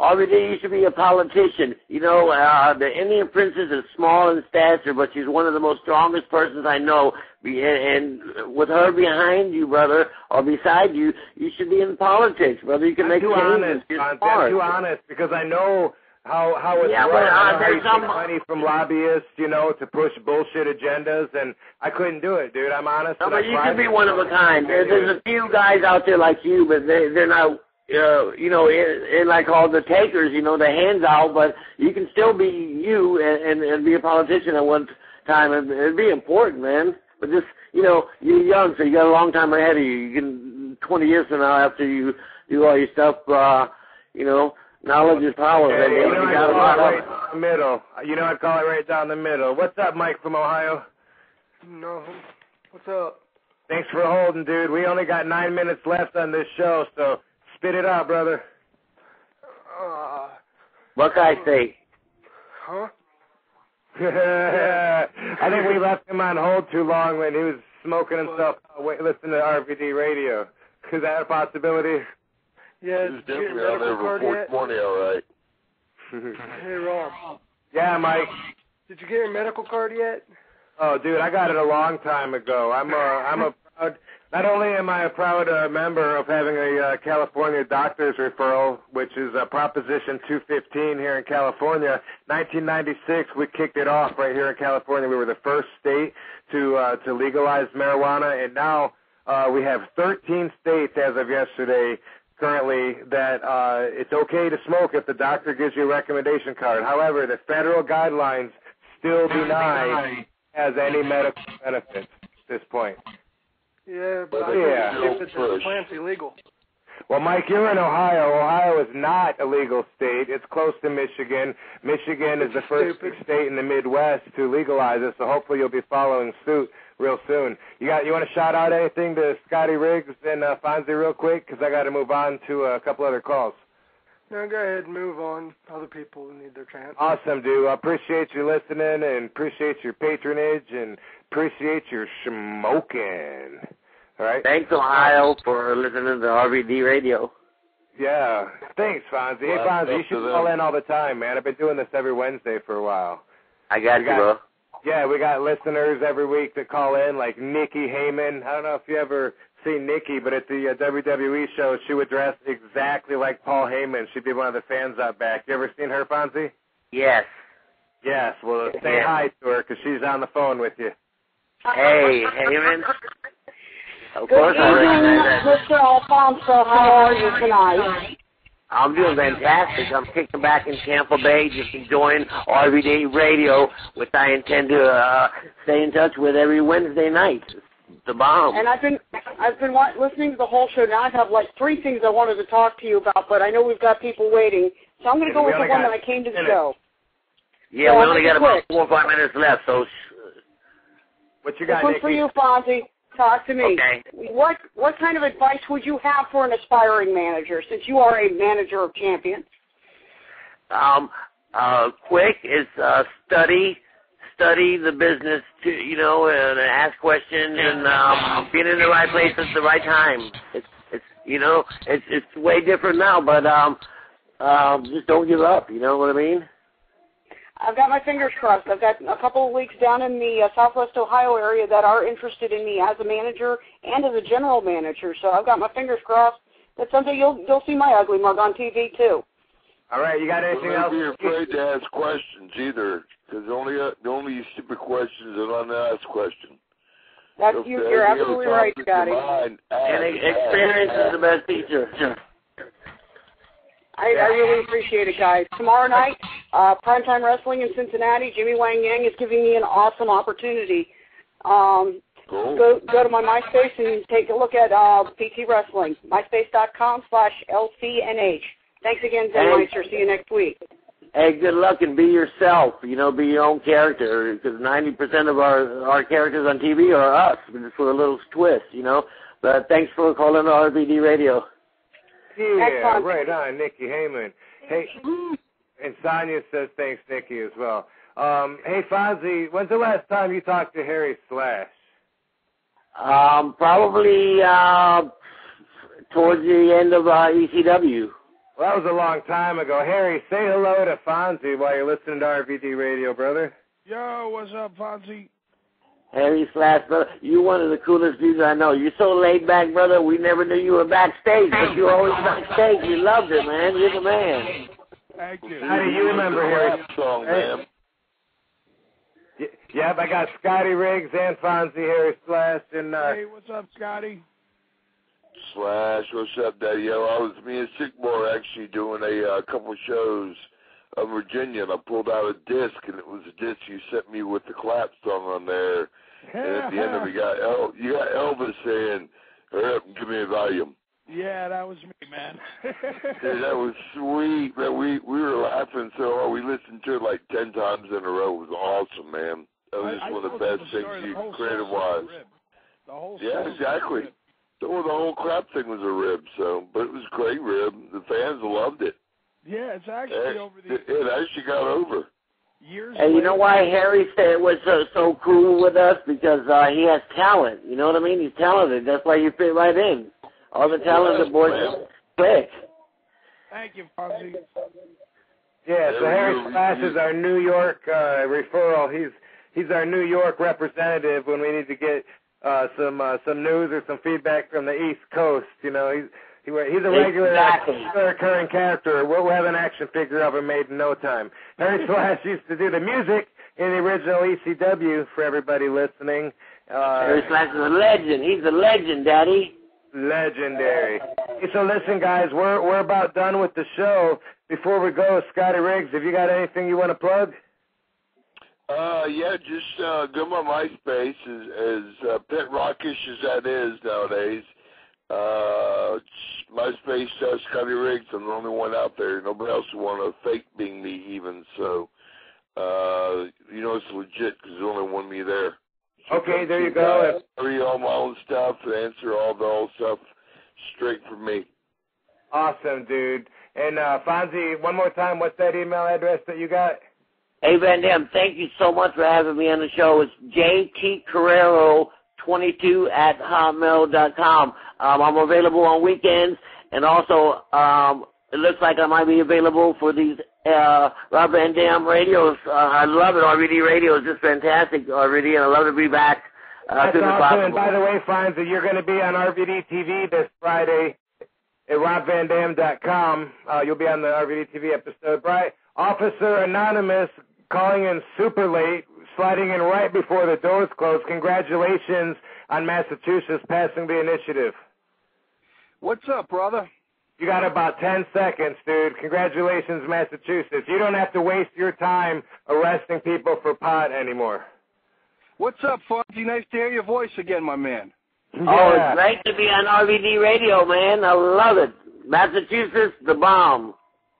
RVD used to be a politician. You know, uh, the Indian princess is small in stature, but she's one of the most strongest persons I know. Be- And with her behind you, brother, or beside you, you should be in politics, brother. You can I'm make too honest, smart. I'm too honest because I know how how it's Yeah, run. but, uh, how you some- take money from lobbyists, you know, to push bullshit agendas, and I couldn't do it, dude. I'm honest. No, but I you could be one of a kind. There, there's a few guys out there like you, but they they're not. Uh, you know, in, in like all the takers, you know, the hands out, but you can still be you and, and, and be a politician at one time. and it'd be important, man. But just, you know, you're young, so you got a long time ahead of you. You can, 20 years from now, after you do all your stuff, uh, you know, knowledge is power, Hey, man. you know, You I'd got a call lot it of right down the middle. You know, I'd call it right down the middle. What's up, Mike from Ohio? No. What's up? Thanks for holding, dude. We only got nine minutes left on this show, so spit it out, brother. Uh, What can I say? huh? I think we left him on hold too long when he was smoking himself out, wait, listening to RVD radio. Is that a possibility? Yeah, He's did you get definitely your out there medical card for yet? 420, all right. Hey, Rob. yeah, Mike. Did you get your medical card yet? Oh, dude, I got it a long time ago. I'm a, I'm a proud. Not only am I a proud uh, member of having a uh, California doctor's referral, which is uh, Proposition 215 here in California. 1996, we kicked it off right here in California. We were the first state to uh, to legalize marijuana, and now uh, we have 13 states as of yesterday currently that uh, it's okay to smoke if the doctor gives you a recommendation card. However, the federal guidelines still deny has any medical benefits at this point. Yeah, but Well, I yeah. if it's the plant's illegal. Well, Mike, you're in Ohio. Ohio is not a legal state. It's close to Michigan. Michigan is the first Stupid. state in the Midwest to legalize it, so hopefully you'll be following suit real soon. You got you want to shout out anything to Scotty Riggs and uh, Fonzie real quick because I got to move on to uh, a couple other calls. No, go ahead and move on. Other people need their chance. Awesome, dude. I appreciate you listening and appreciate your patronage and appreciate your smoking. All right. Thanks, Ohio, for listening to RVD Radio. Yeah. Thanks, Fonzie. Hey, Well, Fonzie, you should call in all the time, man. I've been doing this every Wednesday for a while. I got We you, got- bro. Yeah, we got listeners every week that call in, like Nikki Heyman. I don't know if you ever seen Nikki, but at the uh, WWE show, she would dress exactly like Paul Heyman. She'd be one of the fans out back. You ever seen her, Fonzie? Yes. Yes. Well, say Yeah. hi to her because she's on the phone with you. Hey, Heyman. Of Good course I evening, that. Mr. Alfonso. How are you tonight? I'm doing fantastic. I'm kicking back in Tampa Bay, just enjoying RVD Radio, which I intend to uh, stay in touch with every Wednesday night. The bomb. And I've been I've been listening to the whole show. Now I have like three things I wanted to talk to you about, but I know we've got people waiting, so I'm going to go with the one that I came to the minutes. show. Yeah, So we only got it about four or five minutes left, so What you This got, one's Nikki? for you, Fonzie. Talk to me. Okay. What what kind of advice would you have for an aspiring manager, since you are a manager of champions? um uh quick is uh study study the business to you know and ask questions and um being in the right place at the right time it's it's you know it's it's way different now but um um just don't give up you know what i mean I've got my fingers crossed. I've got a couple of leagues down in the uh, Southwest Ohio area that are interested in me as a manager and as a general manager. So I've got my fingers crossed that someday you'll you'll see my ugly mug on TV too. All right, you got anything else? Don't be afraid to ask questions either, because the only uh, the only stupid questions are unasked questions. That's So you, you're absolutely right, Scotty. mind, ask, and experience ask. is the best teacher I, I really appreciate it, guys. Tomorrow night, uh, Primetime Wrestling in Cincinnati. Jimmy Wang Yang is giving me an awesome opportunity. Um, Cool. go go to my MySpace and take a look at uh, PT Wrestling. MySpace.com slash LCNH. Thanks again, Zen Hey. Meister. See you next week. hey good luck and be yourself you know be your own character because ninety percent of our our characters on tv are us just with a little twist you know but thanks for calling RVD radio Yeah, Excellent. right on, Nikki Heyman. Hey, and Sonya says thanks, Nikki, as well. Um, hey, Fonzie, when's the last time you talked to Harry Slash? Um, probably uh, towards the end of uh, ECW. Well, that was a long time ago. Harry, say hello to Fonzie while you're listening to RVD Radio, brother. Yo, what's up, Fonzie? Harry Slash, brother, you one of the coolest dudes I know. You're so laid back, brother. We never knew you were backstage, but you're always backstage. We loved it, man. You're the man. Thank you. How do you remember Harry? song, man? Yep, I got Scotty Riggs and Fonzie Harry Slash, and uh, Hey, what's up, Scotty? Slash, what's up, Daddy? Yo, I was me and Sick Boy actually doing a uh, couple shows of Virginia, and I pulled out a disc, and it was a disc you sent me with the clap song on there. And at the end of it, got El- you got Elvis saying, "Hurry up and give me a volume." Yeah, that was me, man. Dude, that was sweet, man. We we were laughing so hard. We listened to it like ten times in a row. It was awesome, man. That was I- just I one of the best things you creative wise. Yeah, exactly. Rib. The, the whole crap thing was a rib, so but it was a great rib. The fans loved it. Yeah, it's actually It, over the it, it actually got over. years. And you know why Harry said it was so, so cool with us? Because uh, he has talent. You know what I mean? He's talented. That's why you fit right in. All the talented boys click. Thank you, Fonzie. Yeah, so Yeah, Harry you- Slash you- is our New York uh, referral. He's he's our New York representative when we need to get uh, some uh, some news or some feedback from the East Coast. You know, he's he, he's a regular Exactly. recurring character. We'll, we'll have an action figure of him made in no time. Harry Slash used to do the music in the original ECW for everybody listening. Uh, Harry Slash is a legend. He's a legend, Daddy. Legendary. So listen, guys, we're we're about done with the show. Before we go, Scotty Riggs, have you got anything you want to plug? Uh, yeah, just uh, go my MySpace, as, as uh, pet rockish as that is nowadays. Uh, MySpace, uh, Scotty Riggs. I'm the only one out there. Nobody else will want to fake being me, even. So, uh, you know, it's legit because there's only one me there. Okay, there you go. I read all my own stuff and answer all the old stuff straight from me. Awesome, dude. And uh, Fonzie, one more time, what's that email address that you got? Hey, Van Dam, thank you so much for having me on the show. It's jtcarrero22 at hotmail dot com. Um, I'm available on weekends, and also um, it looks like I might be available for these uh, Rob Van Dam radios. Uh, I love it. RVD radio is just fantastic, RVD, and I love to be back uh, That's awesome. And by the way, Fonzie, you're going to be on RVD TV this Friday at robvandam.com. Uh, you'll be on the RVD TV episode. Right? Officer Anonymous calling in super late, sliding in right before the doors close. Congratulations on Massachusetts passing the initiative. What's up, brother? You got about 10 seconds, dude. Congratulations, Massachusetts. You don't have to waste your time arresting people for pot anymore. What's up, Fonzie? Nice to hear your voice again, my man. Oh, it's great to be on RVD Radio, man. I love it. Massachusetts, the bomb.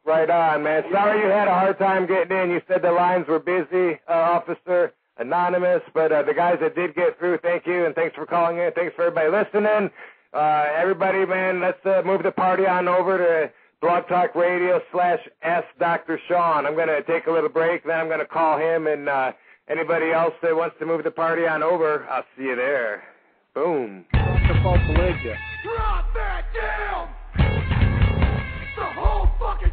Right on, man. Sorry you had a hard time getting in. You said the lines were busy, uh, Officer Anonymous, but uh, the guys that did get through, thank you, and thanks for calling in. Thanks for everybody listening. Uh, everybody, man, let's uh, move the party on over to Blog Talk Radio slash Ask Dr. Shawn. I'm going to take a little break, then I'm going to call him, and uh, anybody else that wants to move the party on over, I'll see you there. Boom. Drop that down! The whole fucking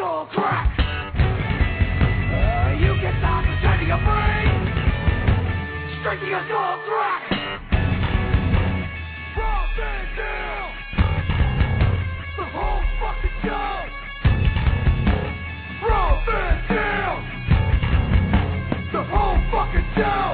skull crack. Uh, you get knocked straight to your brain, straight to your skull crack. Rob Van Dam, the whole fucking job. Rob Van Dam, the whole fucking job.